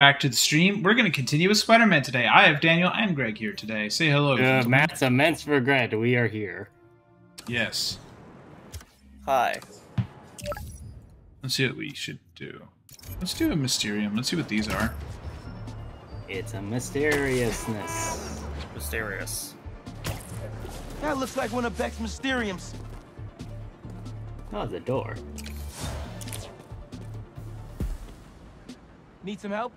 back to the stream. We're going to continue with Spider Man today. I have Daniel and Greg here today. Say hello. Uh, gentlemen. Matt's immense regret. We are here. Yes. Hi. Let's see what we should do. Let's do a Mysterium. Let's see what these are. It's a mysteriousness. Mysterious. That looks like one of Beck's Mysteriums. Oh, the door. Need some help?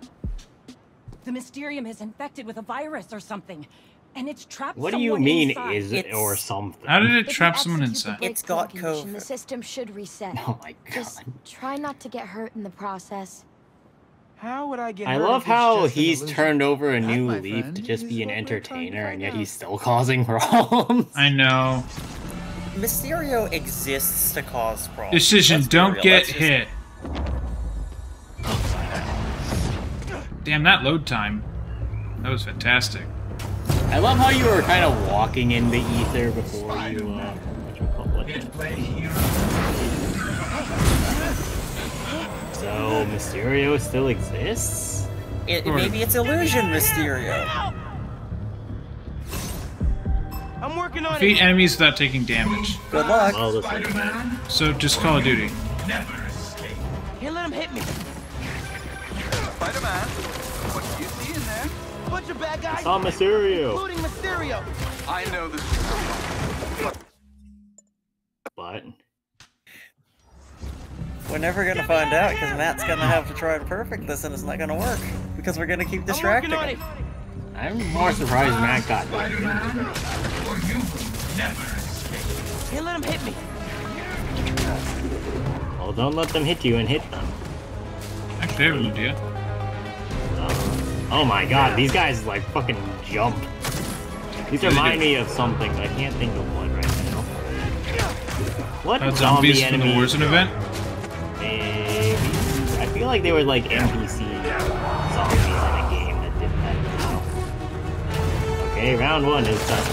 The Mysterium is infected with a virus or something, and it's trapped What do you mean, inside. is it It's- or something? How did it If trap someone inside? It's got condition, COVID. The system should reset. Oh my god. Just try not to get hurt in the process. How would I get hurt? I love how he's turned over a new my leaf to just be an what we're trying to entertainer, and yet he's still causing problems. I know. Mysterio exists to cause problems. Decision Let's don't real, get just- hit. Damn, that load time. That was fantastic. I love how you were kind of walking in the ether before you, uh. So, Mysterio still exists? It, maybe it's illusion Mysterio. I'm working on Defeat it. enemies without taking damage. Good luck. Well, this is bad. So just Call of Duty. Can't let him hit me. Spider-Man, what do you see in there? Bunch of bad guys, Saw Mysterio! including Mysterio. I know this. But, We're never gonna find out because Matt's gonna have to try and perfect this and it's not gonna work because we're gonna keep I'm distracting him. I'm more surprised Matt got it. Can't let him hit me. Well, don't let them hit you and hit them. Actually, I have an idea. Oh my god, these guys like fucking jump. These remind me of something, but I can't think of one right now. What Uh, zombie zombies from the enemies? Warzone event. Maybe. I feel like they were like NPC zombies in a game that did that. Okay, round one is done.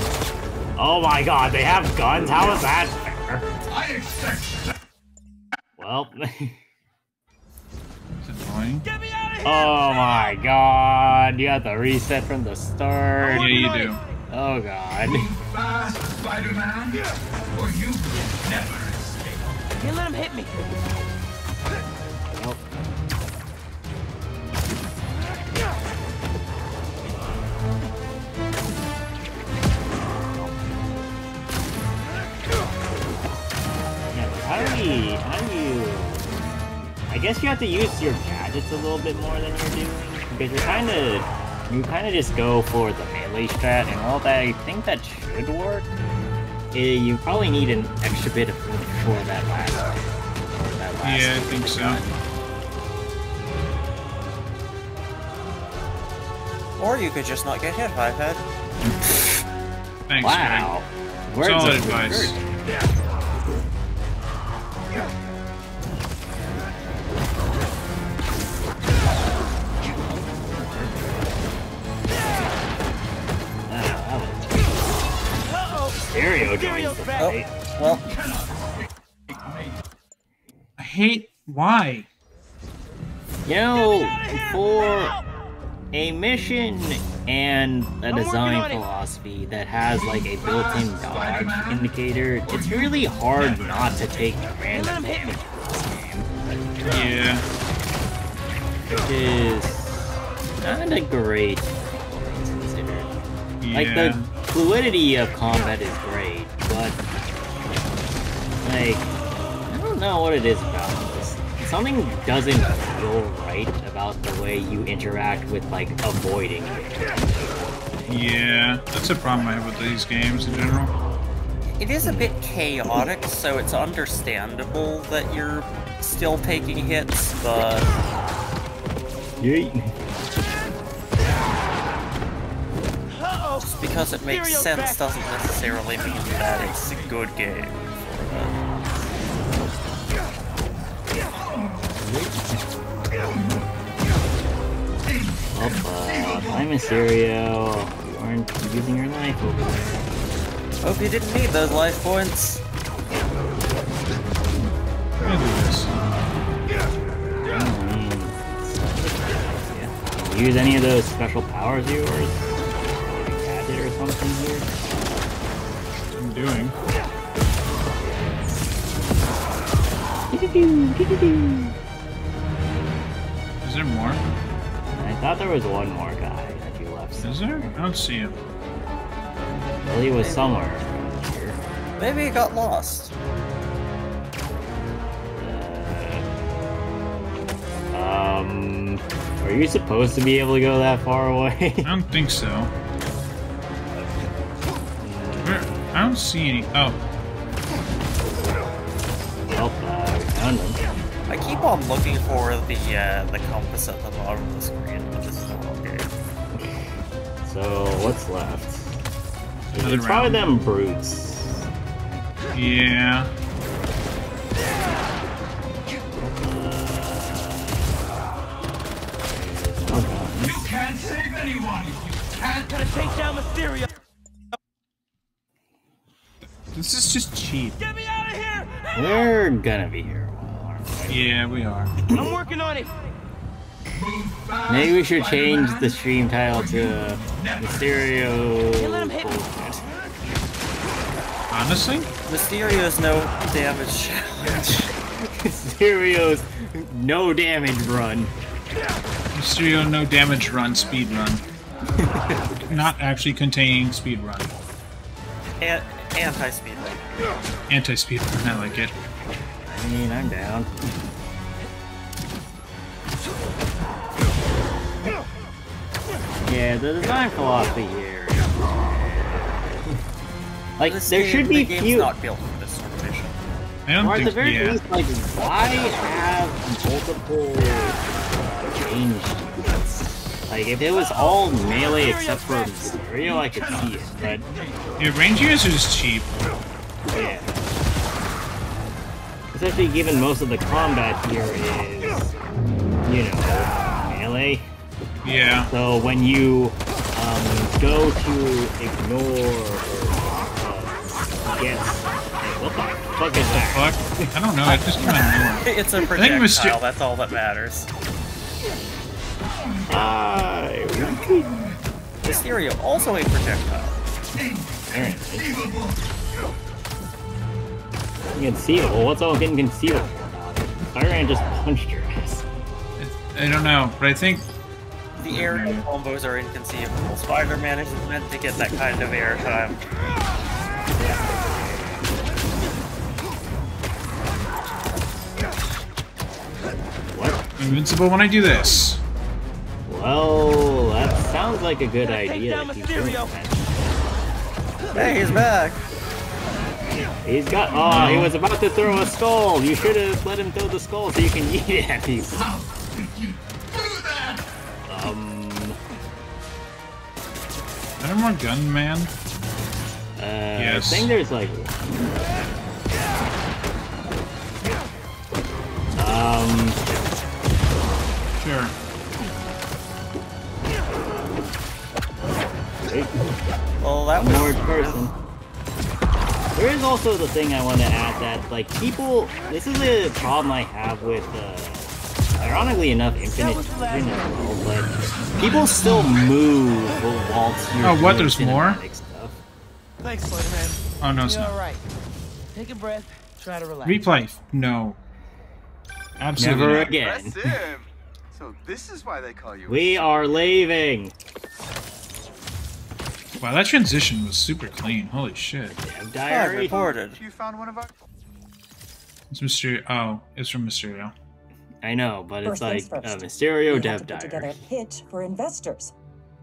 Oh my god, they have guns? How is that fair? I expect. Well, It's annoying. Get me out of here. Oh my god, you have to reset from the start. Yeah, you do. Oh god. Can't let him hit me. Nope. Yeah, but how do we, how do you, I guess you have to use your gadgets a little bit more than you're doing, because you're kind of, you kind of just go for the melee strat, and all that, I think that should work. Eh, you probably need an extra bit of food for that last, for that last Yeah, I think so. Or you could just not get hit, I've had. Thanks, Wow. Words Solid advice. encouragement. Stereo joins the back. Oh, fight. well, I hate why. You know, for a mission and a design philosophy that has like a built-in dodge indicator, it's really hard not to take random hit in this game. Yeah. Which is not a great all things considered. Like the fluidity of combat is great, but like I don't know what it is about this. Something doesn't feel right about the way you interact with like avoiding it. Yeah. That's a problem I have with these games in general. it is a bit chaotic, so it's understandable that you're still taking hits, but Yeet. Just because it makes sense doesn't necessarily mean that it's a good game. for. Oh, uh, Hi Mysterio. You aren't using your knife over there. Hope you didn't need those life points. Do this. It's- yeah. use any of those special powers of yours? Doing. Is there more? I thought there was one more guy that you left. Is there? I don't see him. Well, he was somewhere here. Maybe he got lost. Um, are you supposed to be able to go that far away? I don't think so. Don't see any. Oh, well, uh, we. I keep on looking for the uh, the compass at the bottom of the screen, but this is not okay. So what's left? Another It's probably them brutes. yeah. Gonna be here a while, aren't we? Yeah, we are. I'm working on it. Maybe we should change the stream title to Mysterio. Can't let him hit me. Bullshit. Honestly, Mysterio's no damage challenge. Mysterio's no damage run. Mysterio no damage run, speed run. Not actually containing speed run. An- anti-speed run. Anti speed run, I like it. I mean, I'm down. Yeah, the design philosophy here. is- Like, This there game- should the be game's few. not built for this sort of mission. I don't Or at the think. very Yeah. least, like, why have multiple change units? Like, if it was all melee except for Mysterio, I could see it, but Yeah, range units are just cheap. yeah. Especially given most of the combat here is, you know, melee. Yeah. So when you um, go to ignore or uh, get, hey, what the fuck is that? Fuck. I don't know. I just came out north. It's a think projectile, Myster- that's all that matters. I could Mysterio, also a projectile. Inconceivable? What's all inconceivable? Spider-Man just punched your ass. I don't know, but I think The air combos are inconceivable. Spider-Man is meant to get that kind of airtime. What? Invincible when I do this. Well, that sounds like a good Gotta take idea. down to keep Mysterio. Hey, he's back! He's got. Oh, he was about to throw a skull. You should have let him throw the skull so you can eat it at least. Um. I don't want gunman. Uh, Yes. I think there's like. Um. Sure. Well, that One more was... person. There is also the thing I want to add that, like, people. This is a problem I have with, uh, ironically enough, Infinite Fusion as well, but people still move while you're Oh, what, there's more? Stuff. Thanks, Spider-Man. Oh no, it's You're not. all right. Take a breath. Try to relax. Replay. No. Absolutely. Never again. So this is why they call you. We are leaving. Wow, that transition was super clean. Holy shit. Dev I diary. reported. You found one of our. It's Mysterio. Oh, it's from Mysterio. I know, but it's like things uh. Mysterio We Dev have to put together diary. a pitch for investors.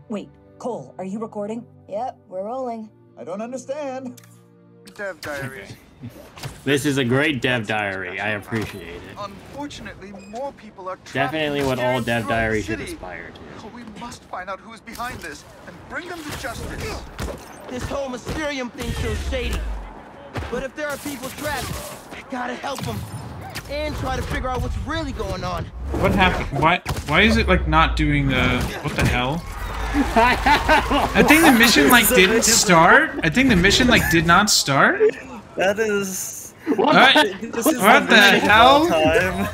Wait, Cole, are you recording? Yep, we're rolling. I don't understand. Dev diaries. This is a great Dev diary. I appreciate it. Unfortunately, more people are Definitely what all Dev diaries should aspire to. We must find out who's behind this and bring them to justice. This whole Mysterium thing feels shady. But if there are people trapped, I gotta help them. And try to figure out what's really going on. What happened? Why? Why is it like not doing the? What the hell? I think the mission like didn't start. I think the mission like did not start. That is... What? This is What the mission hell? Time.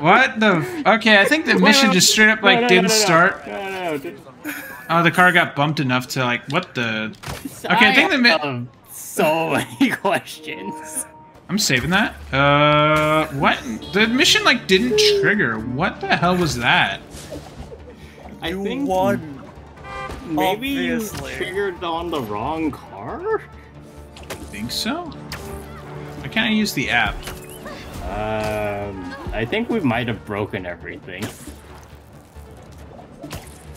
What the? Okay, I think the mission just straight up like No, no, didn't no, no, no. start. No, no, no. Oh, the car got bumped enough to like what the? Okay, I think the mi- have so many questions. I'm saving that. Uh, what? The mission like didn't trigger. What the hell was that? I You think won. maybe obviously. you triggered on the wrong car. Think so? Why can't I use the app? Um, I think we might have broken everything.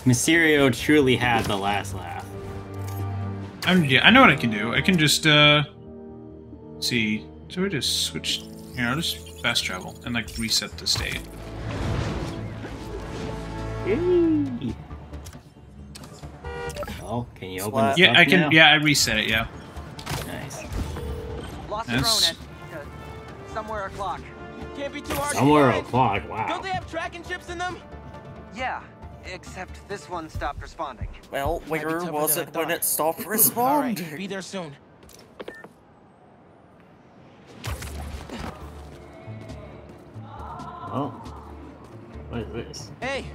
Mysterio truly had the last laugh. I'm yeah, I know what I can do. I can just uh see. So I just switch here, I'll just fast travel and like reset the state. Yay. Oh, can you open Splat. Yeah, I can now? yeah, I reset it, yeah. Nice. Lost Yes. drone at uh, somewhere o'clock. Can't be too hard Somewhere o'clock, wow. Don't they have tracking chips in them? Yeah, except this one stopped responding. Well, where was it when it stopped All right, responding? be there soon. Oh. What is this? Hey,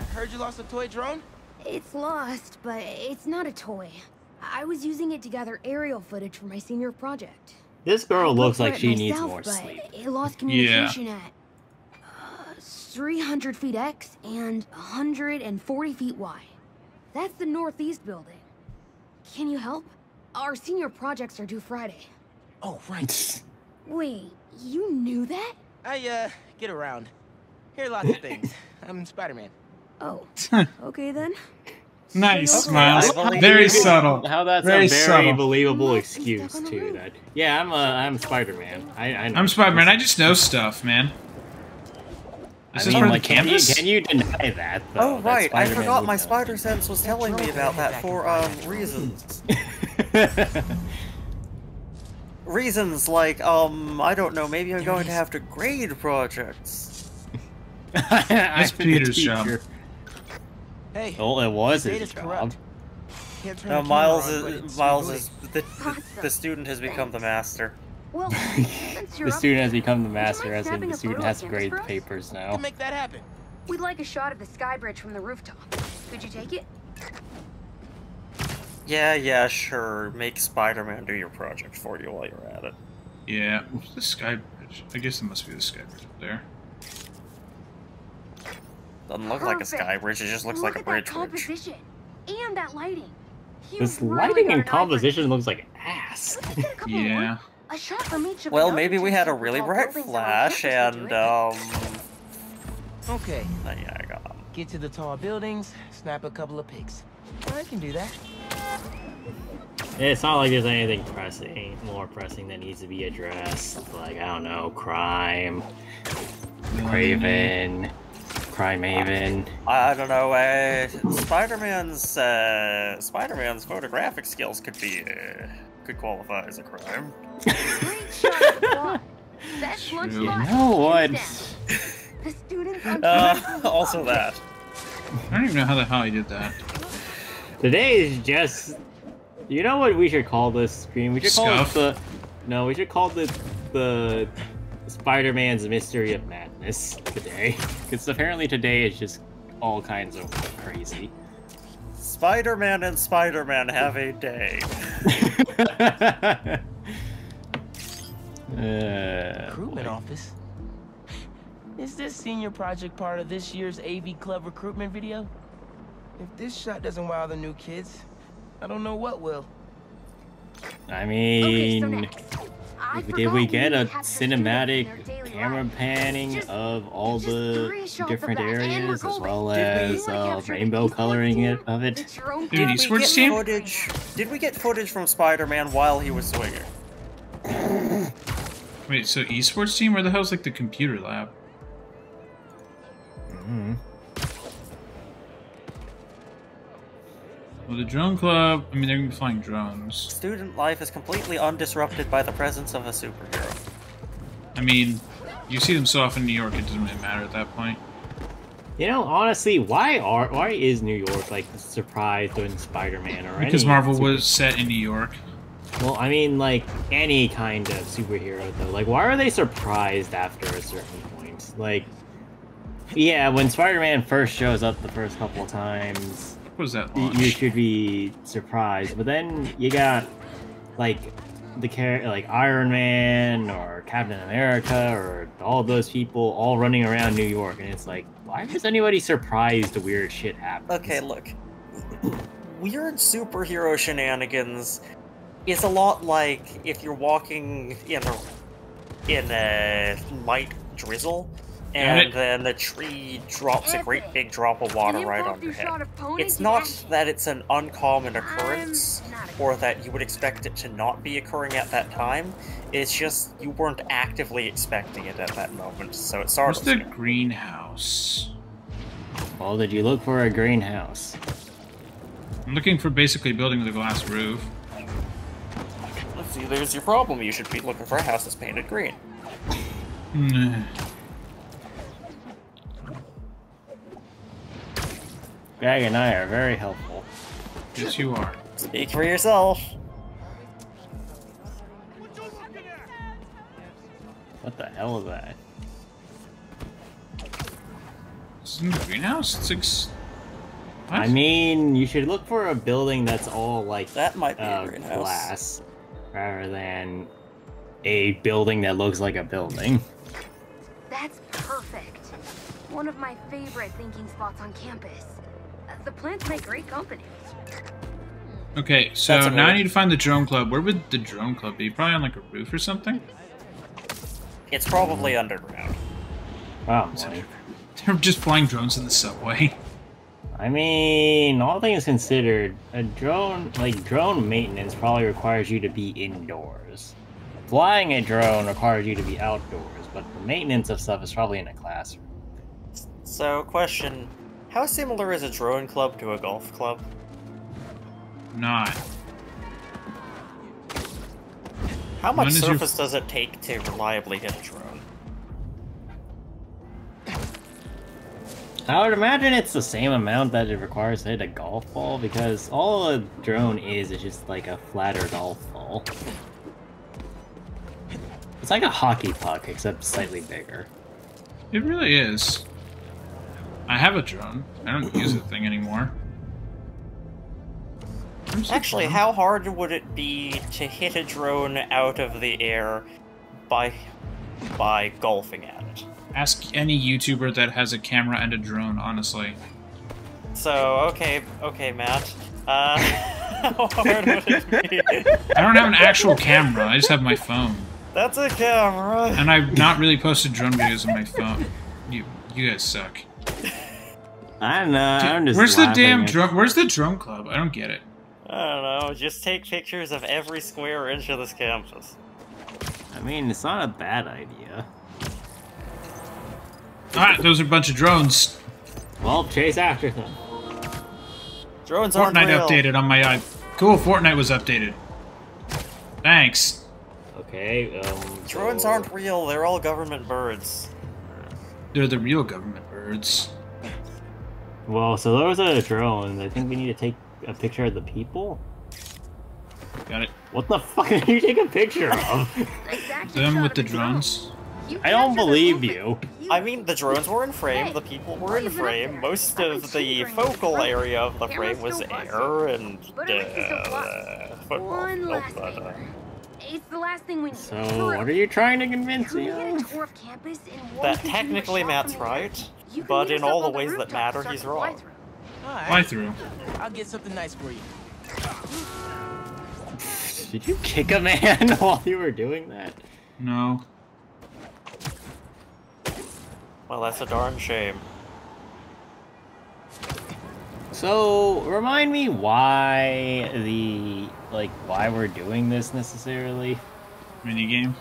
I heard you lost a toy drone. It's lost, but it's not a toy. I was using it to gather aerial footage for my senior project. This girl I looks looked like for she it needs myself, more but sleep. It lost communication at uh, 300 feet X and 140 feet Y. That's the northeast building. Can you help? Our senior projects are due Friday. Oh, right. Wait, you knew that? I, uh, get around. Hear lots of things. I'm Spider-Man. Oh, okay then. Nice Okay, smiles. Very you. subtle. How that's Very a very subtle. believable excuse stuck on a too. That yeah, I'm uh, I'm Spider-Man. I, I know. I'm Spider-Man, I just know stuff, man. I Is this mean, part like, the can you, can you deny that? Though, Oh that right, I forgot my know? spider sense was telling me about that for um reasons. Reasons like um I don't know, maybe I'm going to have to grade projects. That's That's Peter's job. Hey, Well, it was his job. corrupt. Can't No, Miles camera on, but is it's Miles is the, the, the student has become the master. Well, The student has become the would you mind master, as in the student has of to grade the us? papers We now. can make that happen. We'd like a shot of the sky bridge from the rooftop. Could you take it? Yeah, yeah, sure. Make Spider-Man do your project for you while you're at it. Yeah. What's the sky bridge? I guess it must be the sky bridge up there. Doesn't look like a sky bridge, it just looks Look like a bridge that bridge. and that lighting. You This really lighting and an eye for composition looks like ass. Let's get a couple more. Yeah. A shot from each Well, maybe we had a really bright flash and um Okay, yeah, I got get to the tall buildings, snap a couple of pics. I can do that. It's not like there's anything pressing, more pressing that needs to be addressed. Like I don't know, crime, Kraven, Crime Maven. I don't know, uh, Spider-Man's, uh, Spider-Man's photographic skills could be, uh, could qualify as a crime. Great shot of the quad. Best lunch True. spot. You know what? hands down. The students on Uh, also that. I don't even know how the hell I did that. Today is just. You know what we should call this stream? We should call it the. No, we should call it the Spider-Man's Mystery of Madness today, because apparently today is just all kinds of crazy. Spider-Man and Spider-Man have a day. uh, Recruitment boy. office. Is this senior project part of this year's AV Club recruitment video? If this shot doesn't wow the new kids, I don't know what will. I Okay, so mean, next. I did we get a to capture students in cinematic camera life. panning Just- of all the three shots of different that, areas, as well as uh, rainbow coloring it of it? It's your own Did we esports get team? footage? Did we get footage from Spider-Man while he was swinging? Wait, so esports team? Where the hell's like the computer lab? Mhm. Well, the drone club. I mean, they're gonna be flying drones. Student life is completely undisrupted by the presence of a superhero. I mean, you see them so often in New York, it doesn't really matter at that point. You know, honestly, why are why is New York like surprised when Spider-Man or Because Marvel was set in New York. Well, I mean, like any kind of superhero though. Like, why are they surprised after a certain point? Like, Yeah, when Spider-Man first shows up the first couple of times, What was that y- launch? you should be surprised. But then you got like the char- like Iron Man or Captain America or all those people all running around New York, and it's like, why is anybody surprised weird shit happens? Okay, look. Weird superhero shenanigans is a lot like if you're walking in a in a light drizzle Got and it. then the tree drops a great big drop of water right on your your head. shot of Pony It's not that? that it's an uncommon occurrence I'm not a- or that you would expect it to not be occurring at that time. It's just you weren't actively expecting it at that moment, so it What's the you. greenhouse? Well, did you look for a greenhouse? I'm looking for basically building with a glass roof. Let's see, there's your problem. You should be looking for a house that's painted green. Greg and I are very helpful. Yes, you are. Speak for yourself. What the hell is that? This isn't the greenhouse? It's ex- what? I mean, you should look for a building that's all like That might be uh, a greenhouse. glass, rather than a building that looks like a building. That's perfect. One of my favorite thinking spots on campus. The plants make great company. Okay, so That's a now I need to find the drone club. Where would the drone club be? Probably on like a roof or something? It's probably underground. It's They're just flying drones in the subway. I mean, all things considered, a drone, like drone maintenance, probably requires you to be indoors. Flying a drone requires you to be outdoors, but the maintenance of stuff is probably in a classroom. So, question: How similar is a drone club to a golf club? Not. How much When is your- surface does it take to reliably hit a drone? I would imagine it's the same amount that it requires to hit a golf ball, because all a drone is is just like a flatter golf ball. It's like a hockey puck, except slightly bigger. It really is. I have a drone. I don't use the thing anymore. Actually, how hard would it be to hit a drone out of the air by by golfing at it? Ask any YouTuber that has a camera and a drone, honestly. So, okay, okay, Matt. Uh, how hard would it be? I don't have an actual camera, I just have my phone. That's a camera. And I've not really posted drone videos on my phone. You you guys suck. I don't know. I'm just Where's the damn at- drone where's the drone club? I don't get it. I don't know. Just take pictures of every square inch of this campus. I mean, it's not a bad idea. All right, those are a bunch of drones. Well, chase after them. Drones aren't Fortnite real. updated on my eye. Cool, Fortnite was updated. Thanks. Okay. Um, Drones so- aren't real. They're all government birds. They're the real government birds. Well, so there was a drone. I think we need to take a picture of the people. Got it. What the fuck did you take a picture of? Exactly Them with the drones. I don't believe movement. you. I mean, the drones were in frame, Hey, the people were in is it up frame. Most of the focal the area of the frame was air and But it makes me so uh, flustered. football. One field, last but, uh. It's the last thing we need. So, what are you trying to convince me of? tour of campus in one That technically shot Matt's from the air? right, You can but in all the ways that matter, he's the wrong. fly-through. All Fly through. I'll get something nice for you. Did you kick a man while you were doing that? No. Well, that's a darn shame. So, remind me why the like why we're doing this necessarily. Minigame.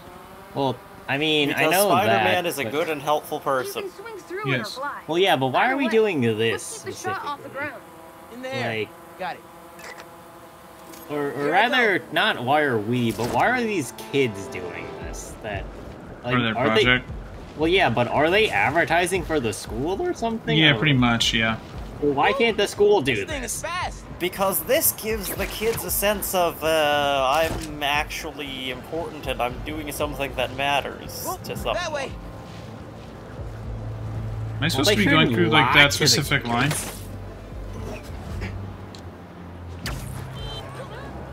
Well, I mean, I Because know Spider-Man that. is a but- good and helpful You person. Can Yes. it or. Well, yeah, but why are we doing this Let's keep the shot off the ground. In there. Like, Got it. or, or rather, not why are we, but why are these kids doing this? That like, For their are they? Well, yeah, but are they advertising for the school or something? Yeah, Or- pretty much, yeah. Why can't the school do This thing is fast. Because this gives the kids a sense of, uh, I'm actually important and I'm doing something that matters Whoop, to someone. that way. Am I supposed they to be going through like that specific line?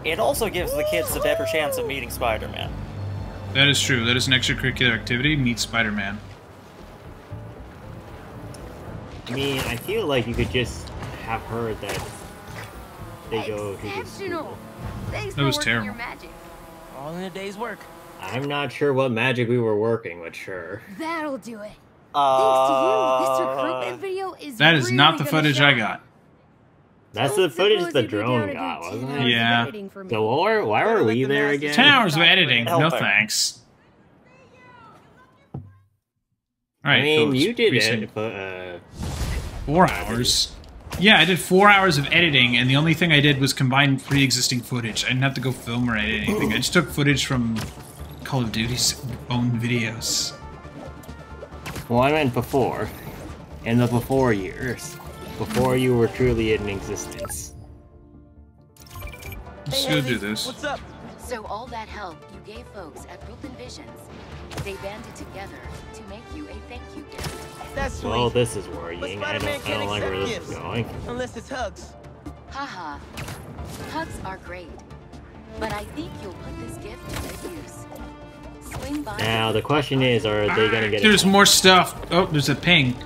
It also gives the kids a better chance of meeting Spider-Man. That is true. That is an extracurricular activity. Meet Spider-Man. I mean, I feel like you could just have heard that they go to this school. Thanks That for was working terrible. your magic. All in a day's work. I'm not sure what magic we were working but sure. That'll do it. Uh, Thanks to you, this recruitment video is That is really not the gonna footage I got. That's the footage the you'd be down drone got, wasn't hours it? of Yeah. editing for me? So why were, why were we there again? Ten hours of editing. No thanks. All I mean, you did it, but uh, Four hours. Yeah, I did four hours of editing, and the only thing I did was combine pre-existing footage. I didn't have to go film or edit anything. I just took footage from Call of Duty's own videos. Well, I meant before, in the before years, before you were truly in existence. Let's Hey, go do this. What's up? So all that help you gave folks at Brooklyn Visions, they banded together to make you a thank you gift. That's sweet. Well, this is But worrying. I Spider-Man don't, I can't don't like where this is gifts. going. Unless it's hugs. Haha. Hugs are great, but I think you'll put this gift to good use. Now the question is, are they gonna get? There's more stuff. Oh, there's a ping.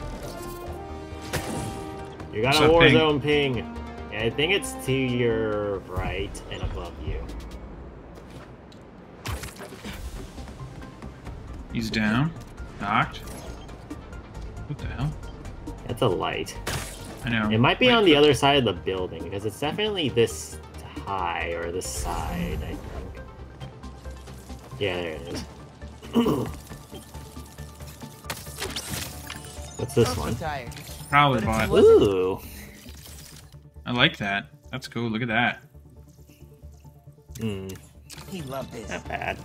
You got What's a up, war ping? zone ping. I think it's to your right and above you. He's down. Knocked. What the hell? That's a light. I know. It might be Wait, on the other side of the building because it's definitely this high or this side. I think. Yeah, there it is. What's this one? tired. Probably But if bought. he Ooh. I like that. That's cool. Look at that. Hmm. He loved this. Not bad.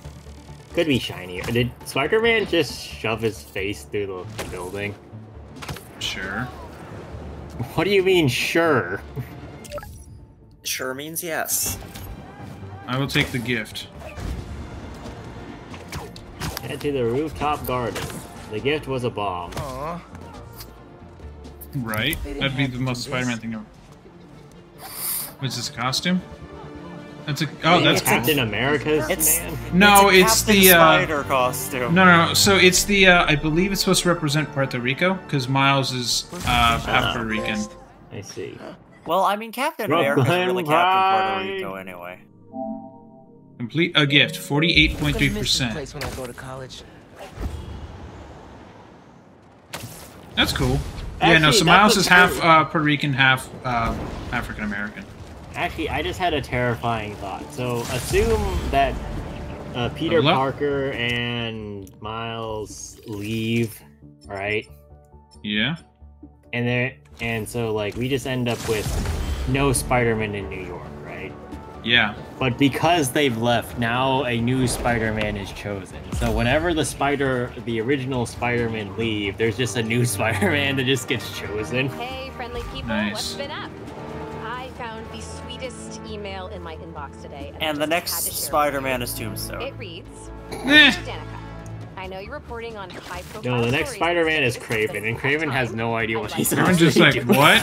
Could be shinier. Did Spider-Man just shove his face through the building? Sure. What do you mean, sure? Sure means yes. I will take the gift. Head to the rooftop garden. The gift was a bomb. Aw. Right? That'd be the most. Spider-Man thing ever. What's this a costume? That's a oh, that's cool. Captain America's It's- man. No, it's, a it's Captain the uh, Spider costume. no, no, no. So it's the uh, I believe it's supposed to represent Puerto Rico because Miles is uh, half Puerto Rican. I see. Well, I mean, Captain America America's really Captain Puerto Rico anyway. Complete a gift, forty-eight point three Gonna miss this percent. place when I go to college. That's cool. yeah, no. So that's Miles is half uh, Puerto Rican, half uh, African American. Actually, I just had a terrifying thought. So assume that uh, Peter Hello? Parker and Miles leave, right? Yeah. And there, and so like we just end up with no Spider-Man in New York, right? Yeah. But because they've left, now a new Spider-Man is chosen. So whenever the Spider, the original Spider-Man leave, there's just a new Spider-Man that just gets chosen. Hey, friendly people, Nice. what's been up? I found the sweetest email in my inbox today. I And the next to Spider-Man is you. Tombstone. It reads, Eh. Danika, I know you're reporting on high profile No, the next Spider-Man is days, Kraven, and it's Kraven has no idea what he's doing. I'm just like, what?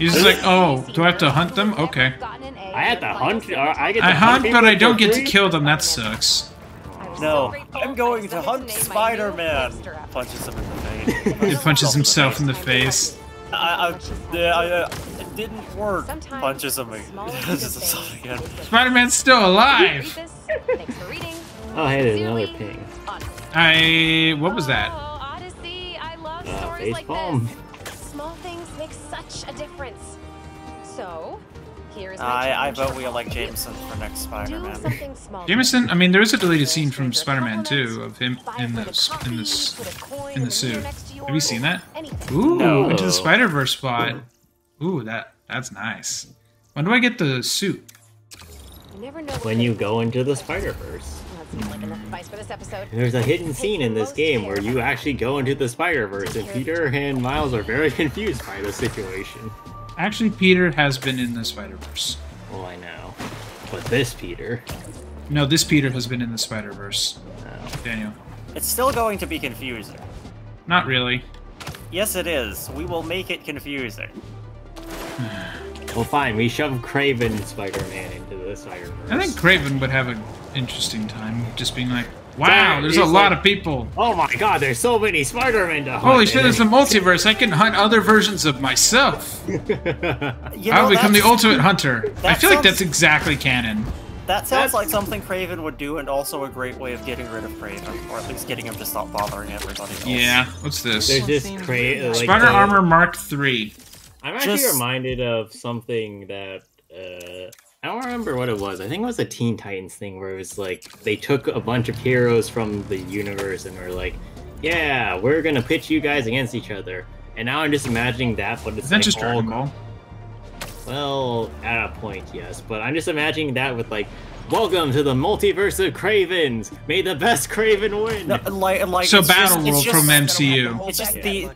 Show. He's just like, oh, do I have to hunt them? Okay. I an had to hunt. I get to I hunt, people but I don't get to kill them. That sucks. I was so No, I'm going to hunt name my new Spider-Man. Punches him in the face. He punches himself in the face. I, I, yeah, I, uh, it didn't work. Sometimes Punches him small again. things Punches again. Spider-Man's still alive. this. Thanks. Oh, hey, there's another ping. I what was that? Oh, Odyssey, I love Uh, stories face like palm. This. Small things make such a difference. So, here's my I, I vote we elect of. Jameson for next Spider-Man. Jameson. I mean, there is a deleted scene from Spider-Man 2 of him in the in this in the suit. Have you seen that? Ooh, No. into the Spider-Verse spot. Ooh, that that's nice. When do I get the suit? You never know When you go into the Spider-Verse. That seems like enough advice for this episode. There's a hidden scene in this game where you actually go into the Spider-Verse, and Peter and Miles are very confused by the situation. Actually, Peter has been in the Spider-Verse. Well, I know. But this Peter... No, this Peter has been in the Spider-Verse. No. Daniel. It's still going to be confusing. Not really. Yes, it is. We will make it confusing. Well, fine. We shove Kraven Spider-Man into the Spider-Verse. I think Kraven would have an interesting time just being like, wow, there's a he's lot like- of people. Oh my God! There's so many Spider-Man to hunt. Holy shit, and there's the multiverse. I can hunt other versions of myself. You I will become the ultimate hunter. I that feel like that's exactly canon. That sounds like something Kraven would do, and also a great way of getting rid of Kraven, or at least getting him to stop bothering everybody else. Yeah, what's this? There's this cra- like Spider the- Armor Mark III. I'm actually Just- reminded of something that uh, I don't remember what it was. I think it was a Teen Titans thing where it was like they took a bunch of heroes from the universe and were like, "Yeah, we're gonna pitch you guys against each other." And now I'm just imagining that, but it's Is that like just all Dragon Ball? Well, at a point, yes. But I'm just imagining that with like, "Welcome to the multiverse of Kravens. May the best Kraven win." like, like So it's just- Battle it's World just- from MCU. It's just the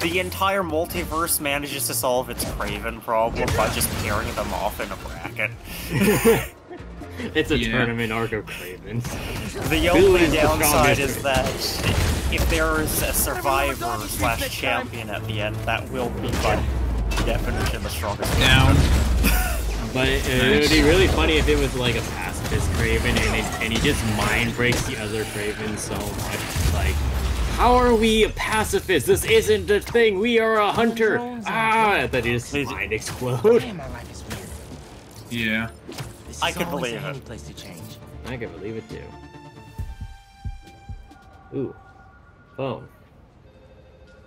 the entire multiverse manages to solve its Kraven problem by just pairing them off in a bracket. it's a Yeah. tournament arc of Kravens. The only is downside strongest? is that if there is a survivor slash champion at the end, that will be by definition the strongest. Down. But it, it would be really funny if it was like a pacifist Kraven and, it, and he just mind breaks the other Kraven so much. Like, how are we a pacifist? This isn't a thing. We are a hunter. Ah! That just mind explode. Damn, my life is weird. Yeah. This I is could always believe it. place to change. I can believe it too. Ooh, phone.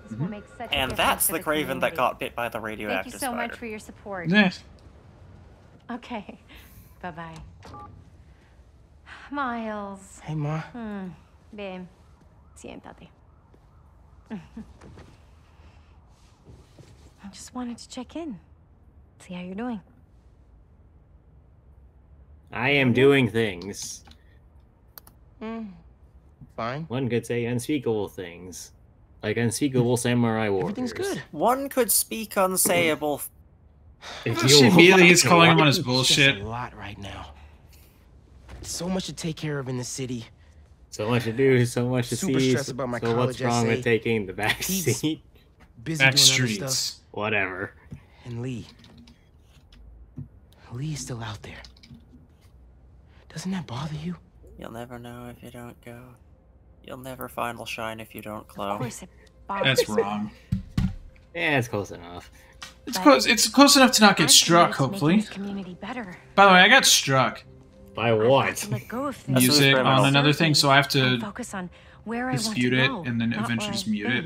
This will make such a And that's the Kraven that got bit by the radioactive Thank you so spider. much for your support. Yes. Okay. Bye bye. Miles. Hey, Ma. Hmm. Bien. Siéntate. I just wanted to check in. See how you're doing. I am doing things. Mm, fine. One could say unspeakable things. Like unspeakable samurai warriors. Everything's good. One could speak unsayable. If She you immediately is calling him on his It's bullshit. just a lot right now. So much to take care of in the city. So much to do, so much to Super see. stressed about my so what's wrong essay. with taking the back Pete's seat? Busy Back doing other streets. stuff. Whatever. And Li. Li is still out there. Doesn't that bother you? You'll never know if you don't go. You'll never find will shine if you don't Of glow. course it bothers That's me. wrong. Yeah, it's close enough. It's close. It's close enough to not get struck. committed to making Hopefully. this community better. By the way, I got struck. By I've got what? to go of Music on another thing, so I have to focus on where I dispute want it to go, and then eventually just mute it.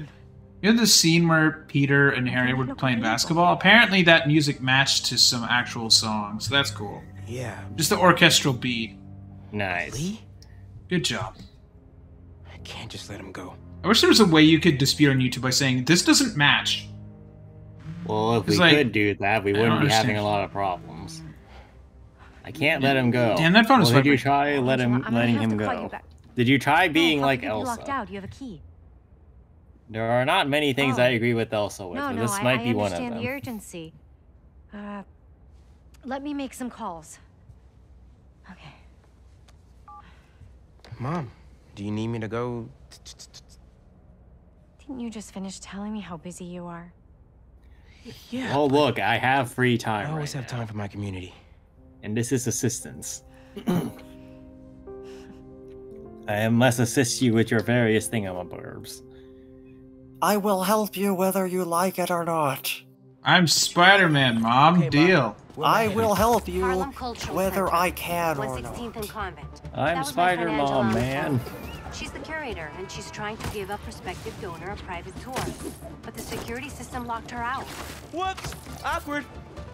You know the scene where Peter and Harry were playing basketball? Apparently that music matched to some actual songs. So that's cool. Yeah. Just the orchestral beat. Nice. Li? Good job. I can't just let him go. I wish there was a way you could dispute on YouTube by saying this doesn't match. Well, if we like- could do that, we wouldn't don't be having a lot of problems. I can't let him go. Damn, that phone is well, Did you vibrating. try let him, letting him to you go? Did you try being oh, like could you be locked Elsa? out? You have a key. There are not many things Oh. I agree with Elsa with, no, but no, this I, might I be one of understand them. the urgency. Uh, let me make some calls. Okay. Mom, do you need me to go? Didn't you just finish telling me how busy you are? Yeah. Oh, look, I have free time. I always right have time for my community. and this is assistance. I must assist you with your various thingamaburbs. I will help you whether you like it or not. I'm Spider-Man, Mom. Okay, Mom. Deal. I will help you whether I can or not. I'm That was my friend Spider Angela Mom, on the man. Phone. She's the curator, and she's trying to give a prospective donor a private tour. But the security system locked her out. Whoops! Awkward.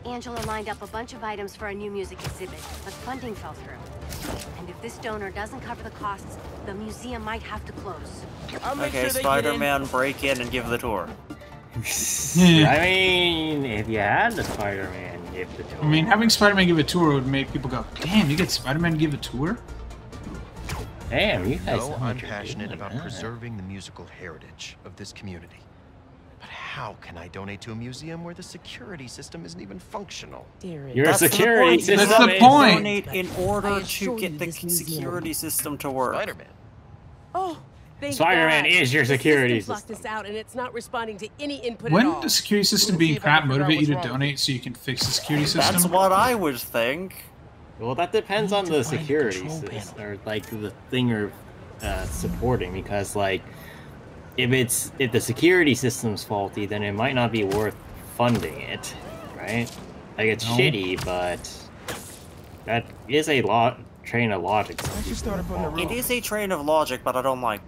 Angela lined up a bunch of items for a new music exhibit, but funding fell through. And if this donor doesn't cover the costs, the museum might have to close. I'll make Okay, sure they get in. Spider-Man, break in and give the tour. I mean, if you had the Spider Man give the tour. I mean, having Spider-Man give a tour would make people go, "Damn, you get Spider-Man to give a tour?" Damn, you guys. know know I'm what passionate about huh? preserving the musical heritage of this community. But how can I donate to a museum where the security system isn't even functional? Dear Your That's the security point. system. That's the point. Donate in order to get the this museum- security system to work. Spider-Man. Oh, Thank Spider-Man is your security system blocked us out, and it's not responding to any input at When all. does security system Let me see being if I can crap figure motivate you to wrong. donate so you can fix the security system? That's what I would think. Well, that depends on the security system, or like the thing you're uh, supporting, because like if it's if the security system's faulty, then it might not be worth funding it, right? Like it's No. shitty, but that is a lot train of logic. some people follow. It is a train of logic, but I don't like.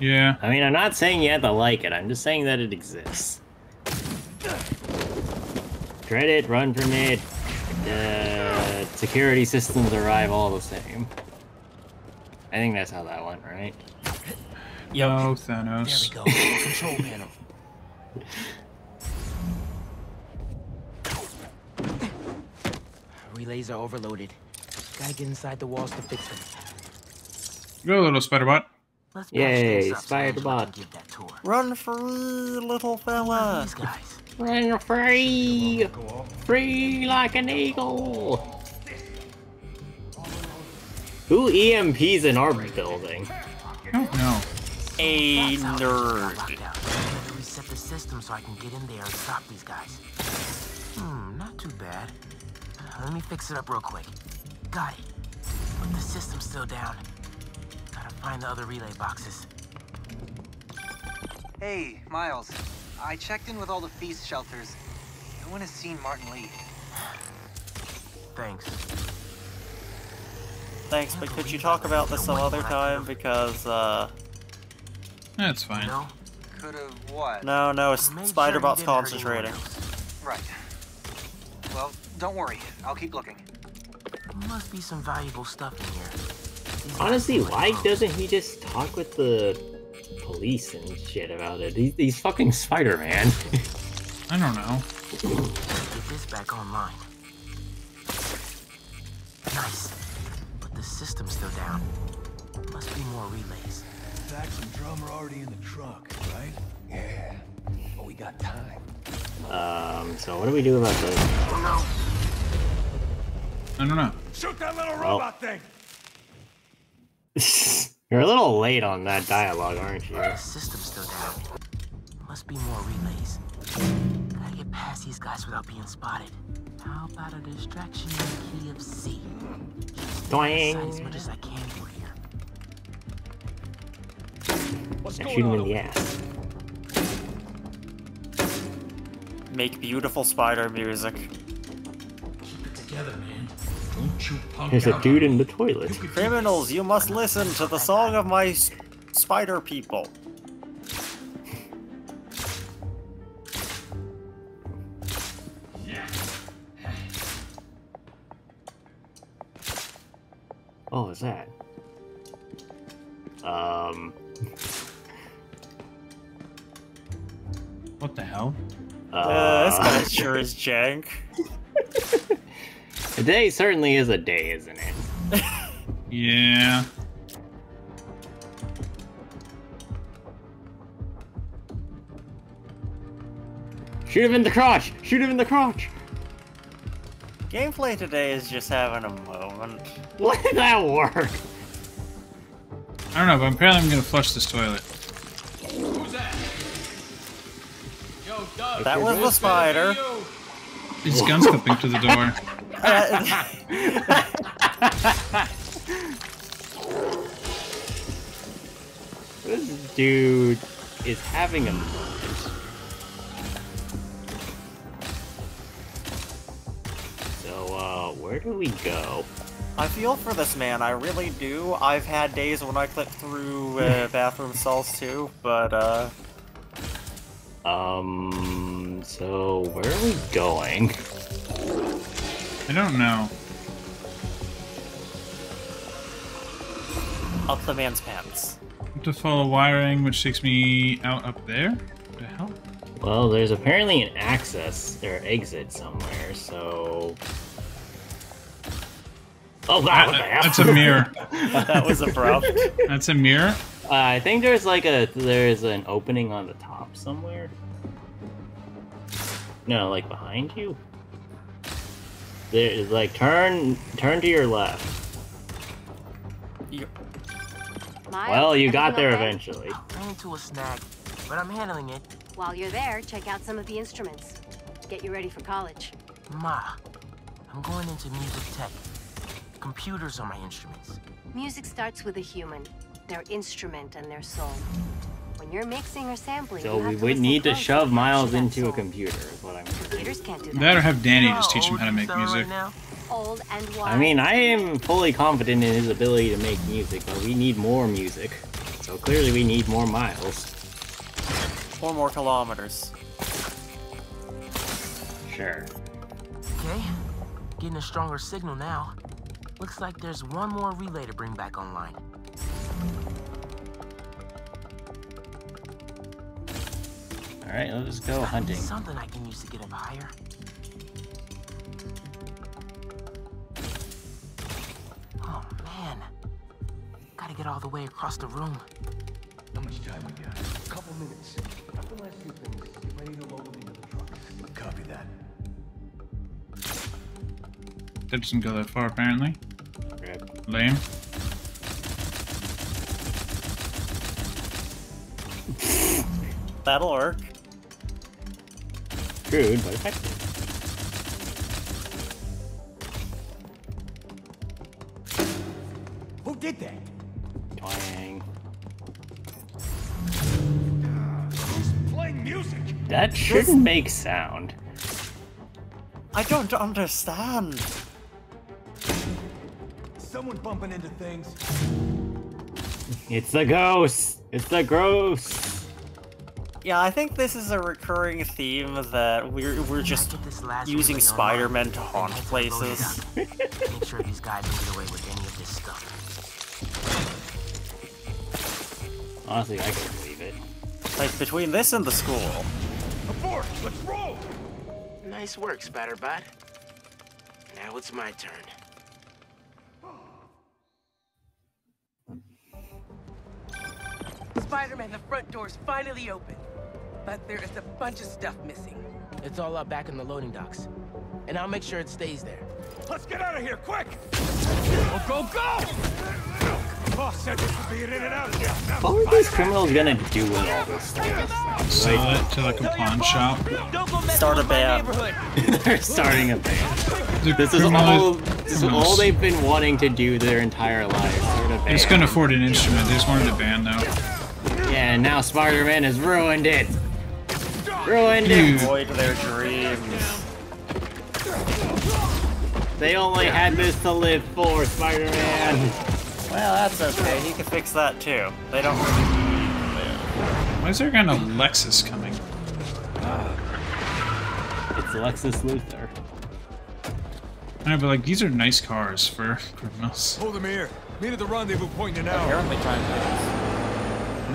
Yeah. I mean, I'm not saying you have to like it. I'm just saying that it exists. Credit, run permit, uh, security systems arrive all the same. I think that's how that went, right? Yo, Thanos. There we go. Control panel. Relays are overloaded. Gotta get inside the walls to fix them. Go, little spider bot. Let's patch Yay, things up so Spider-Bot. can give that. Run free, little fella. Run free! Free like an eagle! Who EMPs in our building? No. A That's how nerd. it's locked down. Let reset the system so I can get in there and stop these guys. Hmm, not too bad. Let me fix it up real quick. Got it. But the system's still down. Gotta find the other relay boxes. Hey, Miles. I checked in with all the feast shelters. No one has seen Martin Li. Thanks. Thanks, but could you talk about this some other time? Because, uh... That's fine. Could have what? No, no, S- Make sure Spider-Bot's he didn't hurt anyone concentrating. Right. Well, don't worry. I'll keep looking. Must be some valuable stuff in here. Honestly, why doesn't he just talk with the police and shit about it? He's, he's fucking Spider-Man. I don't know. Get this back online. Nice. But the system's still down. Must be more relays. Sax and drum are already in the truck, right? Yeah. But we got time. um, so what do we do about this? I don't know. Shoot that little Well. robot thing! You're a little late on that dialogue, aren't you? The system's still down. Must be more relays. Gotta past these guys without being spotted. How about a distraction in the key of C? Twang. As much as I can through here. I shoot him in the ass. Make beautiful spider music. Keep it together, man. Don't you punk There's a out dude in the toilet. Criminals, you must listen to the song of my s- spider people. Oh, is that? Um. What the hell? Uh, this Uh, guy sure is jank. Today certainly is a day, isn't it? Yeah. Shoot him in the crotch! Shoot him in the crotch! Gameplay today is just having a moment. What did that work? I don't know, but apparently I'm gonna flush this toilet. Who's that? Yo, Doug. That was the spider. His gun's clipping to the door. This dude is having a moment. So, uh, where do we go? I feel for this man, I really do. I've had days when I click through uh, bathroom stalls too, but uh, Um, so where are we going? I don't know. up the man's pants. I have to follow wiring, which takes me out up there. What the hell? Well, there's apparently an access or exit somewhere, so. Oh god, what the hell? That's a mirror. that was abrupt. That's a mirror? Uh, I think there's like a there's an opening on the top somewhere. No, like behind you. There is like turn turn to your left. Miles, Well, you got there okay? eventually. Ran into a snag, but I'm handling it. While you're there, check out some of the instruments. Get you ready for college. Ma, I'm going into music tech. Computers are my instruments. Music starts with a human, their instrument and their soul. When you're mixing or sampling, So you have we to would need to shove Miles capture that into a computer, is what I'm Computers can't do that. That or have Danny just teach him how how to make music. Right? Old and wise. I mean, I am fully confident in his ability to make music, but we need more music. So clearly we need more Miles. Four more kilometers. Sure. Okay, getting a stronger signal now. Looks like there's one more relay to bring back online. Alright, let's go hunting. Something I can use to get up higher. Oh man, gotta get all the way across the room. How much time we got? A couple minutes. After the last few things, get ready to load into the truck. Copy that. That doesn't go that far, apparently. Rip. Lame. That'll work. Crude, but effective. Who did that? Twang. Playing music. That shouldn't make sound. I don't understand. Someone bumping into things. It's the ghost! It's the ghost! Yeah, I think this is a recurring theme that we're we're just Get this last using Spider-Man to haunt head to load it places. Make sure these guys don't get away with any of this stuff. Honestly, I can't believe it. Like between this and the school. Abort! Let's roll! Nice work, Spider-Bot. Now it's my turn. Spider-Man, the front door's finally open. But there is a bunch of stuff missing. It's all up back in the loading docks. And I'll make sure it stays there. Let's get out of here, quick! Go, go, go! Oh, boss said this would be in and out. What were these criminals gonna do with all this stuff? Sell it to like a pawn shop. Start a band. They're starting a band. The This is all. This is all they've been wanting to do their entire lives. Start a They just band. couldn't afford an instrument. They just wanted a band now. Yeah, and now Spider-Man has ruined it. Ruined it. Dude. Void their dreams. They only had this to live for, Spider-Man. Well, that's okay. He can fix that too. They don't really need it. Why is there kind of Lexus coming? It's Lexus Luthor. I know, but like these are nice cars for criminals. Hold them here. Meet at the rendezvous point in an hour. Apparently trying to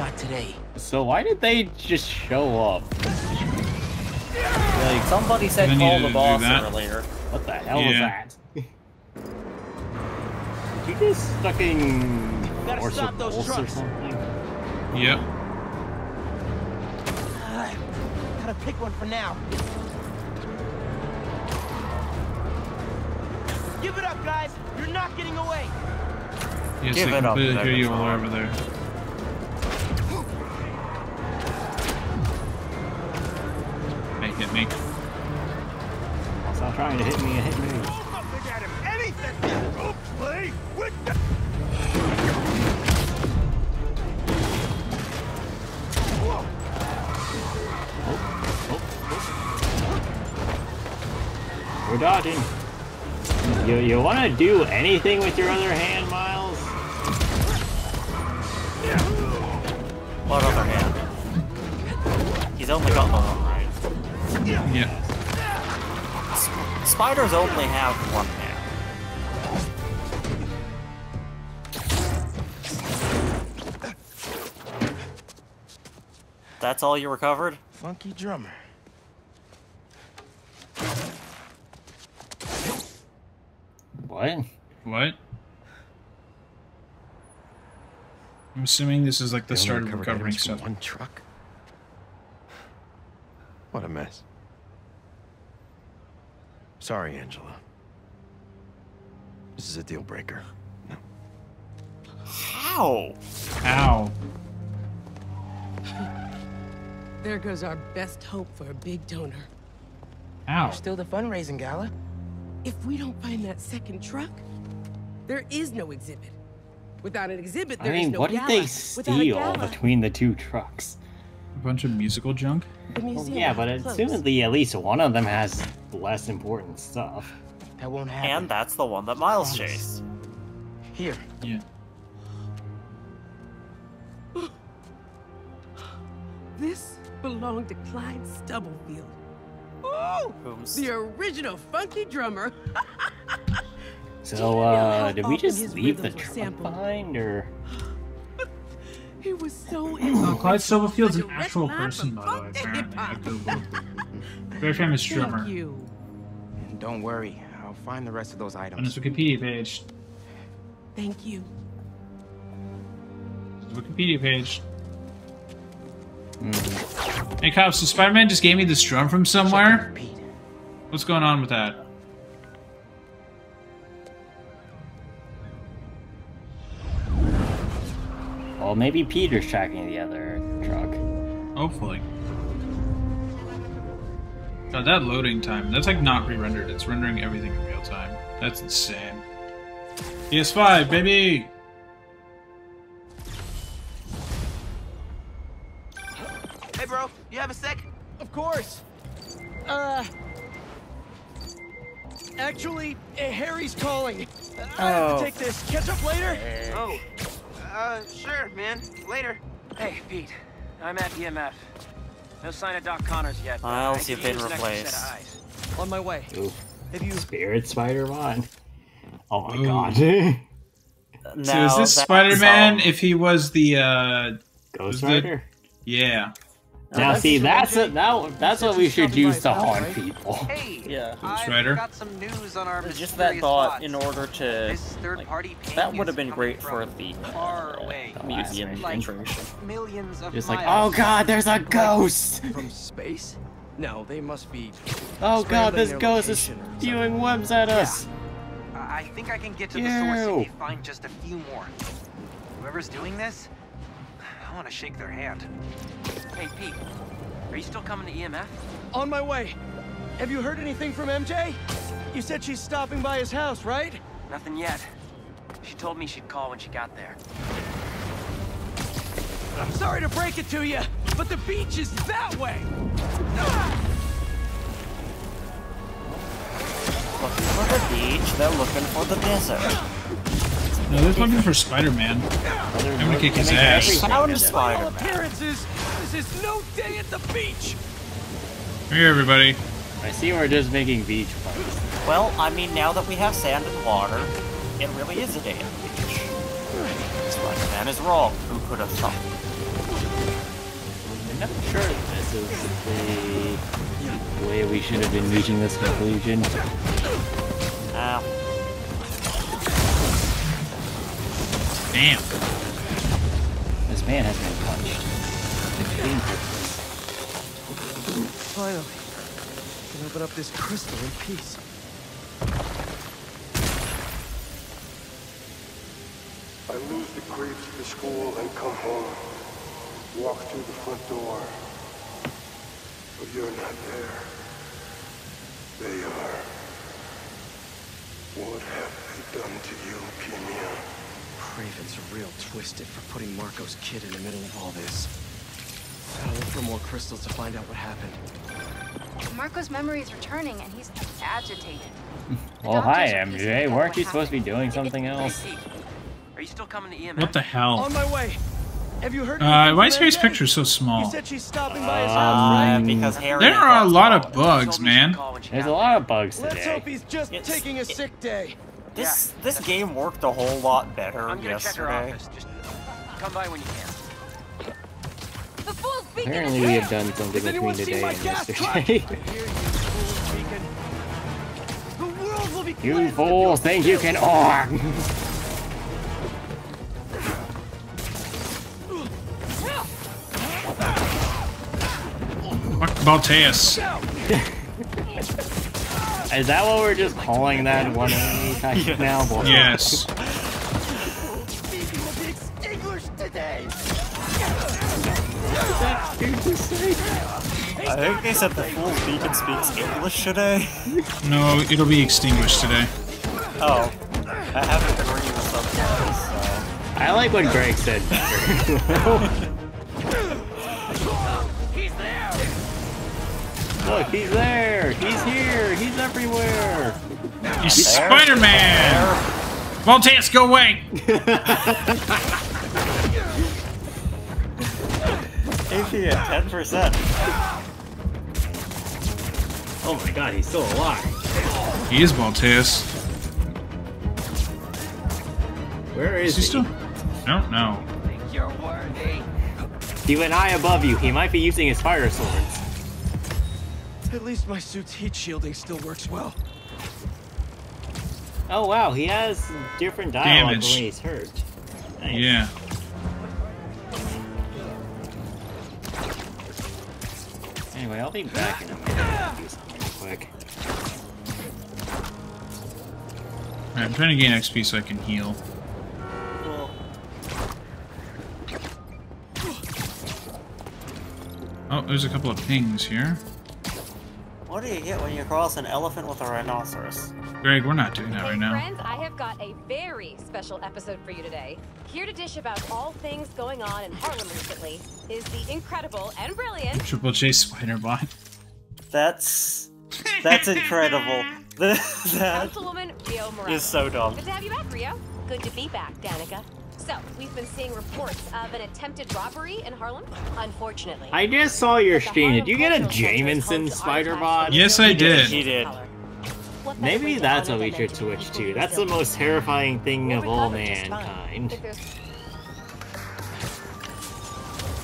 Not today. So why did they just show up? Like somebody said call the boss that. earlier. What the hell was Yeah. that? Did you just fucking Gotta stop those pulse or trucks. something? Yep. Gotta pick one for now. Give it up, guys! You're not getting away! Yes, Give I it up, completely hear you all over there. Hit me. Stop trying to hit me and hit me. Nothing at him. Anything. Rope play with the... We're dodging. You, you want to do anything with your other hand, Miles? What other hand? He's only got one, right? Yeah. Spiders only have one hand. That's all you recovered? Funky drummer. What? What? I'm assuming this is like the They start of recovering stuff. One truck. What a mess. Sorry, Angela. This is a deal breaker. No. How? How? There goes our best hope for a big donor. Ow. There's still the fundraising gala. If we don't find that second truck, there is no exhibit. Without an exhibit, I there is mean, no what did gala. they Without a steal between the two trucks? A bunch of musical junk. the Well, yeah, but have to assumedly at least one of them has less important stuff. That won't happen. And that's the one that Miles chased. Here. Yeah. This belonged to Clyde Stubblefield. Ooh, Whom's- the original funky drummer. So, uh, did we just leave the rhythms were truck sampled? behind, or? He was so Oh, Clyde Stubblefield's an actual person, by the way, apparently. I. Googled. Very famous drummer. Thank you. And don't worry, I'll find the rest of those items. On items. his Wikipedia page. Thank you. His Wikipedia page. Hmm. Hey cops, so Spider-Man just gave me this drum from somewhere? What's going on with that? Well, maybe Peter's tracking the other truck. Hopefully. God, that loading time, that's like not pre-rendered. It's rendering everything in real time. That's insane. PS5, baby! Hey, bro, you have a sec? Of course. Uh. Actually, Harry's calling. I have Oh. to take this. Catch up later. Oh, uh, sure, man. Later. Hey, Pete. I'm at EMF. No sign of Doc Connors yet. but Miles, I could you've been use an extra set of replaced. On my way. Oof. Have you? Spirit Spider-Man. Oh my Ooh. god. so is this Spider-Man um, if he was the, uh... Ghost the- Rider? Yeah. Now, see, that's MJ. a, that, that's what we should use to haunt right? people. Hey, Yeah. Ghost I've Rider? got some news on our Just that thought, bots. in order to... Third-party like, that would have been great for the far uh, away. museum Like information. millions of Just like, oh god, there's a ghost! From space? No, they must be. Oh god, scrambling this their ghost is location or something. spewing webs at us! I I think I can get to the source if Ew. we find just a few more. Whoever's doing this, I want to shake their hand. Hey, Pete. Are you still coming to EMF? On my way. Have you heard anything from MJ? You said she's stopping by his house, right? Nothing yet. She told me she'd call when she got there. I'm sorry to break it to you, but the beach is that way. Looking for the beach, they're looking for the desert. No, they're looking for Spider-Man. I'm gonna kick his ass. Found By Spider-Man. appearances, this is no day at the beach. Here, everybody. I see we're just making beach puns. Well, I mean, now that we have sand and water, it really is a day at the beach. Spider-Man is wrong. Who could have thought? I'm not sure if this is the way we should have been reaching this conclusion. Ow. Damn. This man has been punched. The clean purpose. Finally, can open up this crystal in peace. I lose the grapes at the school, and come home. Walk through the front door. But you're not there. They are. What have they done to you, Keemia? Kraven's a real twisted for putting Marko's kid in the middle of all this. Gotta look for more crystals to find out what happened. Marko's memory is returning and he's agitated. well, hi, MJ. Weren't you supposed to be doing something else? Are you still coming to EMF? What the hell? On my way. Have you heard? Uh, anything why is Harry's MJ? picture so You small? said she's stopping by his Um, house, because Harry. There are a lot of bugs, man. There's a lot of bugs today. Let's hope he's just It's- taking a sick day. This this game worked a whole lot better I'm gonna check her yesterday. office. Just come by when you can. The fool's beacon Apparently we have done something Has between today and yesterday. You, fool beacon. The world will be you fools think you can org! Fuck Balteus. Is that what we're just calling that one enemy type now? Boy? Yes. Beacon will be I think they said the fool beacon speaks English today. No, it'll be extinguished today. Oh, I haven't been reading the subtitles, so. I like what Greg said better. Look, he's there! He's here! He's everywhere! He's Spider-Man! Voltaire, go away! AP at 10%. Oh my god, he's still alive. He is Voltaire. Where is, Is he still? I don't know. You're worthy. He went high above you. He might be using his fire swords. At least my suit's heat shielding still works well. Oh wow, he has different dialogue Damage. when he's hurt. Nice. Yeah. Anyway, I'll be back in a minute. Do something real quick. Alright, I'm trying to gain XP so I can heal. Oh, there's a couple of pings here. What do you get when you cross an elephant with a rhinoceros? Greg, we're not doing that right now. Friends, I have got a very special episode for you today. Here to dish about all things going on in Harlem recently is the incredible and brilliant Triple J Spider-Bot. That's that's incredible. that Councilwoman Rio Morales. is so dumb. Good to have you back, Rio. Good to be back, Danika. So, we've been seeing reports of an attempted robbery in Harlem. Unfortunately, I just saw your stream. Did you get a Jameson spider bot? Yes, I did. He did. Maybe that's what we should switch to. That's the most terrifying thing of all mankind.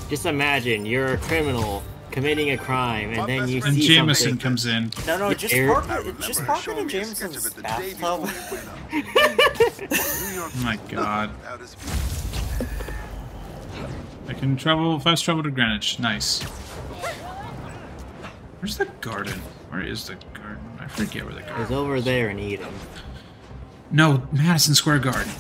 Just imagine you're a criminal committing a crime, and then you And see Jameson something. comes in. No, no, just air- park it, just park it in Jameson's bathtub. Oh my god. I can travel, fast travel to Greenwich. Nice. Where's the garden? Where is the garden? I forget where the garden It's over there in Eden. No, Madison Square Garden.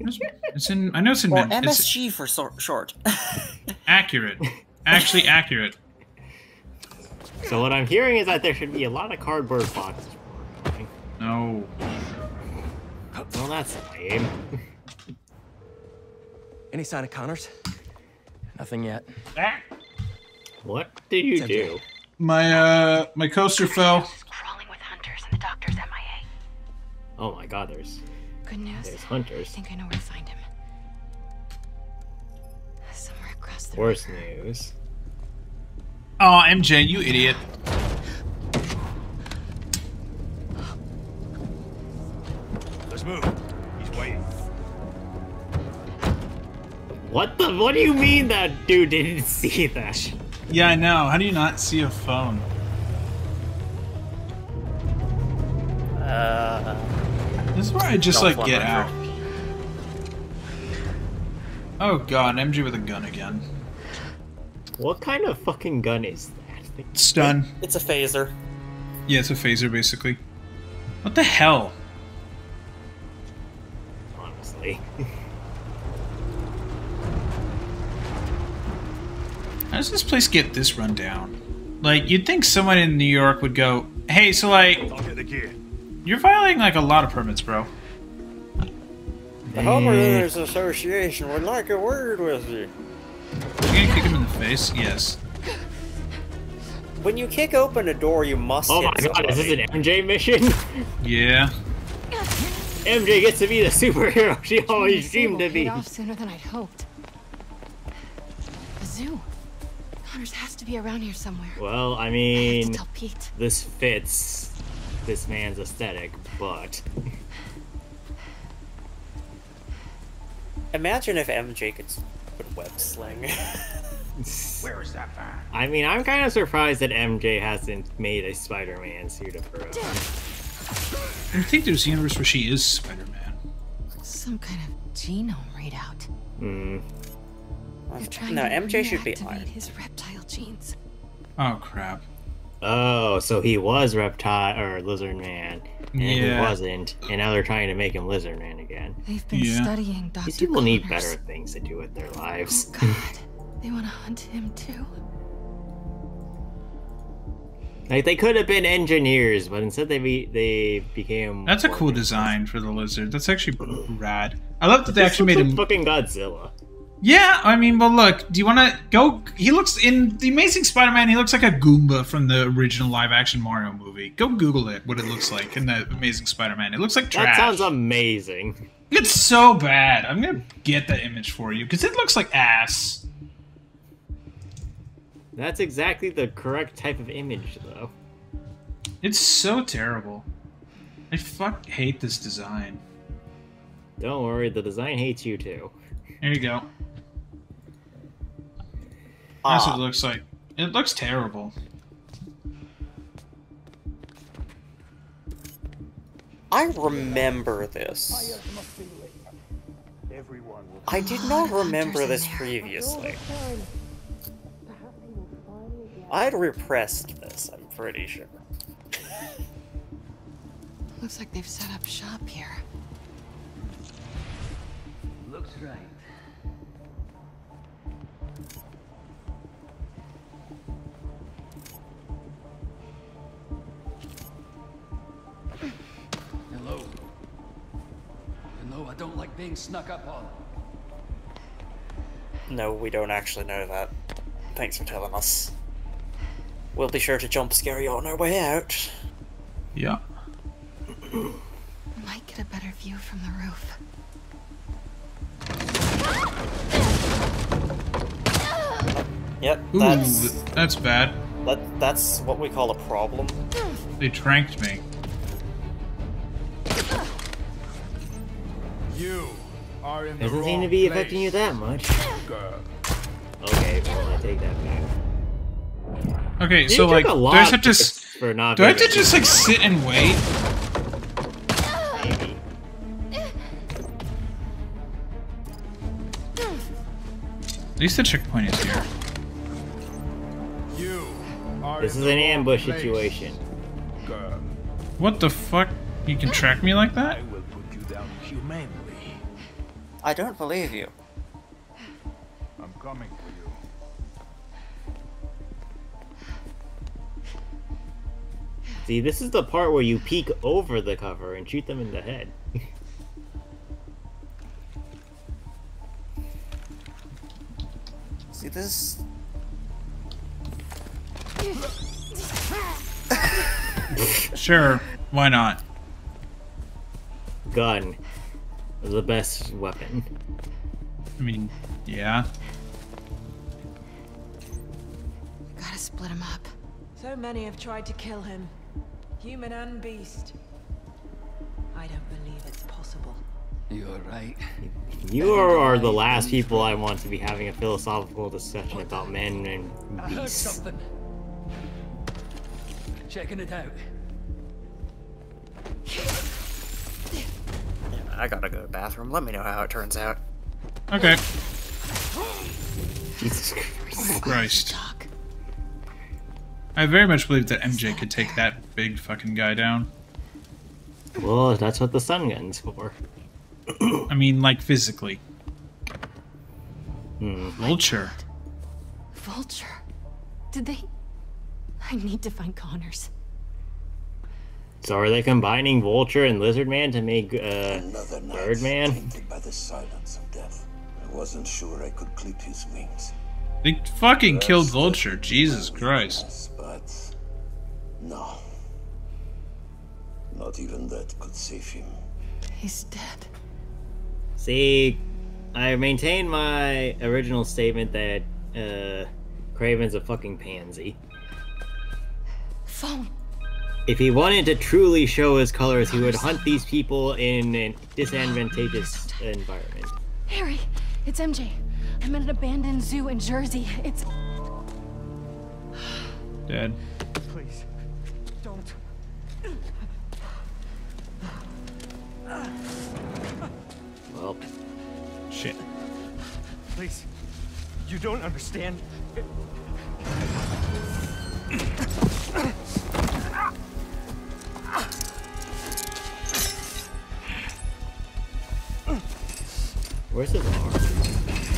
It's- It's in. I know it's in. Or Men- it's MSG for so short. accurate. Actually accurate. So what I'm hearing is that there should be a lot of cardboard boxes. No. Well, that's lame. Any sign of Connors? Nothing yet. Ah. What did you do? My uh, my coaster fell. Oh my god, there's Good news. there's hunters. I think I know where to find him. Somewhere across the Worse news. Oh, MJ, you idiot. Let's move. He's waiting. What the? What do you mean that dude didn't see that? Yeah, I know. How do you not see a phone? Uh, This is where I just like get out. Oh god, MJ with a gun again. What kind of fucking gun is that? Stun. It's a phaser. Yeah, it's a phaser basically. What the hell? Honestly. How does this place get this run down? Like, you'd think someone in New York would go, hey, so like, I'll get the gear. you're violating like a lot of permits, bro. The Homeowners eh. Association would like a word with you. You gonna kick him in the face? Yes. When you kick open a door, you must Oh hit my god, is this an MJ mission? Yeah. MJ gets to be the superhero she always dreamed to Paid be. off sooner than I'd hoped. The zoo. Connors has to be around here somewhere. Well, I mean, tell Pete. this fits this man's aesthetic, but Imagine if MJ could put web sling. Where is that van? I mean, I'm kind of surprised that MJ hasn't made a Spider-Man suit of her own. I think there's a universe where she is Spider-Man. Some kind of genome readout. Hmm. They're trying no, MJ should be reactivate Iron. his reptile genes. Oh crap. Oh, so he was reptile or lizard man, and he wasn't, and now they're trying to make him lizard man again. They've been Yeah. studying Dr. These people need better things to do with their lives. Oh, God. They want to hunt him too. like they could have been engineers, but instead they be, they became. That's a cool design for the lizard. That's actually rad. I love that they actually made looks him. fucking Godzilla. Yeah, I mean, well, look. Do you want to go? He looks in the Amazing Spider-Man. He looks like a Goomba from the original live-action Mario movie. Go Google it. What it looks like in the Amazing Spider-Man. It looks like trash. That sounds amazing. It's so bad. I'm gonna get that image for you because it looks like ass. That's exactly the correct type of image, though. It's so terrible. I fuck hate this design. Don't worry, the design hates you too. There you go. That's Ah. what it looks like. It looks terrible. I remember this. I did not remember this previously. I'd repressed this, I'm pretty sure. Looks like they've set up shop here. Looks right. Know I don't like being snuck up on. No, we don't actually know that. Thanks for telling us. We'll be sure to jump scare you on our way out. Yeah. Might get a better view from the roof. Yep, Ooh, that's that's bad. that, that's what we call a problem. They tranked me. You are in the Doesn't wrong seem to be place, affecting you that much. girl. Okay, well I take that back. Okay, You so like, a do I lot just have to? s- for not Do I have to just like sit and wait? At least the checkpoint is here. You are This is an ambush place, situation. Girl. What the fuck? You can track me like that? I don't believe you. I'm coming for you. See, this is the part where you peek over the cover and shoot them in the head. See this? Sure, why not? Gun. The best weapon. I mean, yeah. Gotta split him up. So many have tried to kill him. Human and beast. I don't believe it's possible. You're right. You are, are the last people I want to be having a philosophical discussion about men and beasts. I heard something. Checking it out. I gotta go to the bathroom. Let me know how it turns out. Okay. Jesus Christ. I very much believe that MJ could take that big fucking guy down. Well, that's what the sun gun's for. I mean, like physically. Hmm. Vulture. Vulture. Did they? I need to find Connors. So are they combining Vulture and Lizard Man to make uh, Birdman? Tainted by the silence of death. I wasn't sure I could clip his wings. They fucking killed Vulture. Jesus Christ. But no. Not even that could save him. He's dead. See, I maintain my original statement that uh, Kraven's a fucking pansy. Phone. If he wanted to truly show his colors, he would hunt these people in a disadvantageous environment. Harry, it's MJ. I'm at an abandoned zoo in Jersey. It's. Dead. Please, don't. Well, shit. Please, you don't understand. Where's his arm?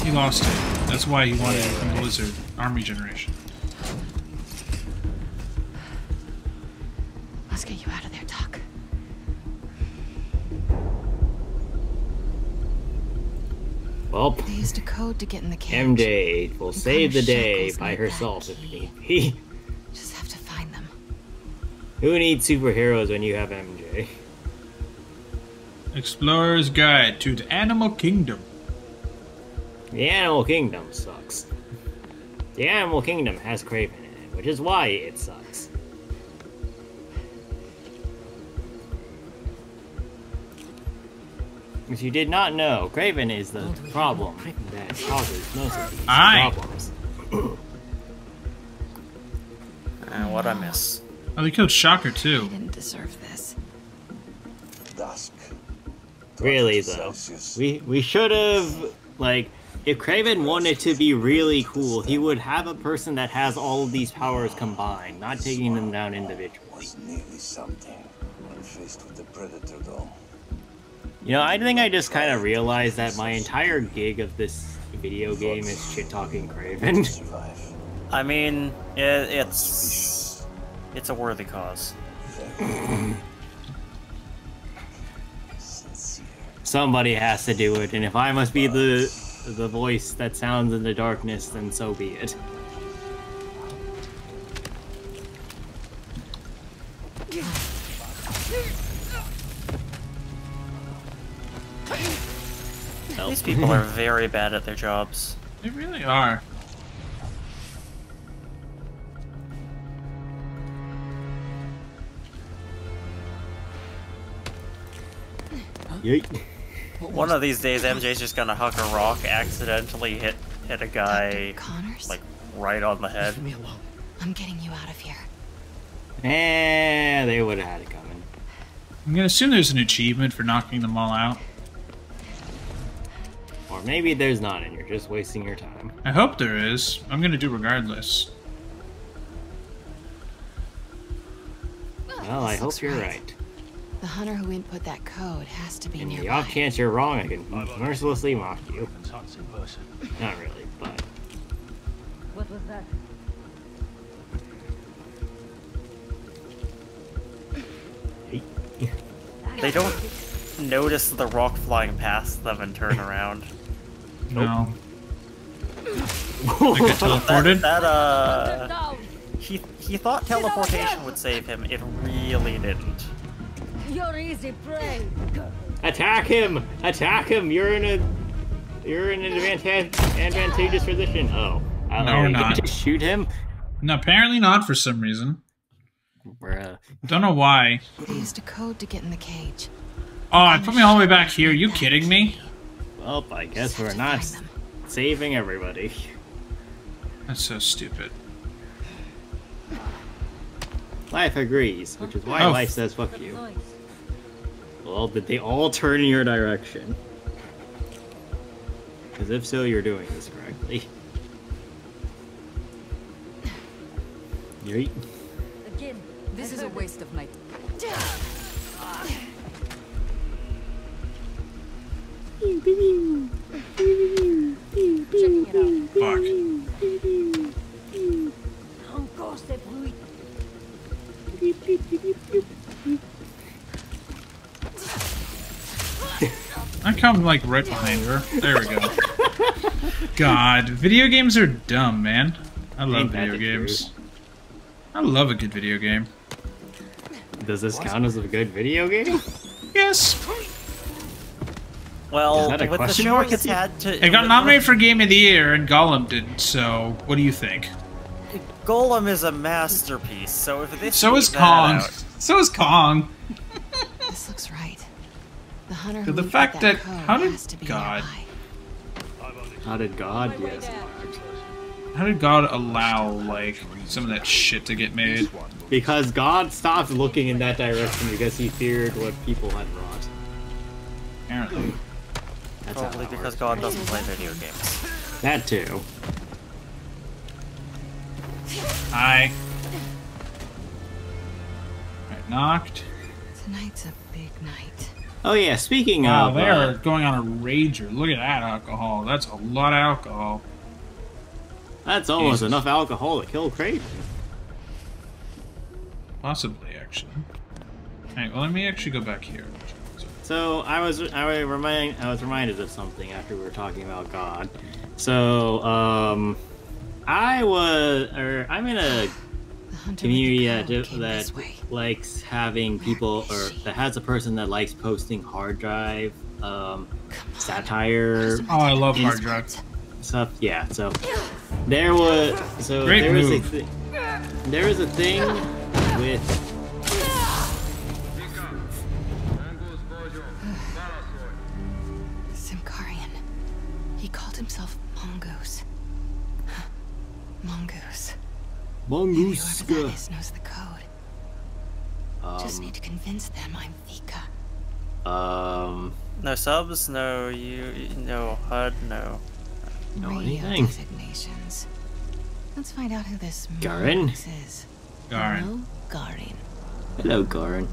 He lost it. That's why he wanted it from Blizzard Army Generation. Let's get you out of there, Doc. Well, They used a code to get in the cage. MJ will save the day by herself if need be. Just have to find them. Who needs superheroes when you have MJ? Explorer's Guide to the Animal Kingdom. The Animal Kingdom sucks. The Animal Kingdom has Kraven in it, which is why it sucks. If you did not know, Kraven is the problem that causes most of these Aye. problems. And what I miss. Oh, they killed Shocker too. Didn't deserve this. Dusk. Really though, we we should have like if Kraven wanted to be really cool, he would have a person that has all of these powers combined, not taking them down individually. Was nearly something when faced with the Predator, though. You know, I think I just kind of realized that my entire gig of this video game is shit talking Kraven. I mean, it, it's it's a worthy cause. Somebody has to do it, and if I must be the the voice that sounds in the darkness, then so be it. These people are very bad at their jobs. They really are. Yeet. One of these days, MJ's just gonna huck a rock, accidentally hit hit a guy like right on the head. I'm getting you out of here. Eh, they would have had it coming. I'm gonna assume there's an achievement for knocking them all out. Or maybe there's not, and you're just wasting your time. I hope there is. I'm gonna do regardless. Well, I hope you're right. Right. The hunter who input that code has to be In nearby. the off chance you're wrong, I can mercilessly mock you. Not really, but What was that? They don't notice the rock flying past them and turn around. No. I get teleported. That, that uh, he he thought teleportation would save him. It really didn't. You're easy prey. attack him! Attack him! You're in a you're in an advantage, advantageous position. Oh, I No, oh, we're you not. Just shoot him. No, apparently not for some reason. Bruh. Don't know why. They used a code to get in the cage. Oh, it put me all the way back here. you kidding me? Well, I guess we're not saving everybody. That's so stupid. Life agrees, which is why Oh. life says fuck you. Well, did they all turn in your direction? Because if so, you're doing this correctly. Yeet. Again, This is a waste of my Checking it out. Fuck. Encore ces bruits. I come like right behind her. There we go. God, video games are dumb, man. I love Ain't video games. I love a good video game. Does this count as a good video game? Yes. Well, Is a with the question short it's had to. It got nominated for Game of the Year, and Gollum didn't. So, what do you think? Gollum is a masterpiece. So if this So is Kong. out- So is Kong. This looks right. The hunter The fact that code how did to be God, How did God? Yes. how did God allow like some of that shit to get made? Because God stopped looking in that direction because he feared what people had wrought. Apparently. That's how Probably because works. God doesn't play video games. That too. Hi. Right, knocked. Tonight's a big night. Oh yeah, speaking Wow, of, they uh, are going on a rager. Look at that alcohol. That's a lot of alcohol. that's almost Jesus. enough alcohol to kill Kraven. Possibly, actually. Alright, well, let me actually go back here. So I was I was remind I was reminded of something after we were talking about God. So um, I was or I'm in a community that that likes having people or that has a person that likes posting hard drive um, satire. Oh, I love hard drive. stuff. Yeah. So there was so Great there was a move. thi- there was a thing with Maybe whoever that Mongoose. knows the code. Just Um, need to convince them I'm Vika. um No subs, no you, no HUD, no. no Radio anything. designations. Let's find out who this Garin? Is. Garin. Hello, Garin. Hello, Garin.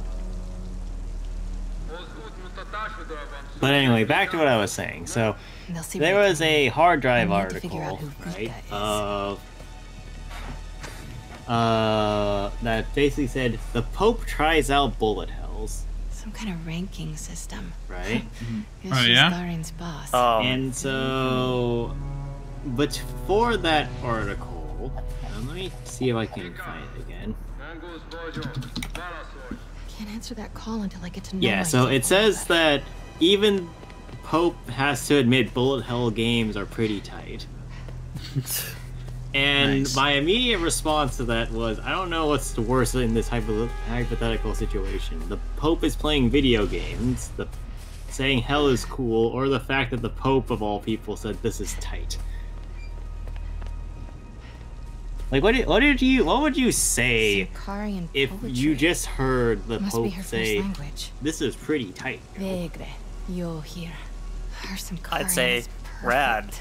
But anyway, back to what I was saying. So there was a hard drive I need to figure out article, who right? Vika is. Of uh, that basically said the Pope tries out bullet hells, Some kind of ranking system. right? Guess Oh, yeah? Garin's boss. Um, and so, but for that article, um, let me see if I can find it again. Can't answer that call until I get to know Yeah, so it people. says that even Pope has to admit bullet hell games are pretty tight. and Nice. my immediate response to that was, I don't know what's the worst in this hypo- hypothetical situation. The Pope is playing video games, the saying hell is cool, or the fact that the Pope of all people said this is tight. Like what? Did, what did you? What would you say Symkarian if poetry. you just heard the Must Pope say, "This is pretty tight"? Vegre, yo here. Her I'd say is perfect. rad.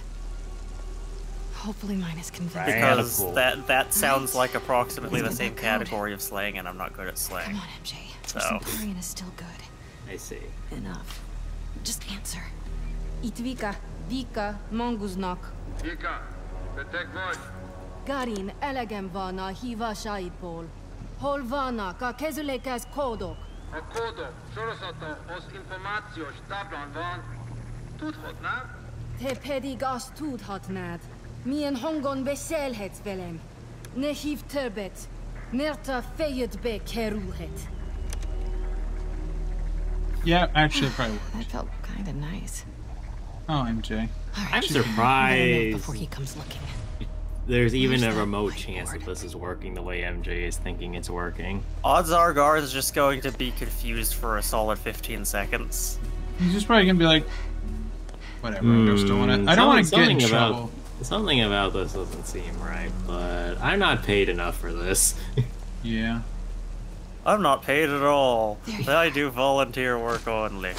Hopefully mine is convincing. Because cool. that that sounds like approximately the same get that code. category of slang, and I'm not good at slang. Come on, MJ. So. Her Symkarian is still good. I see. Enough. Just answer. Itvika, Vika, Monguznak. Vika, betek vagy? Garin, elegem van a hívásaidból. Hol vannak a kezülékhez kódok? A kódok sorozata az információs táblán van. Tudhatnád? Te pedig azt tudhatnád. Milyen hangon beszélhetsz velem. Ne hív többet, mert a fejedbe kerülhet. Yeah, actually, it probably would. That felt kind of nice. Oh, MJ. All right, I'm better note surprised Before he comes looking. there's even Where's a remote chance that this is working the way MJ is thinking it's working. Odds are Gar is just going to be confused for a solid 15 seconds. He's just probably gonna be like, whatever. I just don't want to. I don't want to get in Hmm, Something about- trouble. Something about this doesn't seem right, but I'm not paid enough for this. Yeah. I'm not paid at all. I do volunteer work only.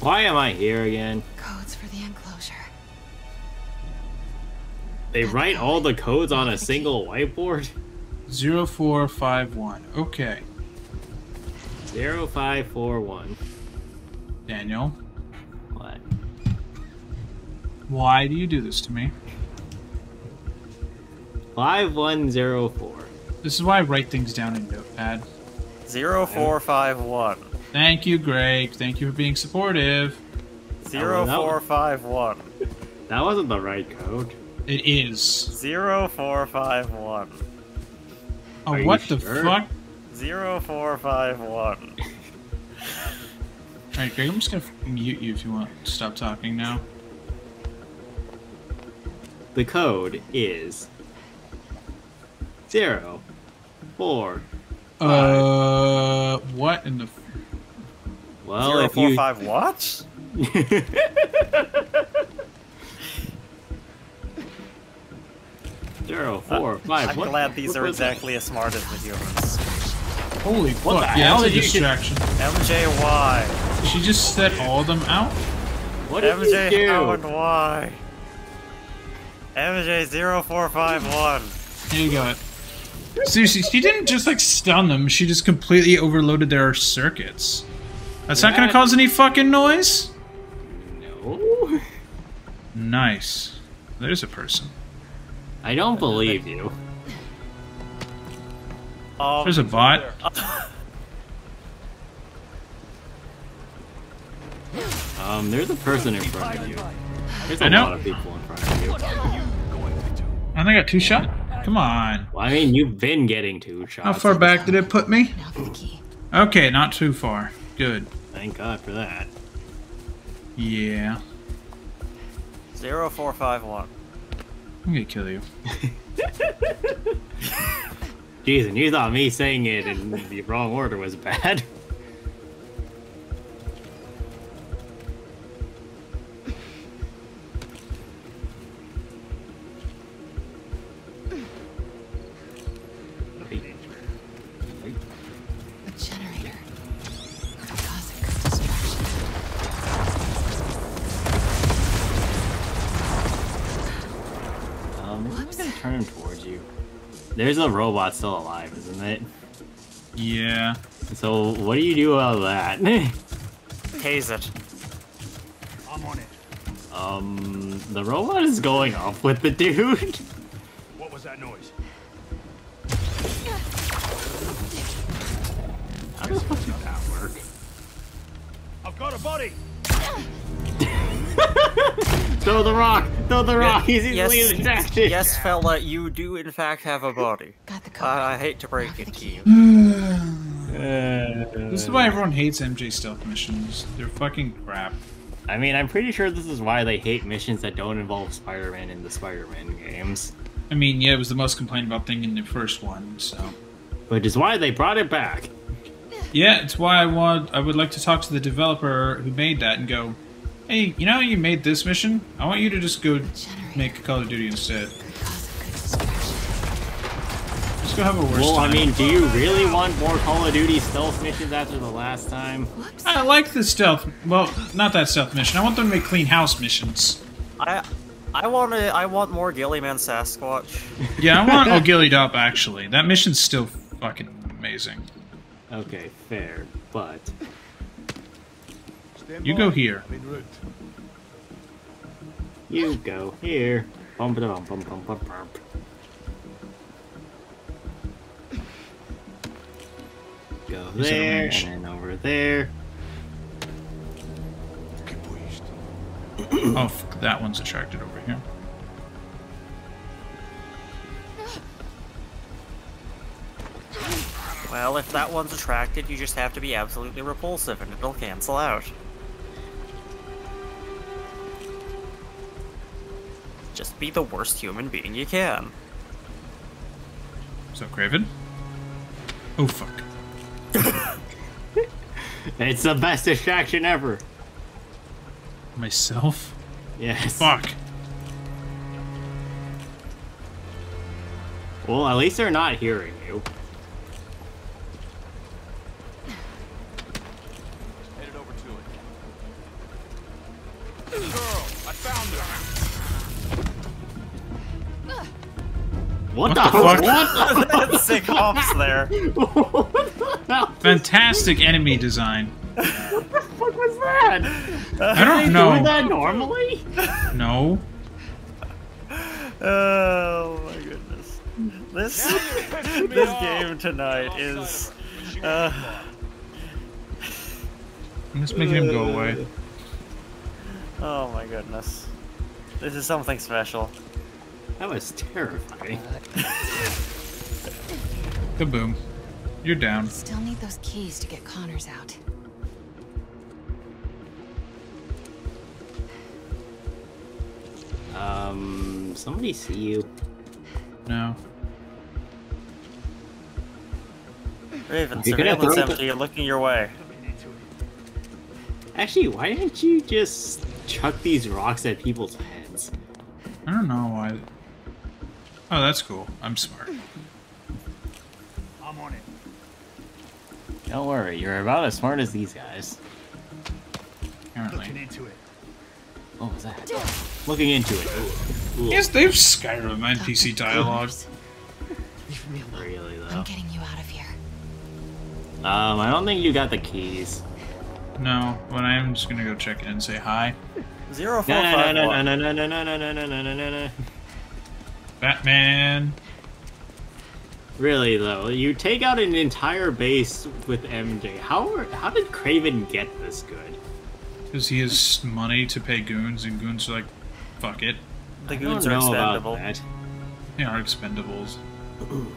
Why am I here again? Codes for the enclosure. They write all the codes on a single whiteboard? Zero four five one. Okay, 0541. Daniel. What? Why do you do this to me? 5104. This is why I write things down in Notepad. 0451. Thank you, Greg. Thank you for being supportive. 0451. That wasn't the right code. It is. 0451. Oh, Are you what the sure? fuck? 0451. Alright, Greg, I'm just gonna mute you if you want to stop talking now. The code is zero four. Uh, what in the? F- Well, if you 045 what? zero four five. I'm what- glad these what are was that? exactly as smart as the humans. Holy What fuck! the yeah, hell that's a did you get- MJY. She just set all of them out. What did MJ you do? how and why? MJ 0451. Here you go. Seriously, she didn't just like stun them. She just completely overloaded their circuits. That's not gonna cause any fucking noise? No. Nice. There's a person. I don't believe you. Um, There's a bot. Um, there's a person in front of you. There's a I know. lot of people in front of you. I only got two shot. Come on. Well, I mean, you've been getting two shots. How far back did it put me? Okay, not too far. Good. Thank God for that. Yeah. Zero four five one. I'm gonna kill you. Jeez, and you thought me saying it in the wrong order was bad. turn him towards you. There's a robot still alive, isn't it? Yeah. So, what do you do about that? Haze it. I'm on it. um, the robot is going off with the dude. What was that noise? How the fuck did that work? I've got a body. Throw the rock! Throw the rock! He's yes, easily distracted! yes, fella, you do in fact have a body. I, I hate to break it to you. Uh, this is why everyone hates MJ stealth missions. They're fucking crap. I mean, I'm pretty sure this is why they hate missions that don't involve Spider-Man in the Spider-Man games. I mean, yeah, it was the most complained about thing in the first one, so. Which is why they brought it back. Yeah, it's why I want. I would like to talk to the developer who made that and go, "Hey, you know how you made this mission? I want you to just go make Call of Duty instead. Just go have a worse Well, time." I mean, do you really want more Call of Duty stealth missions after the last time? I like the stealth. Well, not that stealth mission. I want them to make clean house missions. I I want to. I want more Gillyman Sasquatch. Yeah, I want O'Gillied up actually. That mission's still fucking amazing. Okay, fair, but You go here. you go here. Bum ba bum bum bum bum bum. Go there and then over there. oh, fuck, that one's attracted over here. Well, if that one's attracted, you just have to be absolutely repulsive, and it'll cancel out. Just be the worst human being you can. So Kraven. Oh fuck. It's the best distraction ever. Myself. Yes. Fuck. Well, at least they're not hearing you. Headed over to it. Girl, I found her. What, What the, the fuck? What the That's sick hops there. Fantastic enemy design. What the fuck was that? I don't Are they know. Doing that normally? No. Oh my goodness. This this game tonight is uh, I'm just making him go away. oh my goodness. This is something special. That was terrifying. Kaboom. You're down. Still need those keys to get Connors out. Um, somebody see you? No. Raven, You're surveillance throw the- empty, looking your way. Actually, why didn't you just chuck these rocks at people's heads? I don't know why. Oh, that's cool. I'm smart. I'm on it. Don't worry, you're about as smart as these guys. Apparently. Looking into it. What was that? Looking into it. Ooh. Ooh. Yes, they've Skyrim NPC dialogue. Really though. I'm getting you out of here. Um, I don't think you got the keys. No, but I am just gonna go check in and say hi. Zero four No, no, five no, one. no, no, no, no, no, no, no, no, no, no, no. Batman. Really though, you take out an entire base with MJ. How how did Kraven get this good? Because he has money to pay goons, and goons are like, fuck it. The I goons don't are know about expendable. that. They are expendables.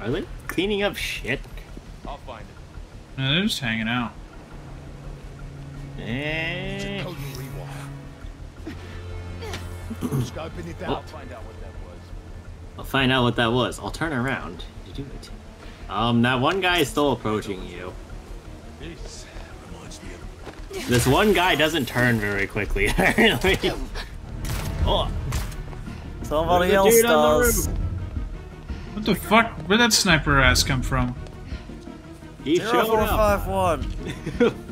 Are they cleaning up shit? I'll find it. No, they're just hanging out. Eh. Code rewind. Scoping it out. Find out what that was. I'll find out what that was. I'll turn around to do it. Um, that one guy is still approaching you. This reminds me of This one guy doesn't turn very quickly, apparently. oh, Somebody else dude the does. What the fuck? Where'd that sniper ass come from? he Zero showed four up. five one.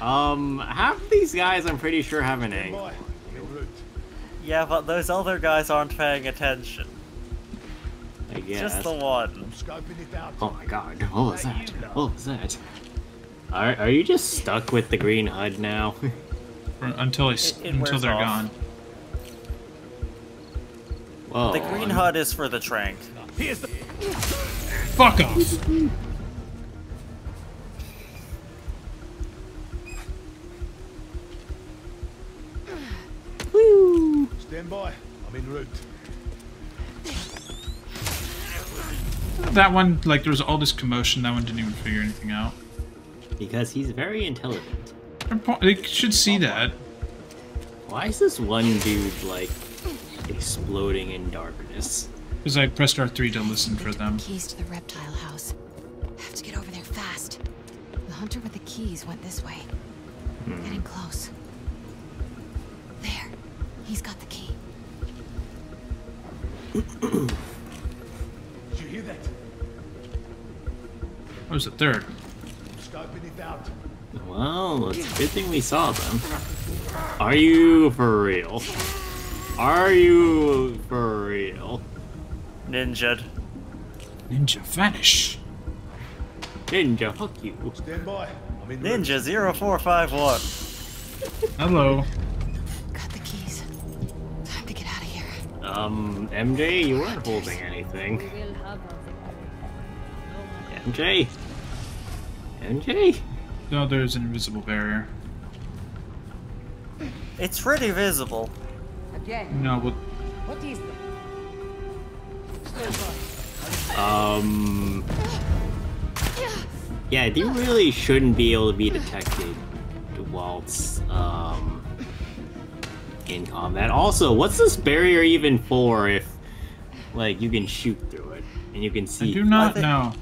Um, half of these guys I'm pretty sure have an angle. Yeah, but those other guys aren't paying attention. I guess. Just the one. scoping it out. Oh my god, what was that? What was that? Are, are you just stuck with the green HUD now? Until I, s- It- it until they're off. gone. Whoa. The green HUD is for the trank. Fuck off! Stand by. I'm en route. That one, like, there was all this commotion. That one didn't even figure anything out. Because he's very intelligent. They're po- They should see that. Why is this one dude, like, exploding in darkness? Because I pressed R3 to listen for them. Keys to the reptile house. Have to get over there fast. The hunter with the keys went this way. Hmm. Getting close. There. He's got the key. Did you hear that? What was the third? Scoping it out. Well, it's a good thing we saw them. Are you for real? Are you for real? Ninja. Ninja vanish. Ninja, fuck you. Stand by. I'm en. Ninja zero four five one. Hello. Um, MJ, you weren't holding anything. MJ? MJ? No, there's an invisible barrier. It's pretty visible. Again. No, but What is that? Um. Yeah, they really shouldn't be able to be detected whilst um in combat. Also, what's this barrier even for if like you can shoot through it and you can see? I do not think- know.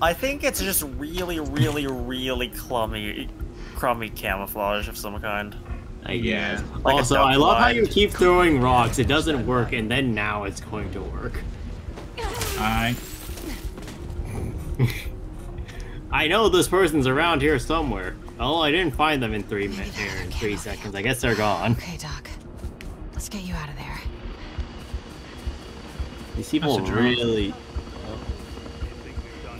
I think it's just really, really, really crummy, crummy camouflage of some kind. I guess. Like also, I love how you keep throwing rocks. It doesn't work, and then now it's going to work. I. I know this person's around here somewhere. Oh, I didn't find them in three minutes here in three seconds. I guess they're gone. Okay, Doc. Let's get you out of there. These people That's a drone. really.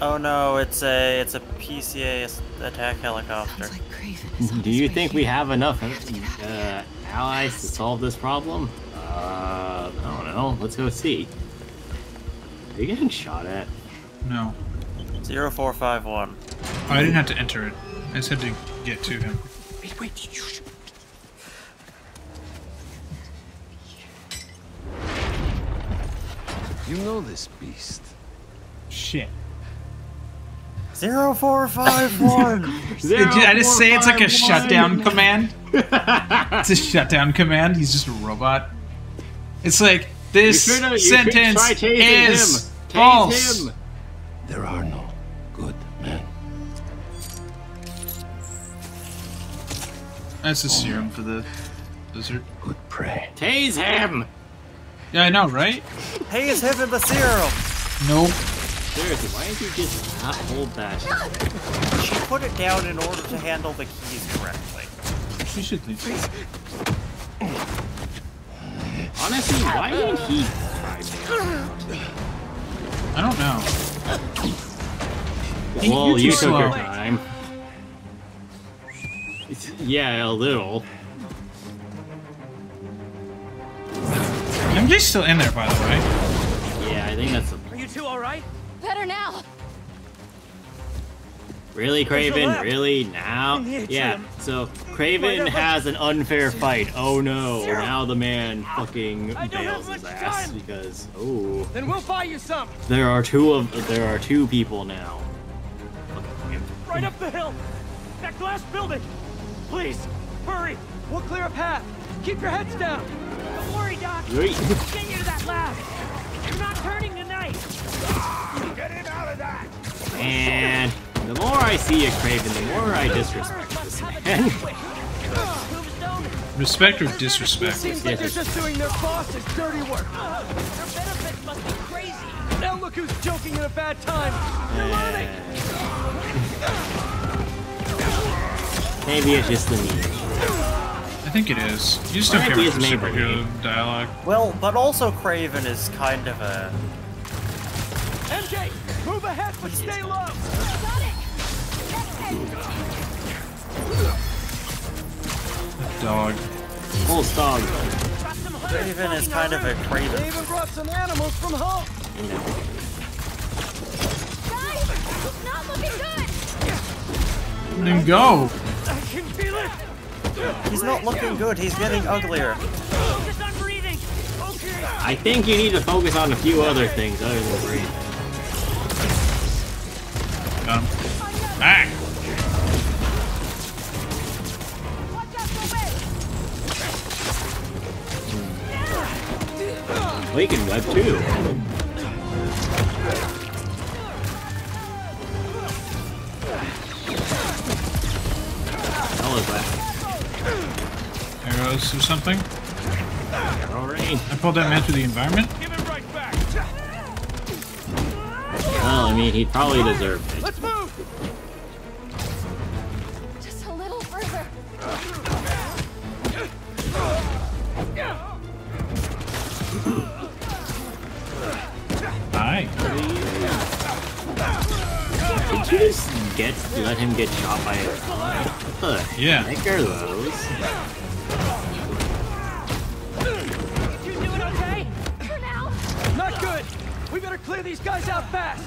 Oh no, it's a it's a PCA attack helicopter. Do you think we have enough uh, allies to solve this problem? Uh, I don't know. Let's go see. Are you getting shot at? No. Zero four five one. Oh, I didn't have to enter it. I just had to get to him. Wait, wait, You know this beast. Shit. Zero four five one. Did you- I just say it's like a shutdown command? it's a shutdown command. He's just a robot. It's like this You should've- you should sentence is him. False. him. There are no good men. That's a serum for the lizard. Good prey. Tase him. Yeah, I know, right? Hey, is him in the serum. Nope. Seriously, why did you just not hold that? She put it down in order to handle the keys correctly. She should think so. Honestly, why didn't he try bailing out? I don't know. Hey, well, you're you took slow. your time. It's- yeah, a little. MJ's still in there, by the way. Yeah, I think that's the Are you two alright? Better now. Really, Kraven? Really? Now? In the atrium. Yeah, so Kraven has an unfair fight. Oh no, now the man fucking I don't have bails his ass because, oh. Then we'll buy you some. There are two of, there are two people now. Right up the hill. That glass building. Please, hurry. We'll clear a path. Keep your heads down. Don't Doc. Wait. We'll you to that lab. You're not turning tonight. Get him out of that. And the more I see a Kraven, the more I disrespect this man. Respect or disrespect? Seems like they're just doing their boss's dirty work. Uh, their benefits must be crazy. Now look who's joking in a bad time. You're learning. Maybe it's just the me. I think it is. You just don't care about the main superhero dialogue. Well, but also Kraven is kind of a. MJ, move ahead, but stay low. Dog. Full dog. Kraven is kind of a They even brought some animals from home. Not looking good. Then go. I can feel it. He's not looking good. He's getting uglier. Focus on breathing. Okay. I think you need to focus on a few other things other than breathing. Got him. Back. We can web too. Hell is that? Arrows or something. Arrow rain. I pulled that man through the environment. Well, I mean, he probably deserved it. Let's move. Just a little further. Hi. Did you just get let him get shot by a What the Yeah. heck are those? We better clear these guys out fast.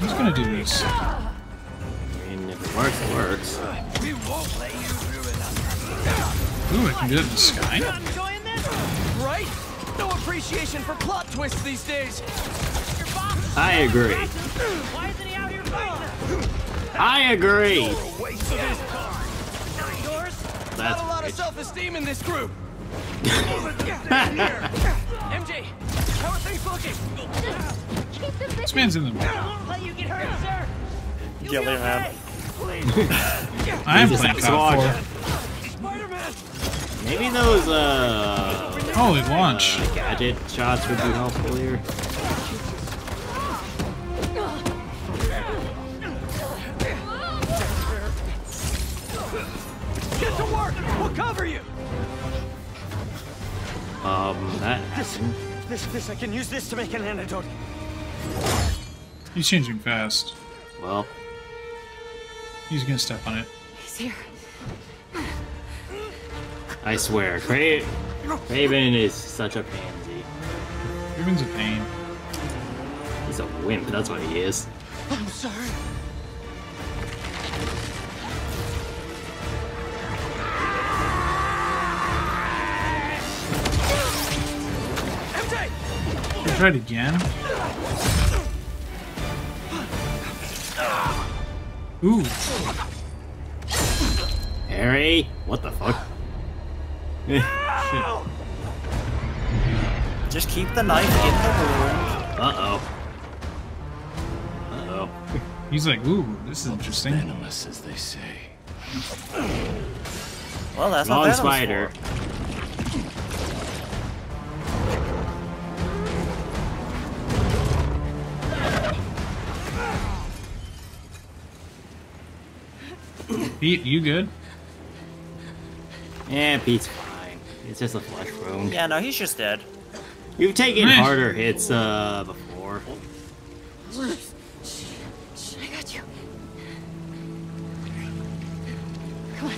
Who's gonna do this? I mean, if it works, it works. We won't let you through it. Ooh, I can do it in the sky. Not enjoying this? Right? No appreciation for plot twists these days. Your boss is I agree. Why isn't he out here fighting? I agree. Waste of his car. Not yours. That's Not a lot of self-esteem in this group. MJ, how are things looking? This man's in the. I won't let you get hurt, sir. You'll be Gilly man. I am playing that's COD 4. Spider-Man. Maybe those uh, Holy launch. uh gadget shots would be helpful here. Get to work. We'll cover you. Um, that happened. This, this, I can use this to make an antidote. He's changing fast. Well, He's gonna step on it. He's here. I swear, Cra- Raven is such a pansy. Raven's a pain. He's a wimp. That's what he is. Oh, I'm sorry. We it again. Ooh. Harry, what the fuck? Just keep the knife in the wound. Uh oh. Uh oh. He's like, ooh, this is interesting. Venomous, as they say. Well, that's not Wrong Venom's spider. fault. Pete, you good? Yeah, Pete's fine. It's just a flesh wound. Yeah, no, he's just dead. You've taken Meh. harder hits uh before. I got you. Come on.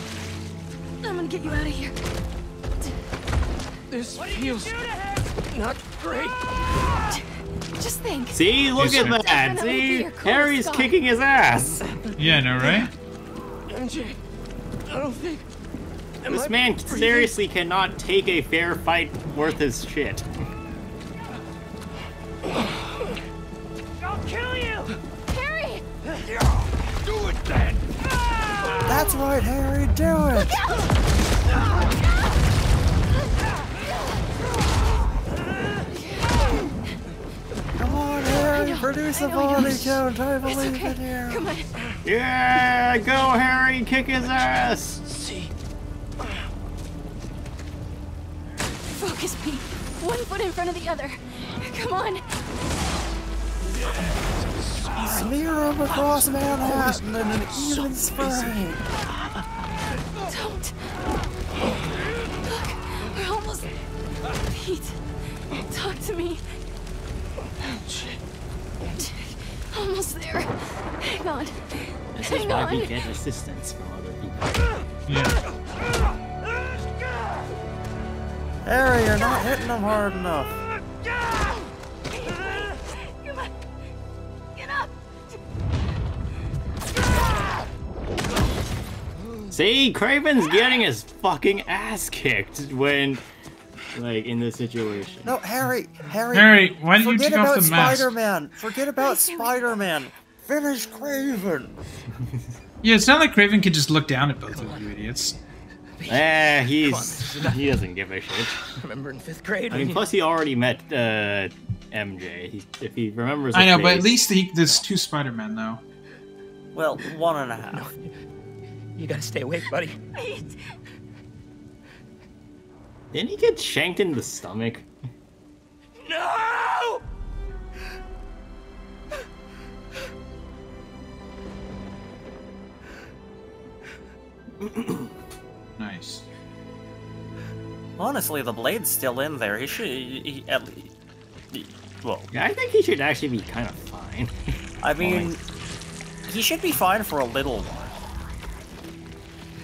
I'm gonna get you out of here. This feels not great. Just think. See, look Yes, at sir. that. Definitely See, your coolest Harry's kicking his ass. Yeah, no, right? MJ, I don't think. Am This I man breathing? seriously cannot take a fair fight worth his shit. I'll kill you! Harry! Yeah, Do it then! That's right, Harry, do it! Come on, Harry, produce a body count. I believe in you. Come on. Yeah, go Harry, kick his ass. See, Focus, Pete. One foot in front of the other. Come on. Smear him across Manhattan in an even spray. Don't. Look, we're almost. Pete, talk to me. Almost there. Hang on. This is why we get assistance from other people. Yeah. Harry, you're not hitting him hard enough. Get up. See, Kraven's getting his fucking ass kicked when, like, in this situation. No, Harry, Harry. Harry, why didn't you forget take off about the mask? Spider-Man. Forget about Spider-Man. Finish Kraven. Yeah, it's not like Kraven could just look down at both of you idiots. Eh, he's he doesn't give a shit. remember in fifth grade? I mean, plus he already met uh, MJ. He, if he remembers. I his know, but at least he, there's two Spider-Men though. Well, one and a half. You gotta stay awake, buddy. didn't he get shanked in the stomach? No! Nice. Honestly, the blade's still in there. He should. He, he- at least. Well, Yeah, I think he should actually be kind of fine. I mean, he should be fine for a little while.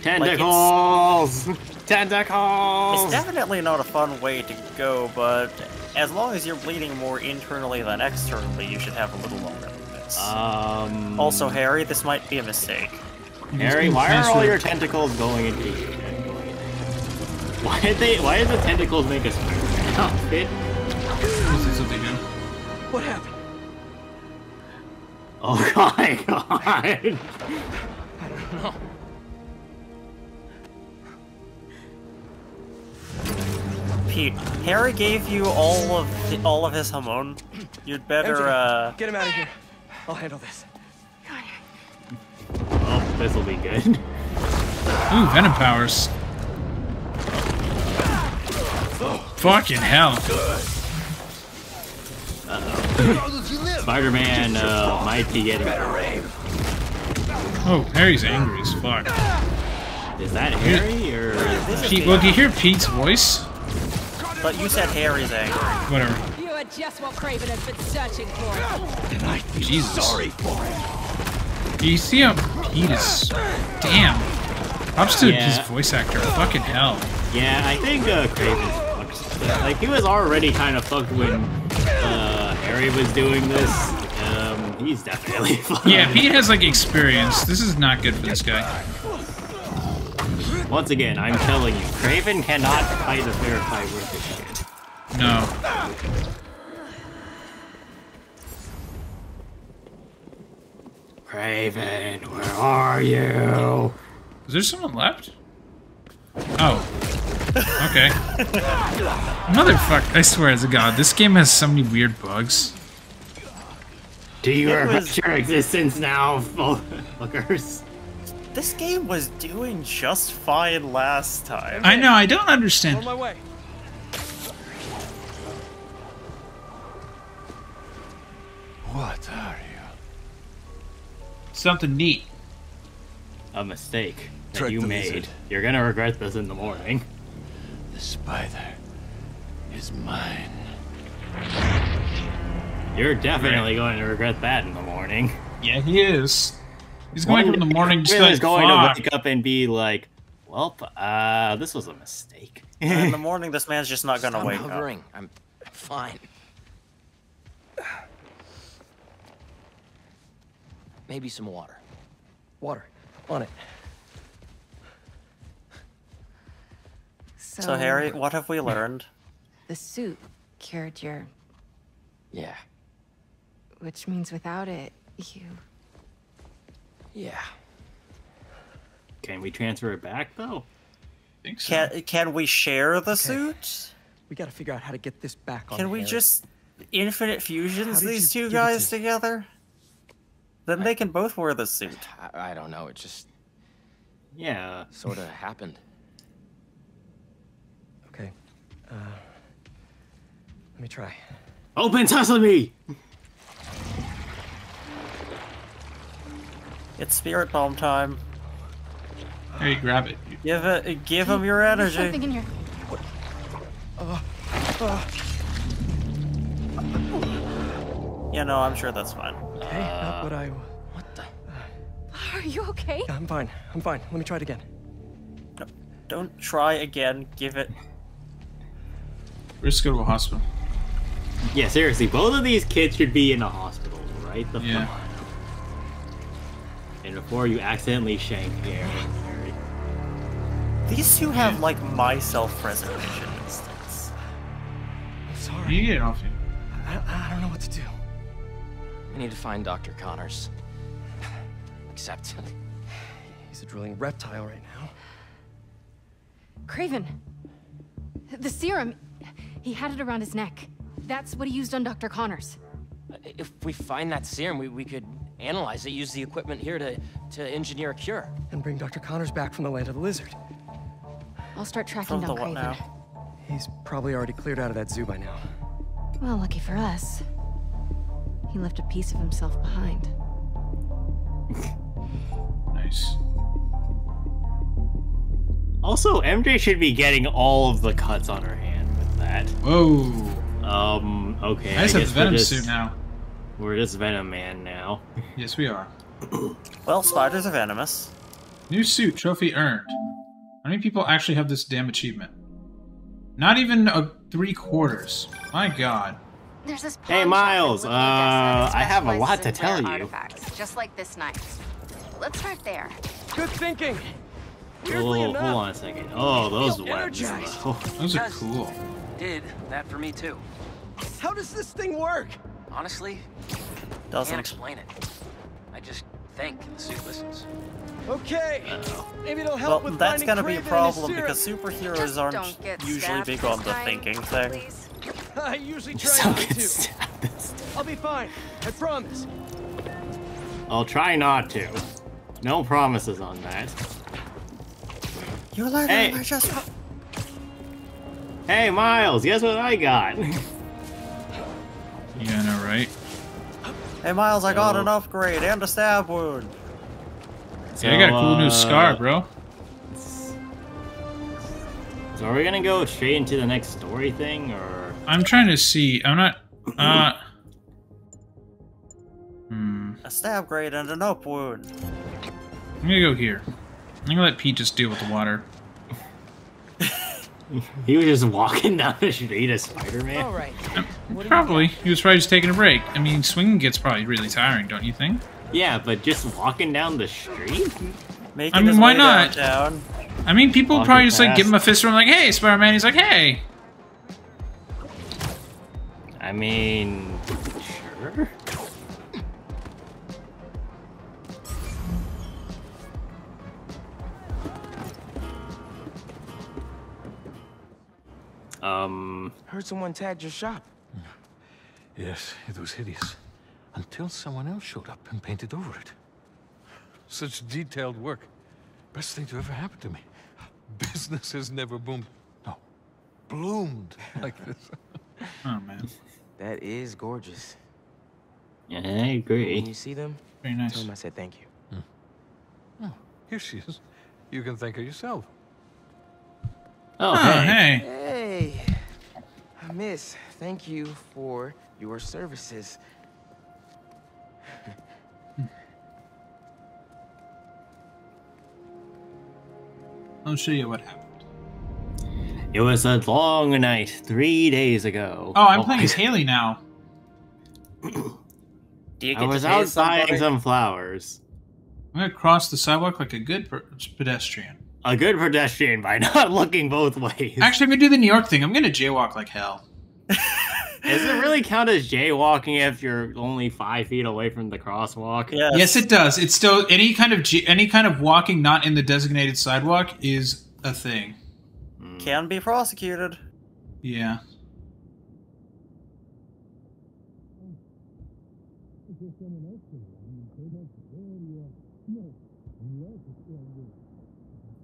Tentacles! Tentacles! It's definitely not a fun way to go, but as long as you're bleeding more internally than externally, you should have a little longer than this. Um. Also, Harry, this might be a mistake. Harry, why are all your tentacles going into your head? Why did they? Why did the tentacles make us outfit? This is what they. What happened? Oh my god! I don't know. Pete, Harry gave you all of the, all of his hormone. You'd better MJ, uh. Get him out of here. I'll handle this. This will be good. Ooh, venom powers. Fucking hell. Spider-Man uh, might be getting. Oh, Harry's angry as fuck. Is that Harry or? Pete, well, do you hear Pete's voice? But you said Harry's angry. Whatever. You are just what Kraven has been searching for. And I feel Jesus. Sorry for it. You see how Pete is. Damn. Props to Yeah. his voice actor. Fucking hell. Yeah, I think uh, Kraven's fucked. Like he was already kind of fucked when uh, Harry was doing this. Um, he's definitely fucked. Yeah, Pete has like experience. This is not good for this guy. Once again, I'm telling you, Kraven cannot fight a fair fight worth his shit. No. Kraven, where are you? Is there someone left? Oh. Okay. Motherfucker, I swear to God, this game has so many weird bugs. Do you It regret was- your existence now, fuckers? This game was doing just fine last time. I know, I don't understand. On my way. What are you? Something neat. A mistake that Trick you made. lizard. You're gonna regret this in the morning. The spider is mine. You're definitely going to regret that in the morning. Yeah, he is. He's going One in the morning just really like, going "Fuck." to wake up and be like, "Well, uh, this was a mistake." in the morning, this man's just not gonna Stop wake up. hovering. I'm fine. Maybe some water. Water. On it. So, So, Harry, what have we learned? The suit cured your... Yeah. Which means without it, you... Yeah. Can we transfer it back though? think Can can we share the suit? We gotta figure out how to get this back on Can we Harry. just infinite fusions these two give it guys to together? Then they can both wear the suit. I, I don't know. It just Yeah. sort of happened. Okay. Uh, let me try. Open sesame! It's spirit bomb time. Here, you grab it. Give it. Give him your There's energy. something in here. Yeah, no, I'm sure that's fine. Okay, not what I. Are you okay? I'm fine. I'm fine. Let me try it again. No, Don't try again. Give it. Let's go to a hospital. Yeah, seriously, both of these kids should be in a hospital, right? The Yeah. fuck? And before you accidentally shank Harry. Harry. These two have like my self-preservation instincts. I'm sorry. You get it off you. I, I don't know what to do. We need to find Dr. Connors. Except He's a drilling reptile right now. Kraven. The serum. He had it around his neck. That's what he used on Dr. Connors. if we find that serum, we, we could analyze it, use the equipment here to, to engineer a cure. And bring Dr. Connors back from the land of the lizard. I'll start tracking From the down what Kraven. now? He's probably already cleared out of that zoo by now. Well, lucky for us. He left a piece of himself behind. Nice. Also, MJ should be getting all of the cuts on her hand with that. Whoa. Um, okay. I have guess the Venom we're just, suit now. We're just Venom Man now. Yes, we are. Well, spiders are venomous. New suit trophy earned. How many people actually have this damn achievement? Not even a three quarters. My god. There's this Hey, pawn shop in Miles, uh, I have a lot to tell you. Artifacts, just like this knife. Let's start there. Good thinking. Oh, Weirdly hold enough, on a second. Oh, those feel weapons. energized. Those are cool. Did that for me too. How does this thing work? Honestly, Doesn't. can't explain it. I just think and the suit listens. Okay. Maybe it'll Well, help with that's gonna be a Kraven and his problem because superheroes aren't usually big on the thinking thing. please. I usually try don't to. stabbed this. I'll be fine. I promise. I'll try not to. No promises on that. You let Hey. I just. Hey, Miles, guess what I got? Yeah, I know, right? Hey, Miles, I got So- an upgrade and a stab wound. Yeah, I got a cool new uh, scar, bro. So are we gonna go straight into the next story thing, or I'm trying to see. I'm not. Uh. Hmm. A stab grade and an up wound. I'm gonna go here. I'm gonna let Pete just deal with the water. he was just walking down the street as Spider-Man? All right. Probably. He was probably just taking a break. I mean, swinging gets probably really tiring, don't you think? Yeah, but just walking down the street? Making I mean, why not? downtown. I mean, people Walking probably just like give him a fist from like, "Hey, Spider-Man." He's like, "Hey." I mean, sure. Um, Heard someone tagged your shop. Yes, it was hideous. Until someone else showed up and painted over it. Such detailed work. Best thing to ever happen to me. Business has never boomed. No, bloomed like this. Oh man, that is gorgeous. Yeah, I agree. When you see them, Very nice. tell them I said thank you. Hmm. Oh, here she is. You can thank her yourself. Oh, oh hey. hey. Hey. Miss, thank you for your services. I'll show you what happened. It was a long night three days ago. Oh, I'm oh, playing as Hailey now. Do you I was to out buying some flowers. I'm gonna cross the sidewalk like a good per- pedestrian. A good pedestrian by not looking both ways. Actually, I'm gonna do the New York thing. I'm gonna jaywalk like hell. Does it really count as jaywalking if you're only five feet away from the crosswalk? Yes, it does. It's still any kind of j- any kind of walking not in the designated sidewalk is a thing. Can be prosecuted. Yeah.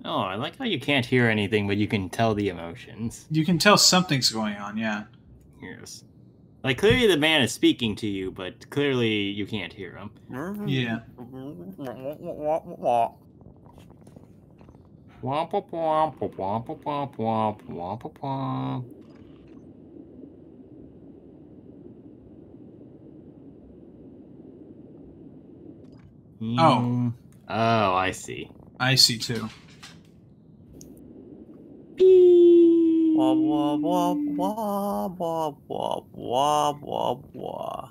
Oh, I like how you can't hear anything, but you can tell the emotions. You can tell something's going on. Yeah. Yes. Like clearly the man is speaking to you, but clearly you can't hear him. Mm-hmm. Yeah. Mm-hmm. Womp womp womp womp womp womp womp womp. Oh. Oh, I see. I see too. Wah wah wah wah wah wah wah wah wah.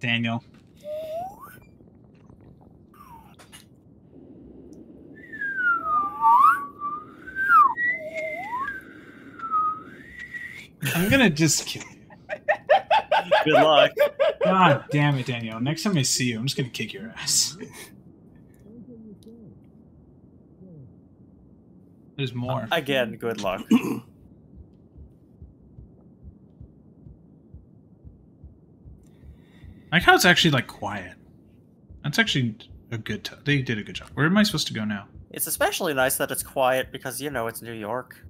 Daniel. I'm gonna just kill you. Good luck. God damn it, Daniel. Next time I see you, I'm just gonna kick your ass. There's more. Again, good luck. like how it's actually like quiet. That's actually a good. T- they did a good job. Where am I supposed to go now? It's especially nice that it's quiet because you know it's New York.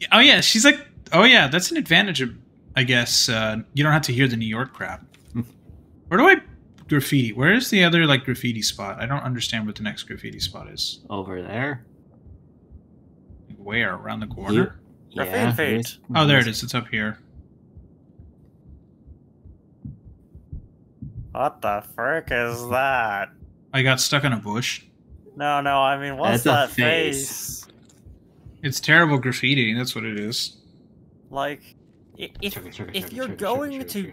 Yeah, Oh yeah, she's like. Oh yeah, that's an advantage of. I guess uh, you don't have to hear the New York crap. Where do I graffiti? Where is the other like graffiti spot? I don't understand what the next graffiti spot is. Over there. Where around the corner? Graffiti fate. here's- Oh, there it is. It's up here. What the frick is that? I got stuck on a bush. No, no, I mean, what's That's that face? It's terrible graffiti. That's what it is. Like, i- if, Sugar, sugar, if you're going to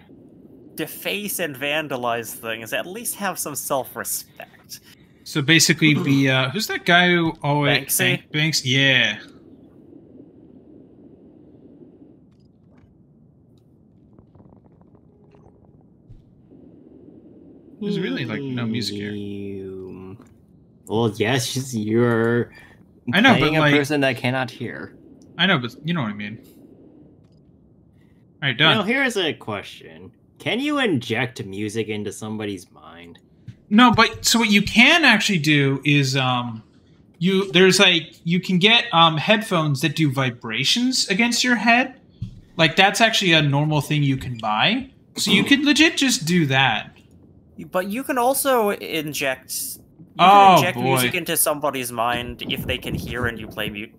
deface and vandalize things, at least have some self-respect. So basically, be uh, who's that guy who always Banksy? Banks? Yeah. There's really like no music here. Well, yes, you're. I know, but, a like- person that cannot hear. I know, but you know what I mean. All right, done. Now, here's a question: Can you inject music into somebody's mind? No, but so what you can actually do is um you there's like you can get um headphones that do vibrations against your head. Like that's actually a normal thing you can buy. So you could legit just do that. But you can also inject. You Oh, can inject boy. music into somebody's mind if they can hear and you play mute.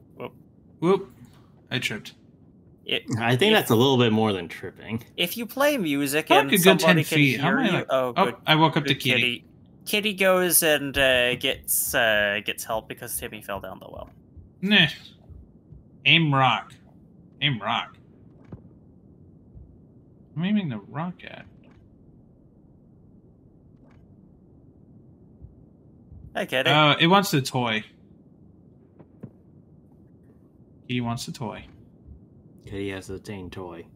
Whoop. I tripped. It, I think if, that's a little bit more than tripping. if you play music Fuck, and a good somebody 10 can feet. Hear I you, like- oh, Oh, good. I woke up to good Kitty. Kitty goes and uh, gets uh, gets help because Timmy fell down the well. Nah. Aim rock. Aim rock. I'm aiming the rock at. I get it. Uh, it wants the toy. He wants the toy. Kitty has the Dane toy.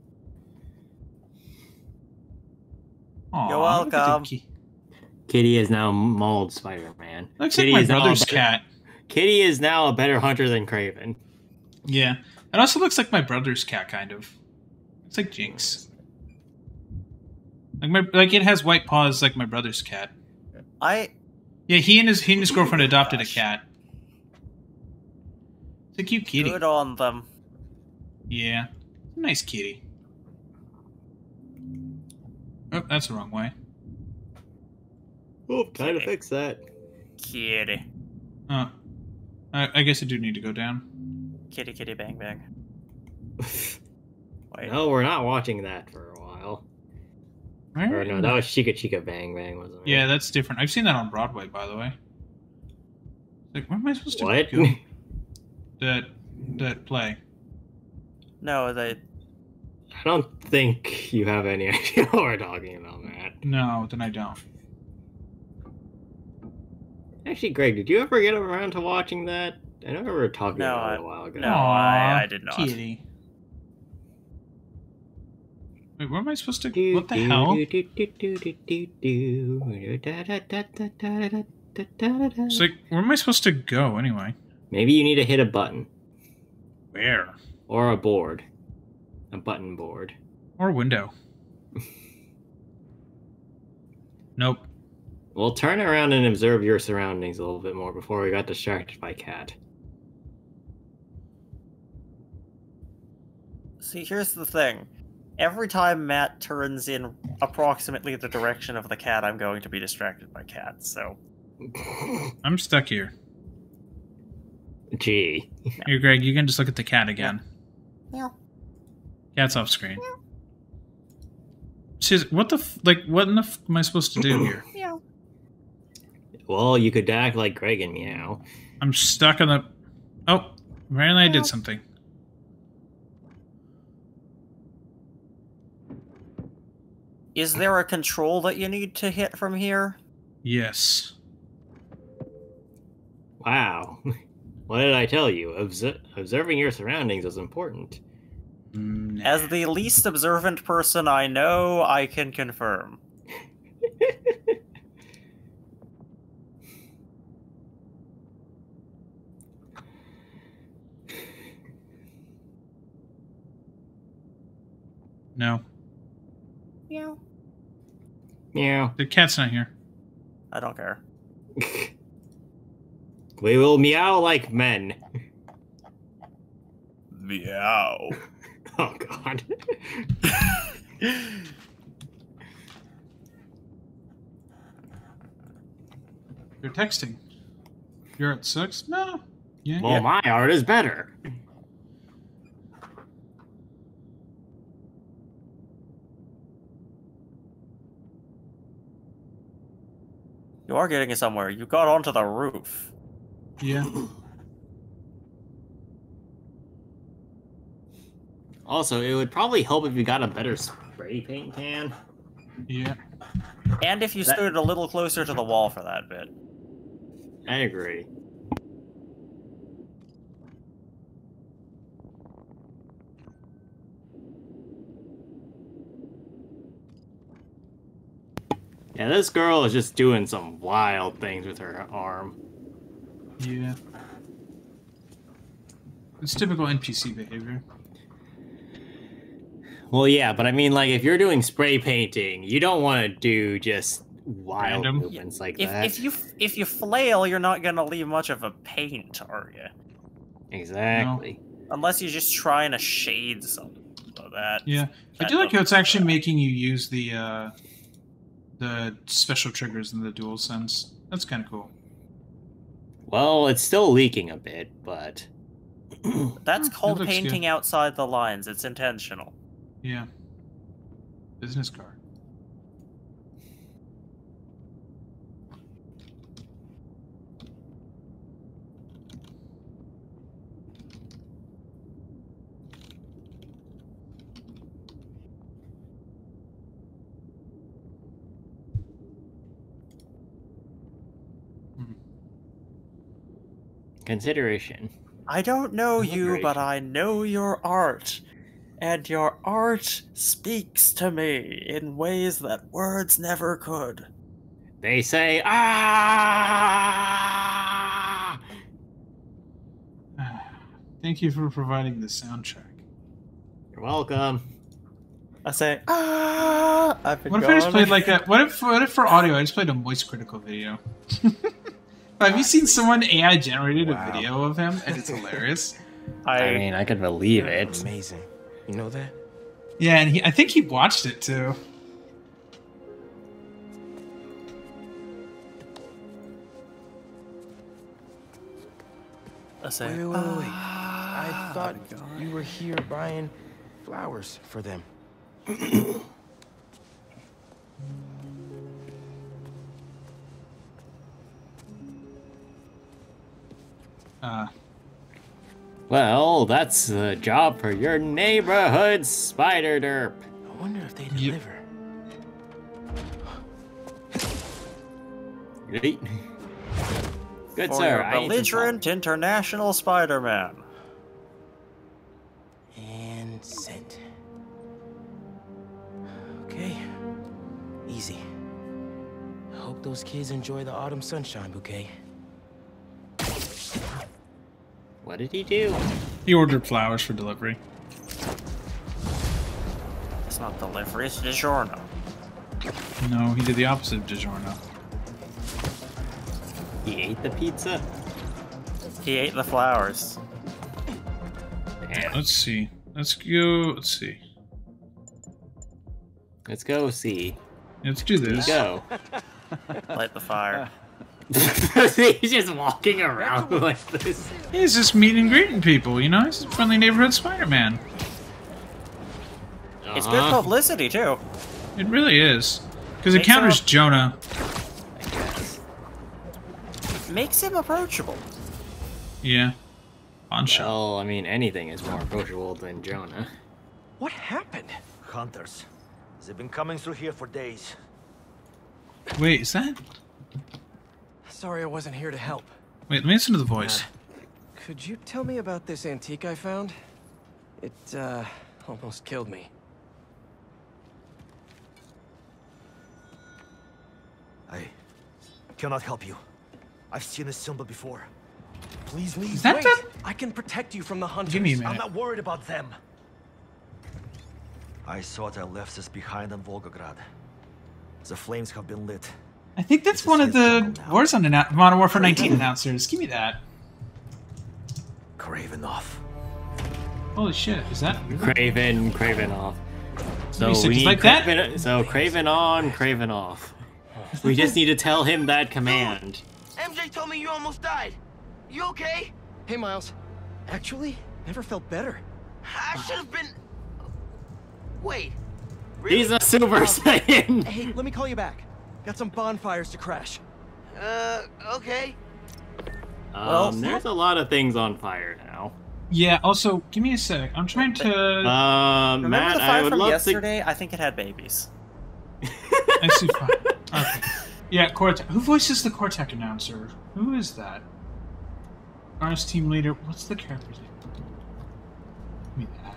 Aw, You're look welcome. Kitty is now mauled Spider-Man. Looks Kitty like my is brother's better- cat. Kitty is now a better hunter than Kraven. Yeah. It also looks like my brother's cat, kind of. It's like Jinx. Like my like it has white paws like my brother's cat. I Yeah, he and his he and his girlfriend adopted a cat. It's a cute kitty. good on them. Yeah. Nice kitty. Oh, that's the wrong way. Oh, time to fix that. Kitty, Oh. I, I guess I do need to go down. kitty, kitty, bang, bang. Wait. No, we're not watching that for a while. Where? Or no, that was Chica Chica Bang Bang, wasn't it? Yeah, that's different. I've seen that on Broadway, by the way. Like, where am I supposed to What? go? that that play. No, they. I don't think you have any idea what we're talking about, Matt. No, then I don't. Actually, Greg, did you ever get around to watching that? I know we were talking No, about I- it a while ago. no, I, I did not. Kitty. Wait, where am I supposed to? What the hell? It's like, where am I supposed to go anyway? Maybe you need to hit a button. Where? Or a board. A button board. Or window. nope. Well, turn around and observe your surroundings a little bit more before we got distracted by Cat. See, here's the thing. Every time Matt turns in approximately the direction of the cat, I'm going to be distracted by cats. So I'm stuck here. Gee. Here, Greg, you can just look at the cat again. Yeah. Cat's off screen. She's, what the f- like? What in the f- am I supposed to do here? Yeah. Well, you could act like Greg and meow. I'm stuck on the. Oh, apparently I did something. Is there a control that you need to hit from here? Yes. Wow. What did I tell you? Obs- observing your surroundings is important. Mm, As the least observant person I know, I can confirm. No. Yeah. The cat's not here. I don't care. We will meow like men. Meow. Oh god. You're texting. You're at six? No. Yeah. Well, my art is better. You are getting it somewhere. You got onto the roof. Yeah. Also, it would probably help if you got a better spray paint can. Yeah. And if you That- stood a little closer to the wall for that bit. I agree. Yeah, this girl is just doing some wild things with her arm. Yeah. It's typical NPC behavior. Well, yeah, but I mean, like, if you're doing spray painting, you don't want to do just wild Random. movements like If, that. if you if you flail, you're not gonna leave much of a paint, are you? Exactly. Unless you're just trying to shade something. So that Yeah. I do like how it's actually making you use the uh the special triggers in the DualSense. That's kind of cool. Well, it's still leaking a bit, but That's called looks good. painting outside the lines. It's intentional. Yeah. Business card. Consideration. I don't know you, but I know your art. And your art speaks to me in ways that words never could. They say, ah! Thank you for providing the soundtrack. You're welcome. I say, ah! I've been What if I just played like a what if what if for audio I just played a voice critical video? Have you seen someone AI generated a video of him and it's hilarious? I mean, I could believe it. Amazing. You know that? Yeah, and he I think he watched it too. I say, Wait, wait, wait, wait. Ah, I thought you were here buying flowers for them. Uh, Well, that's a job for your neighborhood spider derp. I wonder if they deliver. Great. Good For sir. your I need some belligerent international Spider-Man. And sent. Okay. Easy. I hope those kids enjoy the autumn sunshine bouquet. What did he do? he ordered flowers for delivery. It's not delivery, it's DiGiorno. No, he did the opposite of DiGiorno. He ate the pizza. He ate the flowers. Let's see. Let's go. Let's see. Let's go see. Let's do this. Let's go. Light the fire. He's just walking around like this. He's just meeting and greeting people, you know? He's a friendly neighborhood Spider-Man. It's good Uh-huh. publicity too. It really is. Because it Makes him counters a- Jonah. Makes him approachable. Yeah. On show. Well, I mean, anything is more approachable than Jonah. What happened? Hunters. They've been coming through here for days. Wait, is that? Sorry I wasn't here to help. Wait, let me listen to the voice. Could you tell me about this antique I found? It, uh, almost killed me. I cannot help you. I've seen this symbol before. Please leave. Is that Wait, the- I can protect you from the hunters. Give me a I'm not worried about them. I thought I left this behind in Volgograd. The flames have been lit. I think that's one of the Warzone annou- Modern Warfare 19 announcers. Give me that. Kravinoff. Holy shit, is that? Kraven, Kraven off. So me we just need like that? Kraven, so Kraven on, Kraven off. We just need to tell him that command. MJ told me you almost died. You okay? Hey, Miles. Actually, never felt better. I should have been. Wait. He's a Super Saiyan. Hey, let me call you back. Got some bonfires to crash. Uh, okay. Um, there's a lot of things on fire now. Yeah, also, give me a sec. I'm trying to. Um, Remember Matt, the fire I would from love yesterday? I think it had babies. I see fire. Okay. Yeah, Cortec. Who voices the Cortec announcer? Who is that? Artist team leader. What's the character's name? Give me that.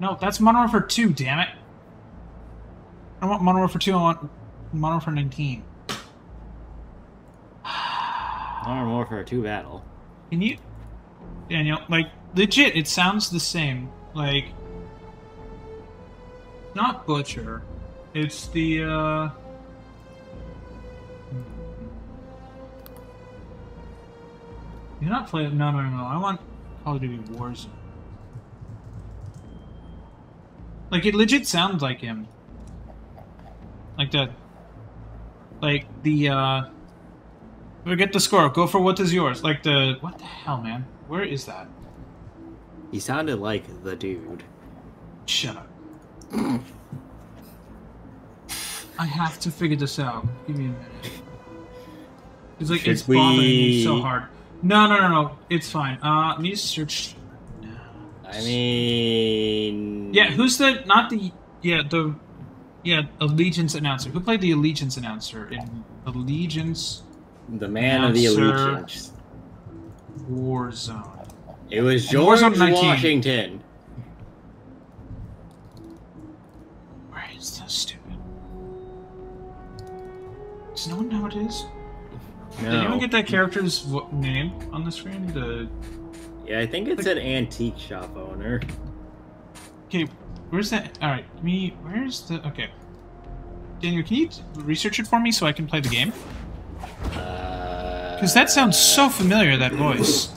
No, that's Modern Warfare 2, damn it. I want Modern Warfare 2, I want Modern Warfare 19. to. Modern Warfare 2 battle. Can you, Daniel? Like legit, it sounds the same. Like, not Butcher. It's the. uh... You not play it? No, no, no. I want Call of Duty Warzone. Like it legit sounds like him. Like that. Like the. uh... Forget the score. Go for what is yours. Like the what the hell, man? Where is that? He sounded like the dude. Shut up. I have to figure this out. Give me a minute. It's like Should it's bothering me so hard. No, no, no, no. It's fine. Uh, let me search. I mean, Yeah, who's the not the yeah the yeah Allegiance announcer? Who played the Allegiance announcer in Allegiance? the man of the Announcer allegiance. Warzone. It was George Warzone 19. Washington. Where is this stupid? Does no one know what it is? Did anyone get that character's name on the screen? The Yeah, I think it said antique shop owner. okay, where's that? All right, me. Where's the? Okay, Daniel, can you research it for me so I can play the game? Uh, because that sounds so familiar. That voice.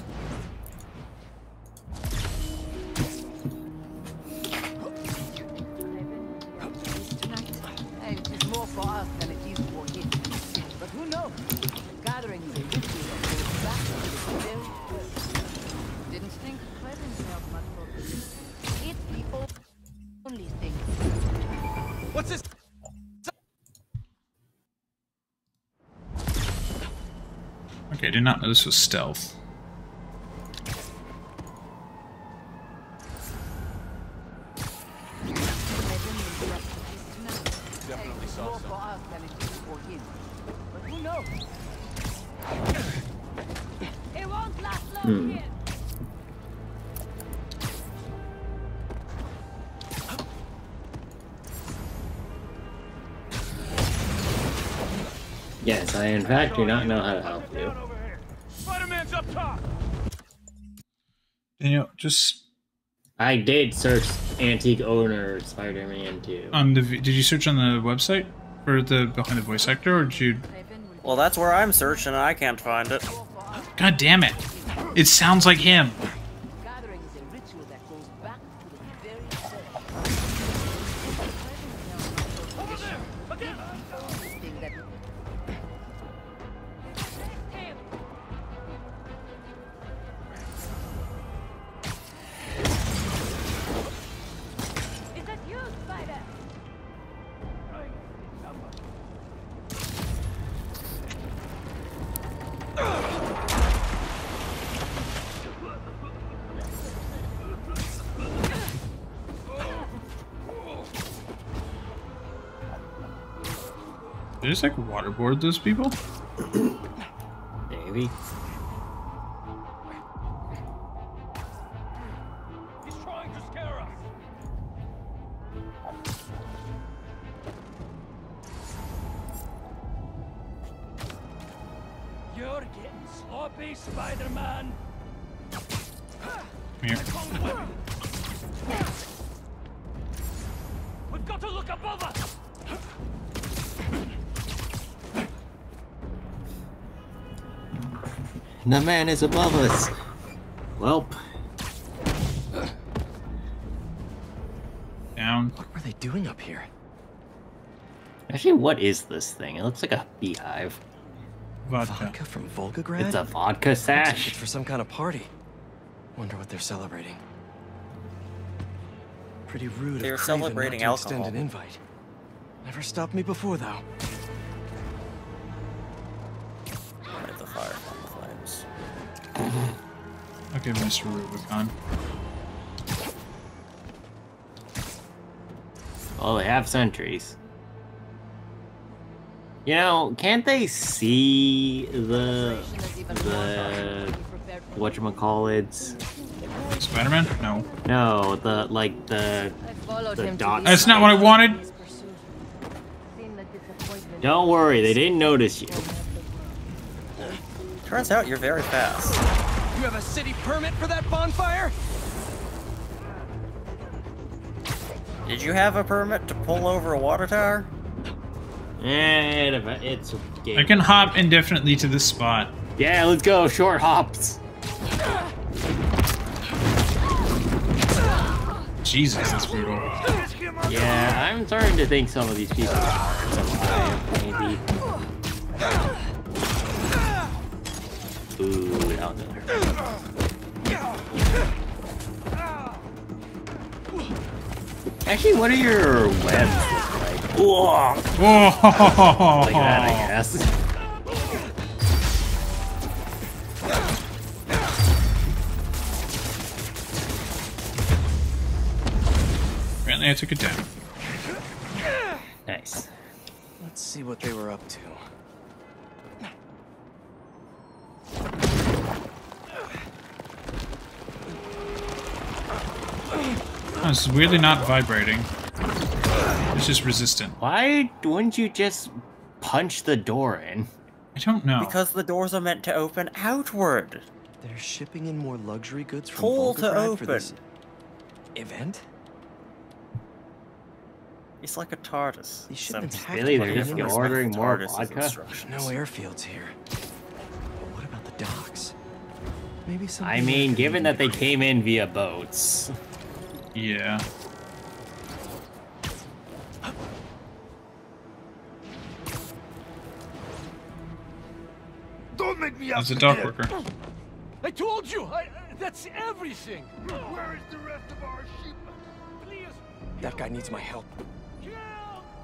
Knows? It won't last long Hmm. here. Yes, I in fact do not know how to help you. Spider-Man's up top. Daniel, just I did search antique owner Spider-Man 2. on the did you search on the website for the behind the voice actor or did you? Well, that's where I'm searching and I can't find it. God damn it! It sounds like him. Did I just like waterboard those people? Maybe. Man is above us. Welp. Down. What were they doing up here? Actually, what is this thing? It looks like a beehive. Vodka. Vodka from Volgograd? It's a vodka Looks like sash. it's for some kind of party. Wonder what they're celebrating. Pretty rude They're of Kraven not celebrating to extend alcohol. an invite. Never stopped me before, though. Okay, Mr. Rubicon. Oh, they have sentries. You know, can't they see the the whatchamacallits? Spider-Man? No. No, the like the the dot. That's not what I wanted. Don't worry, they didn't notice you. Turns out you're very fast. You have a city permit for that bonfire? Did you have a permit to pull over a water tower? And it's game. I can hop indefinitely to this spot. Yeah, let's go. Short hops. Jesus, that's brutal. Yeah, I'm starting to think some of these people are alive, maybe. Ooh, that was hurt. Actually, what are your webs look like? Whoa! Whoa! Like that, I guess. Apparently I took it down. Nice. Let's see what they were up to. This is weirdly not vibrating. It's just resistant. Why wouldn't you just punch the door in? I don't know. Because the doors are meant to open outward. They're shipping in more luxury goods from Pull to Volgograd for this event? It's like a TARDIS. These shipments Some- have Really? to They're be just in respect ordering to more vodka? No airfields here. But what about the docks? Maybe some. I mean, given that they came in via boats. Yeah. Don't make me As a dock again. worker. I told you. I, that's everything. Where is the rest of our shipment? Please. That guy needs my help.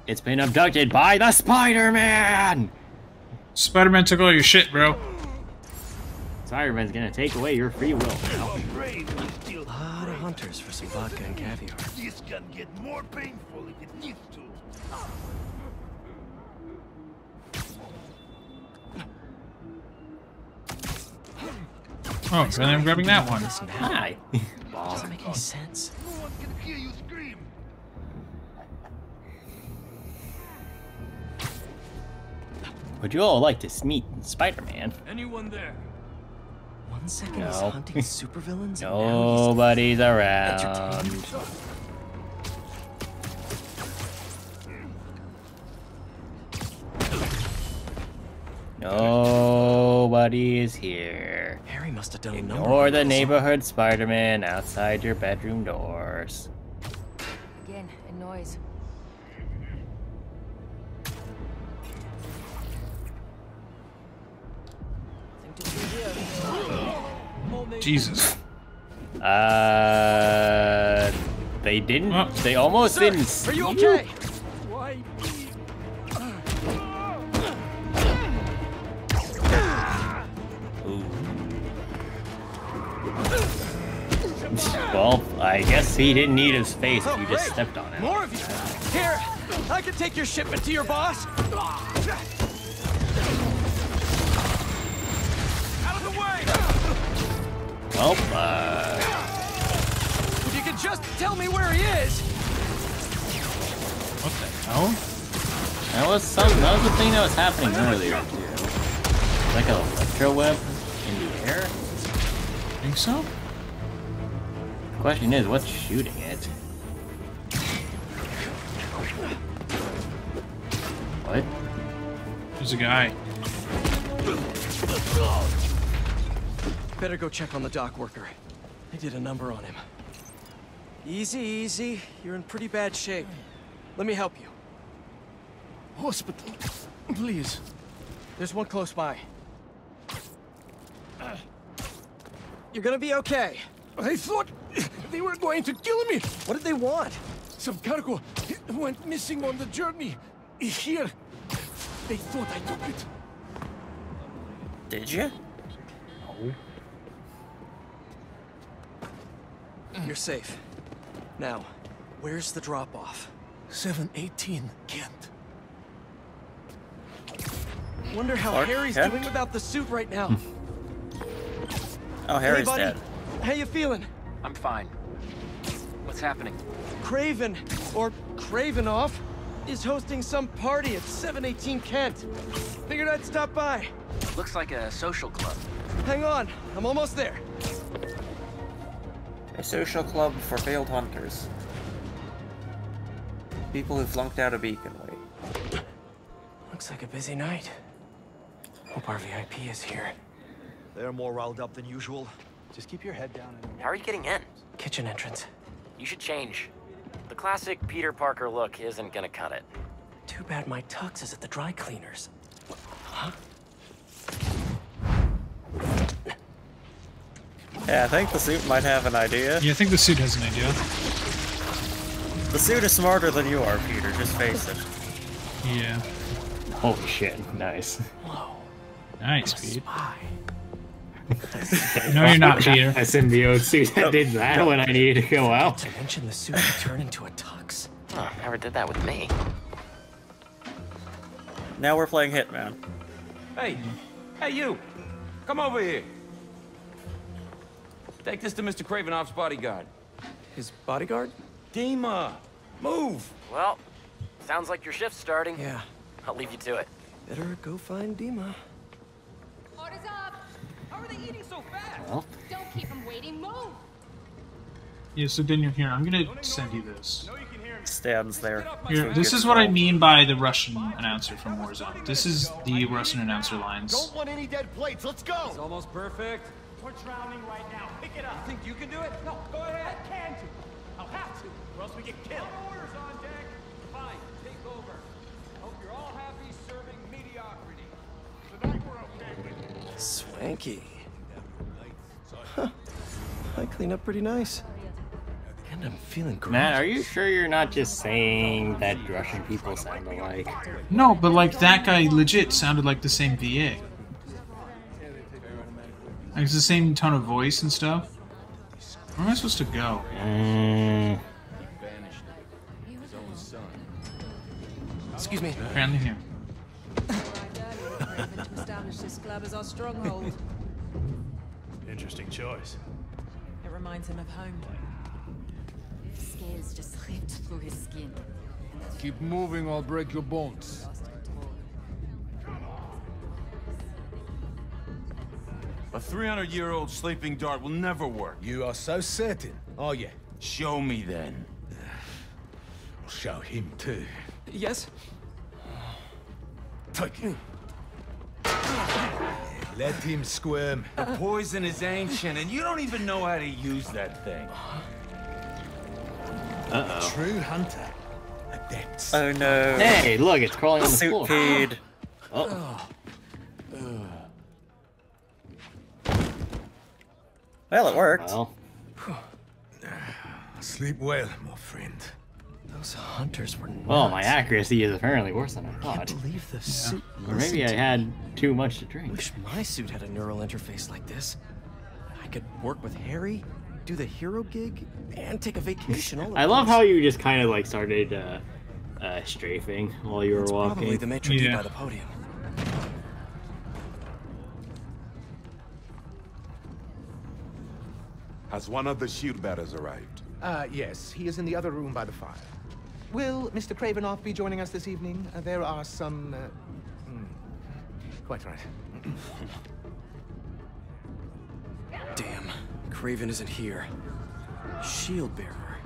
It's been abducted by the Spider-Man! Spider-Man took all your shit, bro. Spider-Man's gonna take away your free will now. A lot of hunters for some vodka and caviar. This can get more painful if it needs to. Oh, really? I'm grabbing that one. Hi. Doesn't make any sense. No one can hear you scream. Would you all like to meet Spider-Man? Anyone there? One second he's No. hunting supervillains. and now Nobody's around. entertaining. Nobody is here. Harry must have done a number. Ignore the those. neighborhood Spider-Man outside your bedroom doors. Again, a noise. Jesus. Uh, they didn't. They almost Sir, didn't. Are you okay? Why Well, I guess he didn't need his face Oh, you just great. stepped on it. More of you. Here, I can take your shipment to your boss. Well, uh, If you could just tell me where he is. What the hell? that was some. That was the thing that was happening earlier too. Like an electro web in the air. Think so? The question is, what's shooting it? What? There's a guy. Better go check on the dock worker. They did a number on him. Easy, easy. You're in pretty bad shape. Let me help you. Hospital, please. There's one close by. You're gonna be okay. I thought they were going to kill me. What did they want? Some cargo went missing on the journey. Here. They thought I took it. Did you? You're safe. Now, where's the drop-off? 718 Kent. Wonder how Clark Harry's Kent? doing without the suit right now. Hmm. Oh, Harry's hey, buddy. dead. How you feeling? I'm fine. What's happening? Kraven, or Kravinoff, is hosting some party at 718 Kent. Figured I'd stop by. Looks like a social club. Hang on, I'm almost there. A social club for failed hunters. People who flunked out of Beacon Way. Looks like a busy night. Hope our VIP is here. They're more riled up than usual. Just keep your head down and... How are you getting in? Kitchen entrance. You should change. The classic Peter Parker look isn't gonna cut it. Too bad my tux is at the dry cleaners. Huh? Yeah, I think the suit might have an idea. Yeah, I think the suit has an idea. The suit is smarter than you are, Peter, just face it. Yeah. Holy shit! Nice. Nice, Pete. No, you're not, Peter. A symbiote suit that did that when I needed to go out. I mentioned the suit could turn into a tux. Oh, never did that with me. Now we're playing Hitman. Hey, hey you! Come over here. Take this to Mr. Kravinoff's bodyguard. His bodyguard? Dima, move! Well, sounds like your shift's starting. Yeah. I'll leave you to it. Better go find Dima. Orders up! How are they eating so fast? Well. Don't keep them waiting. Move! Yeah, so then you're here. I'm gonna send you this. Stands there. Here, this is what I mean by the Russian announcer from Warzone. This is the Russian announcer lines. Don't want any dead plates. Let's go. It's almost perfect. We're drowning right now. Pick it up. You think you can do it? No, go ahead. I can do. it. I'll have to, or else we get killed. orders on deck. Fine, take over. Hope you're all happy serving mediocrity. Tonight we're okay with Swanky. Huh. I clean up pretty nice. And I'm feeling great. Matt, are you sure you're not just saying that Russian people sound alike? No, but like that guy legit sounded like the same VA. Like, it's the same tone of voice and stuff. Where am I supposed to go? Mm, Excuse me. Apparently here. to establish this club as our stronghold. Interesting choice. It reminds him of home. Scales just slipped through his skin. Keep moving or I'll break your bones. A 300-year-old sleeping dart will never work. You are so certain, are you? Show me then. I'll show him too. Yes? Take it. Let him squirm. The poison is ancient, and you don't even know how to use that thing. Uh-oh. True hunter. Adept. Oh no. Hey, look, it's crawling on the Suit floor. peed. Oh. Well, it worked. Well, Sleep well, my friend. Those hunters were nuts. well, my accuracy is apparently worse than I I thought. can't believe the suit. Or maybe I had too much to drink. Wish my suit had a neural interface like this. I could work with Harry, do the hero gig, and take a vacation all I love how you just kind of like started uh, uh, strafing while you were It's walking. probably the maitre d' Yeah. by the podium. Has one of the shield bearers arrived? Uh, yes, he is in the other room by the fire. Will Mr. Kravinoff be joining us this evening? Uh, there are some. Uh, hmm, quite right. Damn, Kraven isn't here. Shield bearer.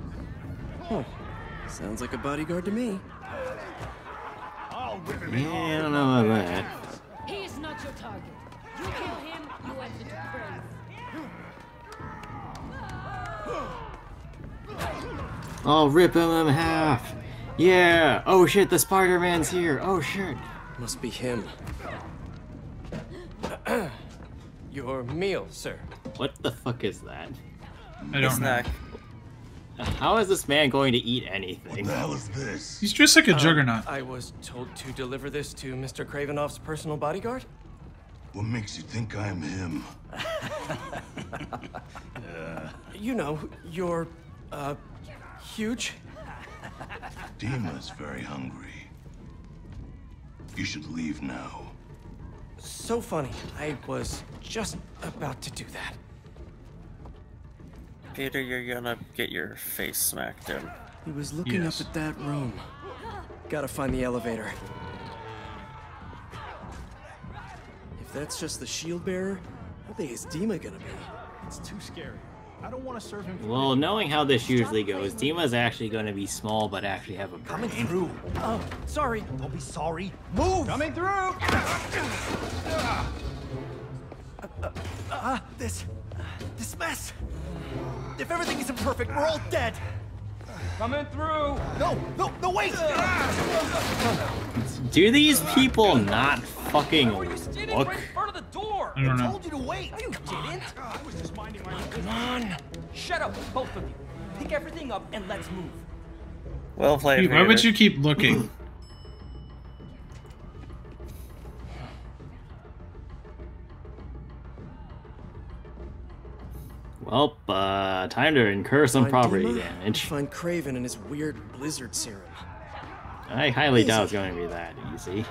Huh. Sounds like a bodyguard to me. Yeah, I don't know about that. He is not your target. You kill him, you enter to prey. I'll rip him in half. Yeah. Oh shit, the Spider-Man's here. Oh shit. Must be him. Your meal, sir. What the fuck is that? I don't know. Snack. How is this man going to eat anything? What the hell is this? He's dressed like a Uh, juggernaut. I was told to deliver this to Mr. Kravinoff's personal bodyguard. What makes you think I'm him? You know, you're, uh, huge. Dima's very hungry. You should leave now. So funny. I was just about to do that. Peter, you're gonna get your face smacked in. He was looking Yes. up at that room. Gotta find the elevator. If that's just the shield bearer, how big is Dima gonna be? It's too scary. I don't want to serve him. Well, knowing how this usually goes, Dima's actually going to be small, but actually have a brain. Coming through. Oh, sorry. Don't be sorry. Move. Coming through. Ah, this, this mess. If everything isn't perfect, we're all dead. Coming through. No, no, no, wait. Do these people not fucking Standing look? right in front of the door. I don't know. Told you to wait. You didn't. I was just minding my own Come on. Shut up, both of you. Pick everything up and let's move. Well played. Dude, why would you keep looking? Well, uh, time to incur some Find property Dima, damage. Find Kraven and his weird blizzard serum. I highly Easy. doubt it's going to be that easy.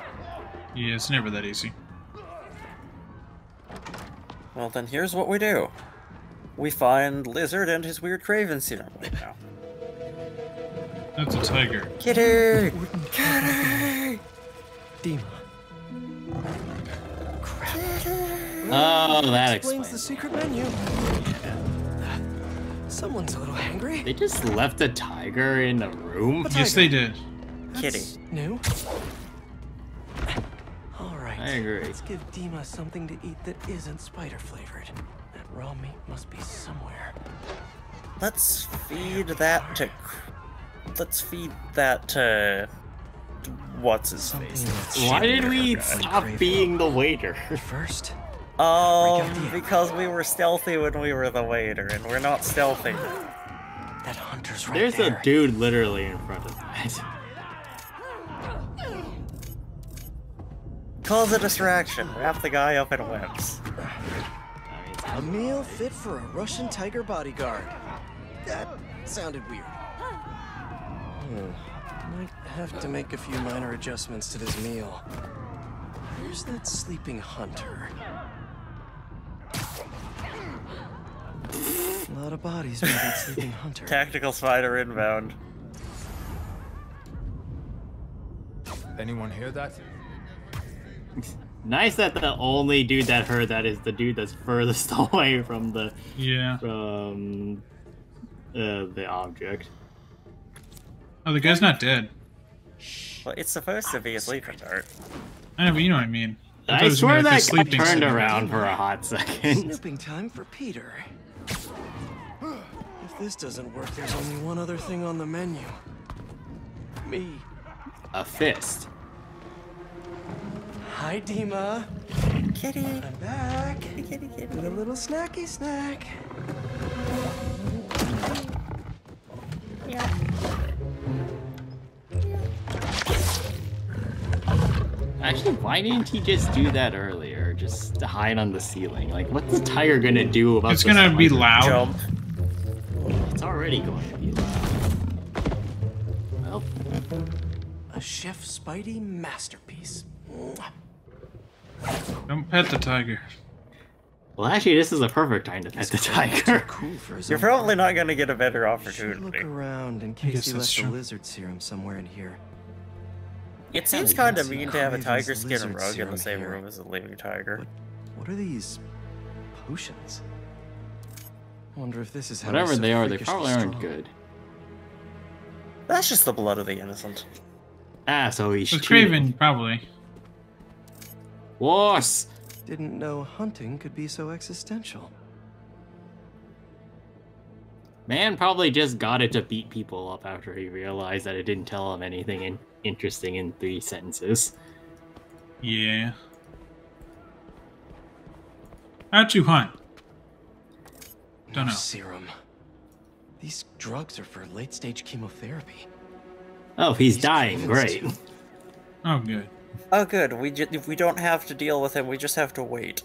Yeah, it's never that easy. Well, then here's what we do. We find Lizard and his weird Kraven serum right now. That's a tiger. Kitty! Kitty! Dima. Oh, that explains the secret menu. Someone's a little angry. They just left a tiger in the room? Yes, they did. Kitty. New. All right. I agree. Let's give Dima something to eat that isn't spider flavored. That raw meat must be somewhere. Let's feed that to. Let's feed that to. What's his face? Why did we stop being the waiter? First. Um, because we were stealthy when we were the waiter, and we're not stealthy. That hunter's right There's there. a dude literally in front of that. Cause a distraction. Wrap the guy up in webs. I mean, it's A meal fit for a Russian tiger bodyguard. That sounded weird. Hmm. Might have to make a few minor adjustments to this meal. Where's that sleeping hunter? A lot of bodies by that sleeping hunter. Tactical spider inbound. Anyone hear that? Nice that the only dude that heard that is the dude that's furthest away from the Yeah. from uh, the object. Oh, the guy's not dead. Well, it's supposed to be a sleeping dart. I know, but you know what I mean. thought I, it was gonna swear be like a that guy turned signal. around for a hot second. Snooping time for Peter. If this doesn't work, there's only one other thing on the menu. Me. A fist. Hi, Dima. Kitty. I'm back. Kitty, kitty. With a little snacky snack. Yeah. Actually, why didn't he just do that earlier? Just to hide on the ceiling. Like, what's the tiger gonna do about? It's gonna be loud. Jump. It's already going to be loud. Well, A Chef Spidey masterpiece. Mwah. Don't pet the tiger. well, actually, this is a perfect time to pet the tiger. Cool for You're probably not going to get a better Should look opportunity. around in case you that's left a true. lizard serum somewhere in here. It seems you kind of mean to have a tiger skin lizard and rug in the same here. room as a living tiger. What are these potions? I wonder if this is how Whatever he's so they are, they freakishly probably aren't good. That's just the blood of the innocent. Ah, so he's With. Kraven, probably. Worse. Didn't know hunting could be so existential. Man probably just got it to beat people up after he realized that it didn't tell him anything in- interesting in three sentences. Yeah. How'd you hunt? Don't No know. serum. These drugs are for late-stage chemotherapy. Oh, he's These dying. Great. too. Oh, good. Oh, good. We ju- if we don't have to deal with him, we just have to wait.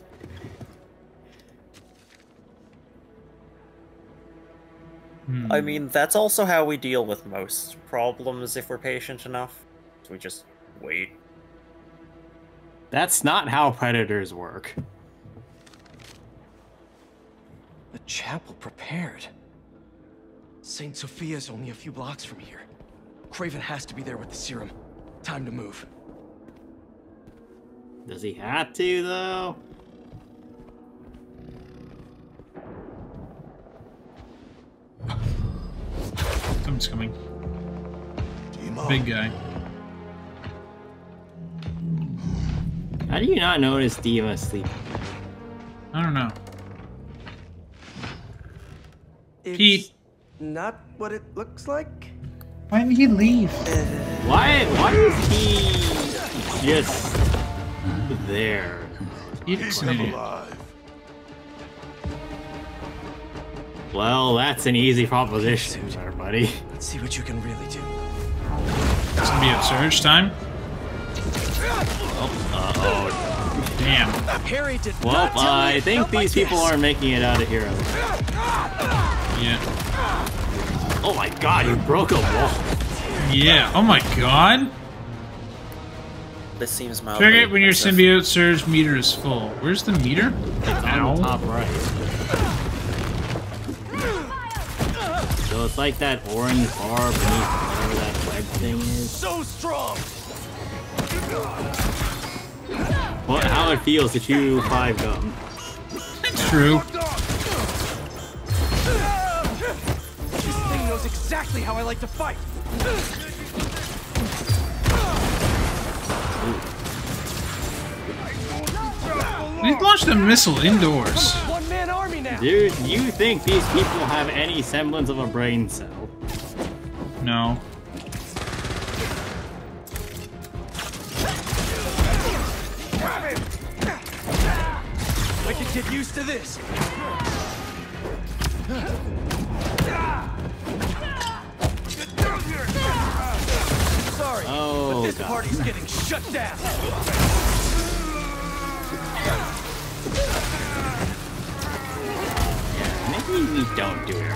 Hmm. I mean, that's also how we deal with most problems if we're patient enough. We just wait. That's not how predators work. The chapel prepared. Saint Sophia's only a few blocks from here. Kraven has to be there with the serum. Time to move. Does he have to, though? Someone's coming. Big guy. How do you not notice Diva sleeping? I don't know. It's Pete. Not what it looks like. Why did he leave? Why? Why is he just there? He's an idiot. Well, that's an easy proposition, there, buddy. Let's see what you can really do. It's gonna be a surge time. Uh oh. Damn. Harry did Well, not I think these people aren't making it out of here. Yeah. Oh my god, you broke a wall. Yeah. Oh my god. This seems mildly Trigger it when your symbiote surge meter is full. Where's the meter? It's on the top right. So it's like that orange bar beneath whatever that web thing is. So strong. What, how it feels to chew five gum. True. This thing knows exactly how I like to fight. He launched a missile indoors. One man army now. Dude, you think these people have any semblance of a brain cell? No. I could get used to this. Sorry, but Oh, this God. party's getting shut down. Please don't do it.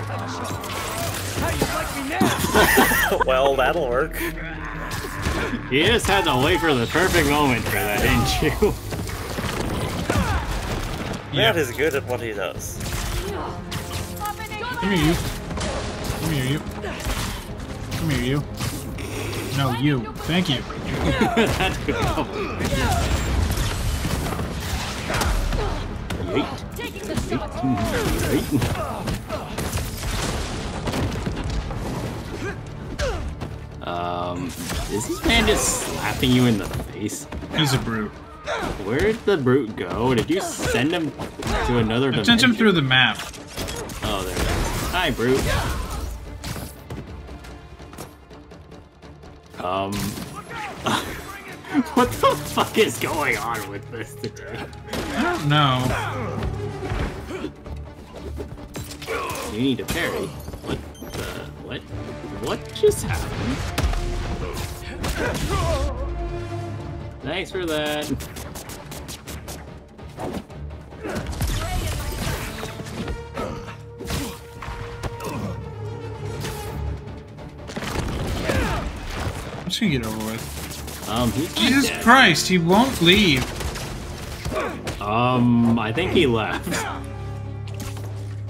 How you like me now? well, that'll work. You just had to wait for the perfect moment for that, didn't you? Matt is good at what he does. Come here, you. Come here, you. Come here, you. No, you. Thank you. That's good. Um, is this man just slapping you in the face? He's a brute. Where'd the brute go? Did you send him to another I dimension? sent him through the map. Oh, there it is. Hi, brute. Um, what the fuck is going on with this today? I don't know. You need to parry. What the? What? What just happened? Thanks for that. I'm just gonna get over with. Um, he's Jesus dead. Christ, he won't leave. Um, I think he left.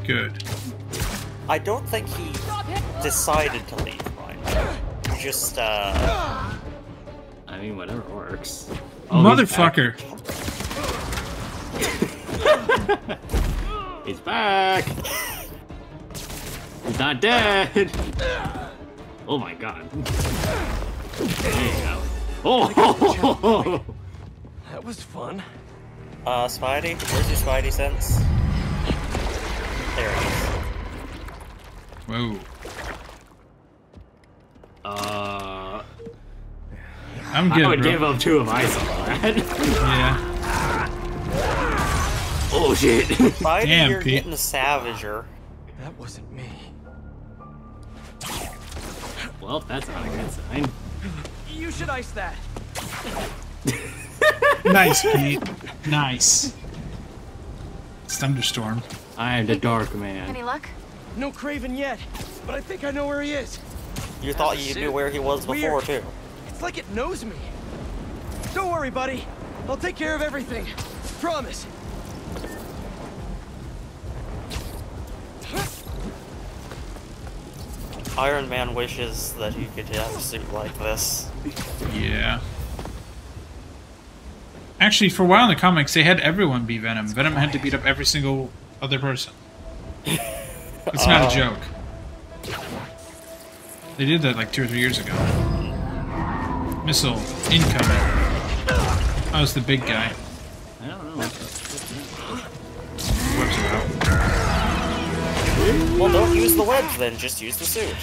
Good. I don't think he decided to leave, Ryan. Just, uh... I mean, whatever works. Oh. Motherfucker. He's back. He's not dead. Oh my god. There you go. Oh! That was fun. Uh, Spidey? Where's your Spidey sense? There it is. Whoa. Uh, I'm good, I would bro. give up two of my saw that. Yeah. oh shit. Spidey, Damn, you're Pete. getting savager. That wasn't me. Well, that's not a good sign. You should ice that. Nice, Pete. Nice. It's thunderstorm. I am the Dark Man. Any luck? No Kraven yet, but I think I know where he is. You thought you knew where he was before, Weird. too. It's like it knows me. Don't worry, buddy. I'll take care of everything. Promise. Iron Man wishes that he could have a suit like this. Yeah. Actually, for a while in the comics, they had everyone be Venom. Venom had to beat up every single other person. It's not Oh. a joke. They did that like two or three years ago. Missile incoming. I was the big guy. Well, don't use the webs then, just use the suit.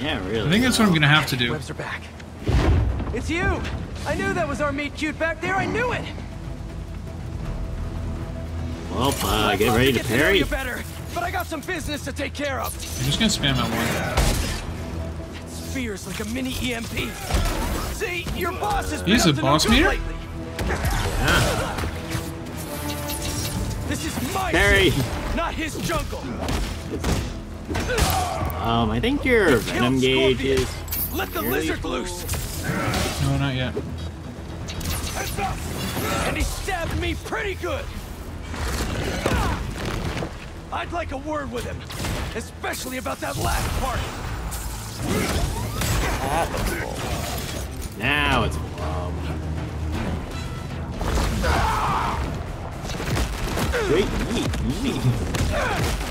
Yeah, really. I think that's what I'm gonna have to do. Webs are back. It's you! I knew that was our meat cute back there. I knew it. Well, uh, get ready to to get to know parry. you better, but I got some business to take care of. I'm just gonna spam that one. Spears like a mini EMP. See, your boss has been He's a boss no meter? lately. This is my Parry. not his jungle. Um, I think your Venom gauge is. Let the lizard full. loose. No, not yet. And he stabbed me pretty good. I'd like a word with him, especially about that last part. Now it's. Wait, yeet, yeet.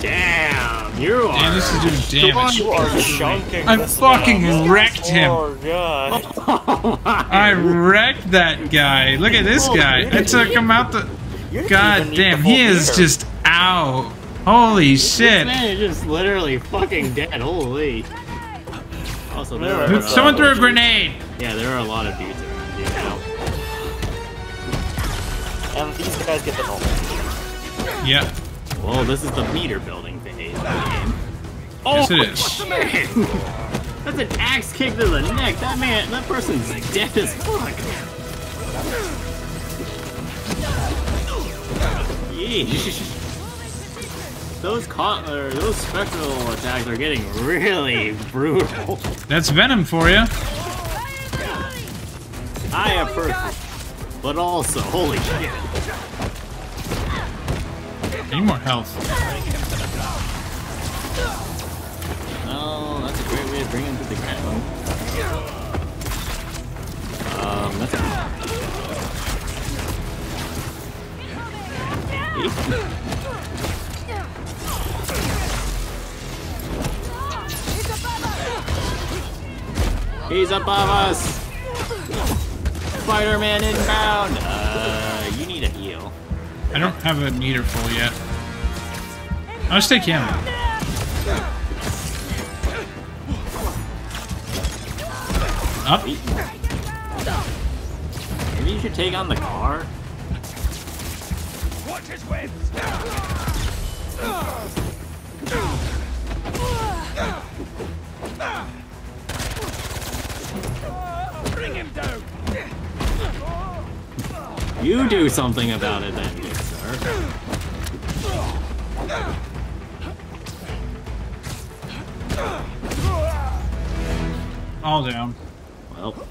Damn, you are. Damn, this is doing damage. You are chunking I this fucking man. wrecked him. Oh, God. I wrecked that guy. Look at this guy. I took him out the. God damn, he is just out. Holy This shit. man is just literally fucking dead. Holy. Also, there are. uh, Someone threw a grenade. Yeah, there are a lot of dudes around you now. And these guys get the normal. Yep. Well, this is the meter building phase oh, of the game. Yes, oh, it is. shit! That's an axe kick to the neck. That man, that person's dead as fuck. Yeesh. those con or those spectral attacks are getting really brutal. That's Venom for you. I am perfect, but also holy shit. Need more health. Oh, that's a great way to bring him to the ground. Um, that's He's above us! Spider-Man inbound! Uh, I don't have a meter full yet. I'll just take him. Up. Maybe you should take on the car. Watch his webs! Bring him down! You do something about it then, good sir. All down. Well.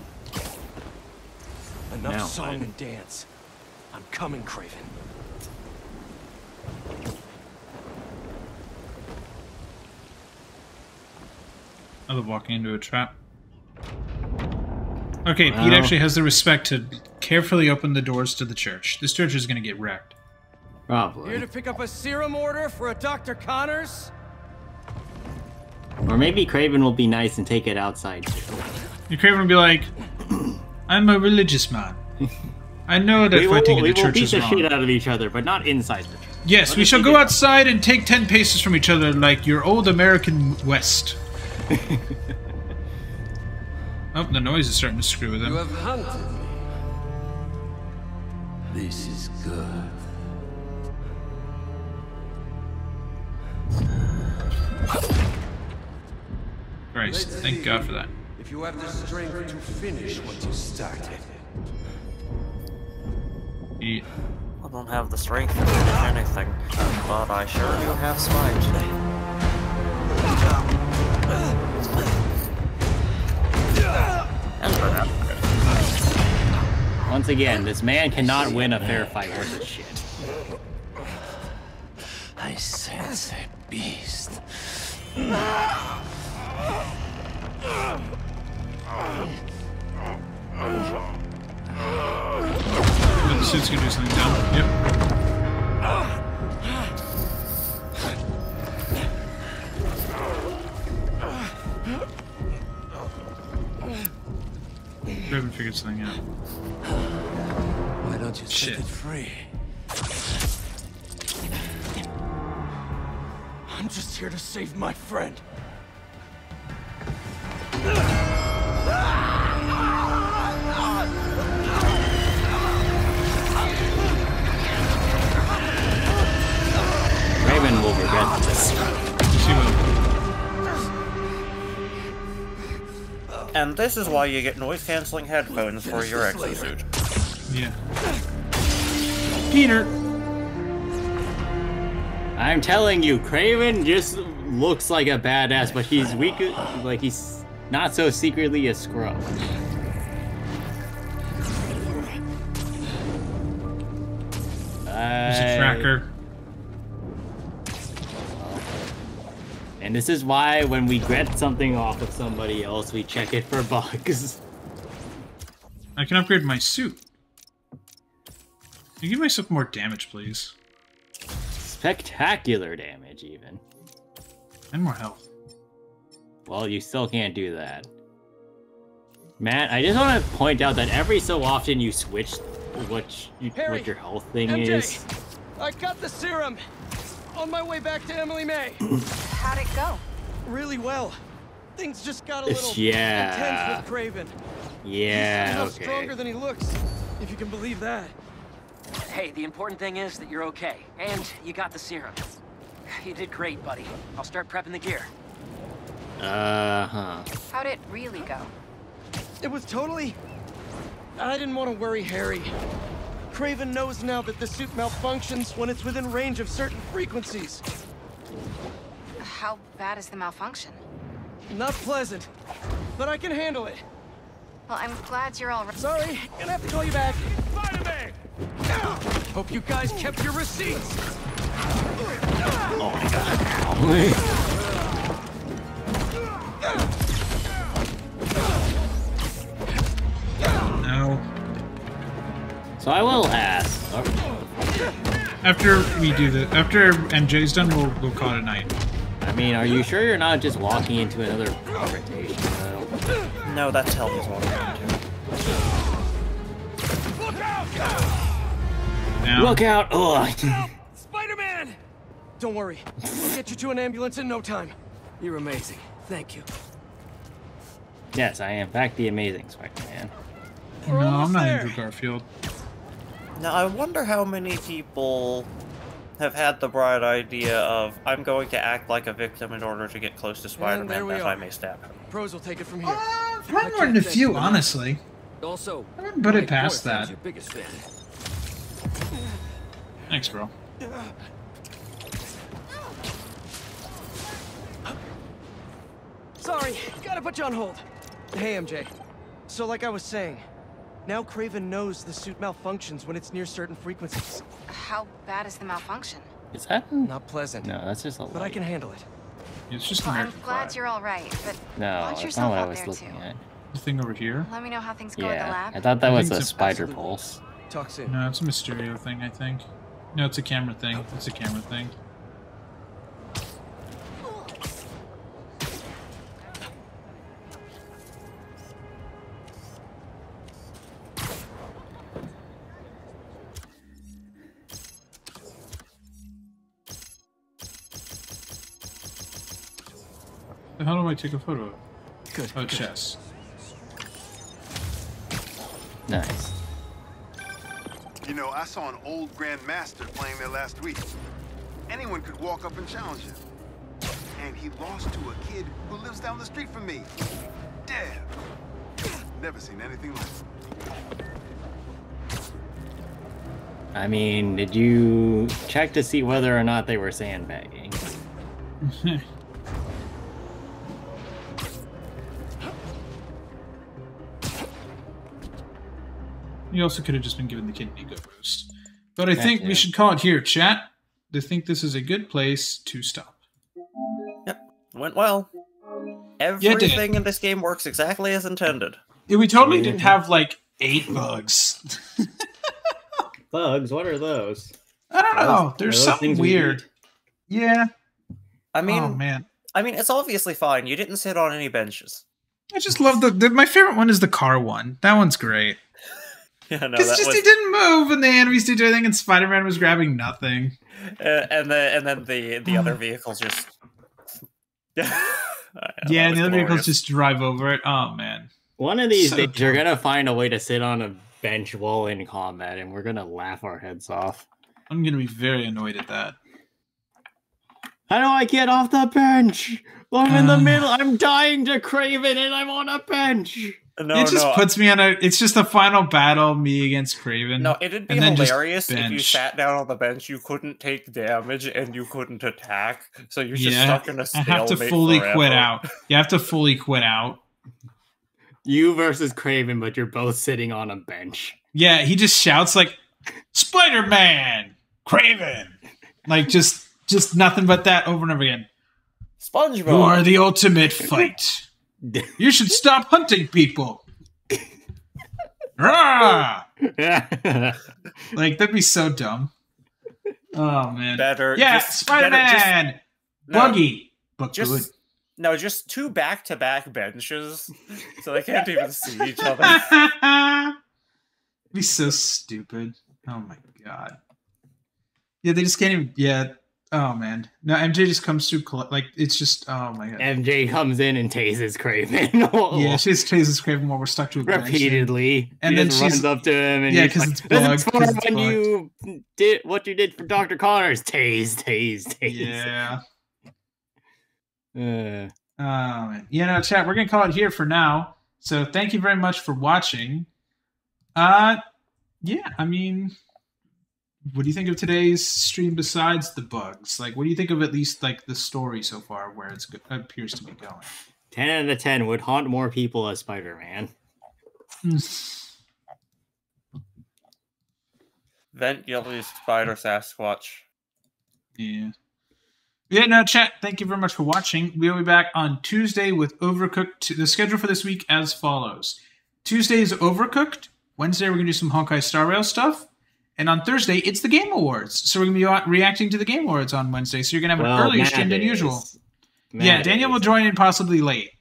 Enough Now, song I- and dance. I'm coming, Kraven. Another walking into a trap. Okay, Pete actually has the respect to carefully open the doors to the church. This church is gonna get wrecked. Probably. Here to pick up a serum order for a Dr. Connors? Or maybe Kraven will be nice and take it outside too. Kraven will be like, I'm a religious man. I know that we will, fighting in we will beat the shit out of each other, but not inside the church. Yes, Let we shall go it- outside and take ten paces from each other like your old American West. oh, the noise is starting to screw with You have hunted me. This is good. Christ, Let's thank see God for that. If you have the strength to finish what you started. He, I don't have the strength to finish anything, but I sure do have spikes. And for Once again, this man cannot win a fair fight worth of shit. I sense a beast. the suit's gonna do something dumb. Yep. Kraven figured something out. Why don't you Shit. set it free? Here to save my friend. Raven will regret this. She will. And this is why you get noise-canceling headphones for your exosuit. Yeah. Peter. I'm telling you, Kraven just looks like a badass, but he's weak. Like he's not so secretly a scrub. There's a tracker. And this is why when we get something off of somebody else, we check it for bugs. I can upgrade my suit. Can you give myself more damage, please? Spectacular damage, even. And more health. Well, you still can't do that. Matt, I just want to point out that every so often you switch what, you, Harry, what your health thing MJ, is. I got the serum. On my way back to Emily May. How'd it go? Really well. Things just got a uh, little Yeah. intense with Kraven. Yeah, He's somehow okay. stronger than he looks, if you can believe that. Hey, the important thing is that you're okay, and you got the serum. You did great, buddy. I'll start prepping the gear. Uh huh. How'd it really go? It was totally... I didn't want to worry Harry. Kraven knows now that the suit malfunctions when it's within range of certain frequencies. How bad is the malfunction? Not pleasant, but I can handle it. Well, I'm glad you're all right. Sorry, gonna have to call you back. Spider-Man! Hope you guys kept your receipts. Oh my god. No. So I will ask. After we do the, after MJ's done, we'll we'll call it a night. I mean, are you sure you're not just walking into another confrontation, though? No, that's Helm's walking into. Now. Look out! Oh, Spider-Man! Don't worry, I'll get you to an ambulance in no time. You're amazing. Thank you. yes, I am. In fact, the amazing Spider-Man. No, I'm not Andrew Garfield. Now, I wonder how many people have had the bright idea of, I'm going to act like a victim in order to get close to there Spider-Man we that. I may stab him. Pros will take it from here. Ah! Probably more than a few, honestly. Also, I wouldn't put it my past that. Your biggest fan. Thanks, bro. Sorry, gotta put you on hold. Hey, MJ. So like I was saying, now Kraven knows the suit malfunctions when it's near certain frequencies. How bad is the malfunction? Is that? Not pleasant. No, that's just a But I can handle it. It's just Well, I'm glad flag. you're all right, but No, watch that's yourself not what I out was there looking too. at. The thing over here. Let me know how things go at the Yeah, lab. I thought that I was a a- spider absolutely. pulse. Talk soon. No, it's a Mysterio thing, I think. No, it's a camera thing. It's a camera thing. The hell do I take a photo of? Good. Oh, chess. Nice. You know, I saw an old grandmaster playing there last week. Anyone could walk up and challenge him. And he lost to a kid who lives down the street from me. Dead. Never seen anything like it. I mean, did you check to see whether or not they were sandbagging? You also could have just been given the kidney Nico roast. But I think we should call it here, chat. I think this is a good place to stop. Yep. Went well. Yeah. Everything in this game works exactly as intended. Yeah, we totally didn't have like eight bugs. Bugs? What are those? I don't Are know. There's something things we weird. Yeah. I mean, oh man, I mean, it's obviously fine. You didn't sit on any benches. I just love the, the. My favorite one is the car one. That one's great. Yeah, no, Because that just was, he didn't move, and the enemies didn't do anything, and Spider Man was grabbing nothing. uh, and then and then the the other vehicles just. yeah, yeah, and the other vehicles just drive over it. Oh man. One of these So days, you're gonna find a way to sit on a bench while in combat, and we're gonna laugh our heads off. I'm gonna be very annoyed at that. How do I get off the bench? I'm in the Uh. middle. I'm dying to Kraven, and I'm on a bench. No, it just no, puts me on a. It's just a final battle, me against Kraven. No, it'd be and then just hilarious if you sat down on the bench, you couldn't take damage, and you couldn't attack, so you're just yeah, stuck in a stalemate You have to fully forever. quit out. You have to fully quit out. You versus Kraven, but you're both sitting on a bench. Yeah, he just shouts like Spider Man, Kraven, like just just nothing but that over and over again. SpongeBob. You are the ultimate fight. You should stop hunting people. Rah! like that'd be so dumb. Oh man. Better. Yeah, Spider better just- Man, no, Buggy, but just good. no, just two back-to-back benches, so they can't even see each other. be so stupid. Oh my god. Yeah, they just can't even. Yeah. Oh man. No, MJ just comes through. Like it's just. Oh my god. MJ comes in and tases Kraven. Yeah, she just chases Kraven while we're stuck to a repeatedly. And then runs up to him and Yeah, he's 'cause like, it's "This is bugged, it's when you did what you did for Dr. Connors. Tase, tase, tase. Yeah. Uh, Oh man. Yeah, no, chat. We're gonna call it here for now. So thank you very much for watching. Uh, yeah. I mean, what do you think of today's stream besides the bugs? Like, what do you think of at least like the story so far, where it's go- appears to be going? 10 out of 10 would haunt more people as Spider-Man. Vent Yellow Spider Sasquatch. Yeah. Yeah, no, chat. Thank you very much for watching. We'll be back on Tuesday with Overcooked. The schedule for this week as follows: Tuesday is Overcooked. Wednesday we're gonna do some Honkai Star Rail stuff, and on Thursday it's the Game Awards. So we're gonna be uh, reacting to the Game Awards on Wednesday. So you're gonna have an Well, earlier stream than usual. Matt yeah, Daniel will join in possibly late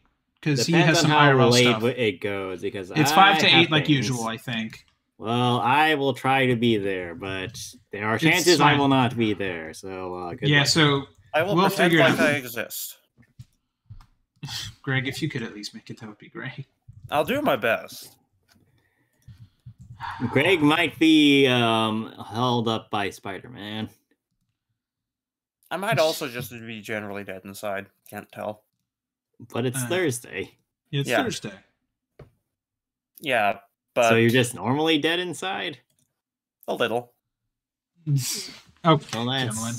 because he has some on how IRL late stuff. it goes because It's five to have eight like things. usual, I think. Well, I will try to be there, but there are chances I will not be there. So uh, good yeah, luck. so I will we'll pretend figure it like out. I exist. Greg, if you could at least make it, that would be great. I'll do my best. Greg might be um, held up by Spider-Man. I might also just be generally dead inside. Can't tell. But it's Uh, Thursday. It's Yeah. Thursday. Yeah, but so you're just normally dead inside? a little. Okay, Well, gentlemen.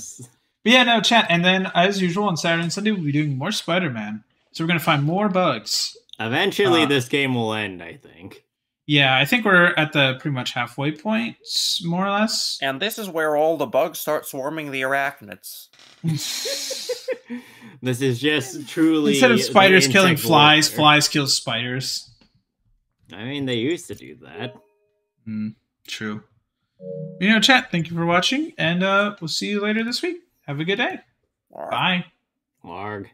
But yeah, no, chat. And then, as usual, on Saturday and Sunday, we'll be doing more Spider Man. So we're going to find more bugs. Eventually, Uh, this game will end, I think. Yeah, I think we're at the pretty much halfway point, more or less. And this is where all the bugs start swarming the arachnids. This is just truly. Instead of spiders killing flies, warfare. flies kill spiders. I mean, they used to do that. Mm, true. You know, chat, thank you for watching, and uh, we'll see you later this week. Have a good day. Bye. Marg.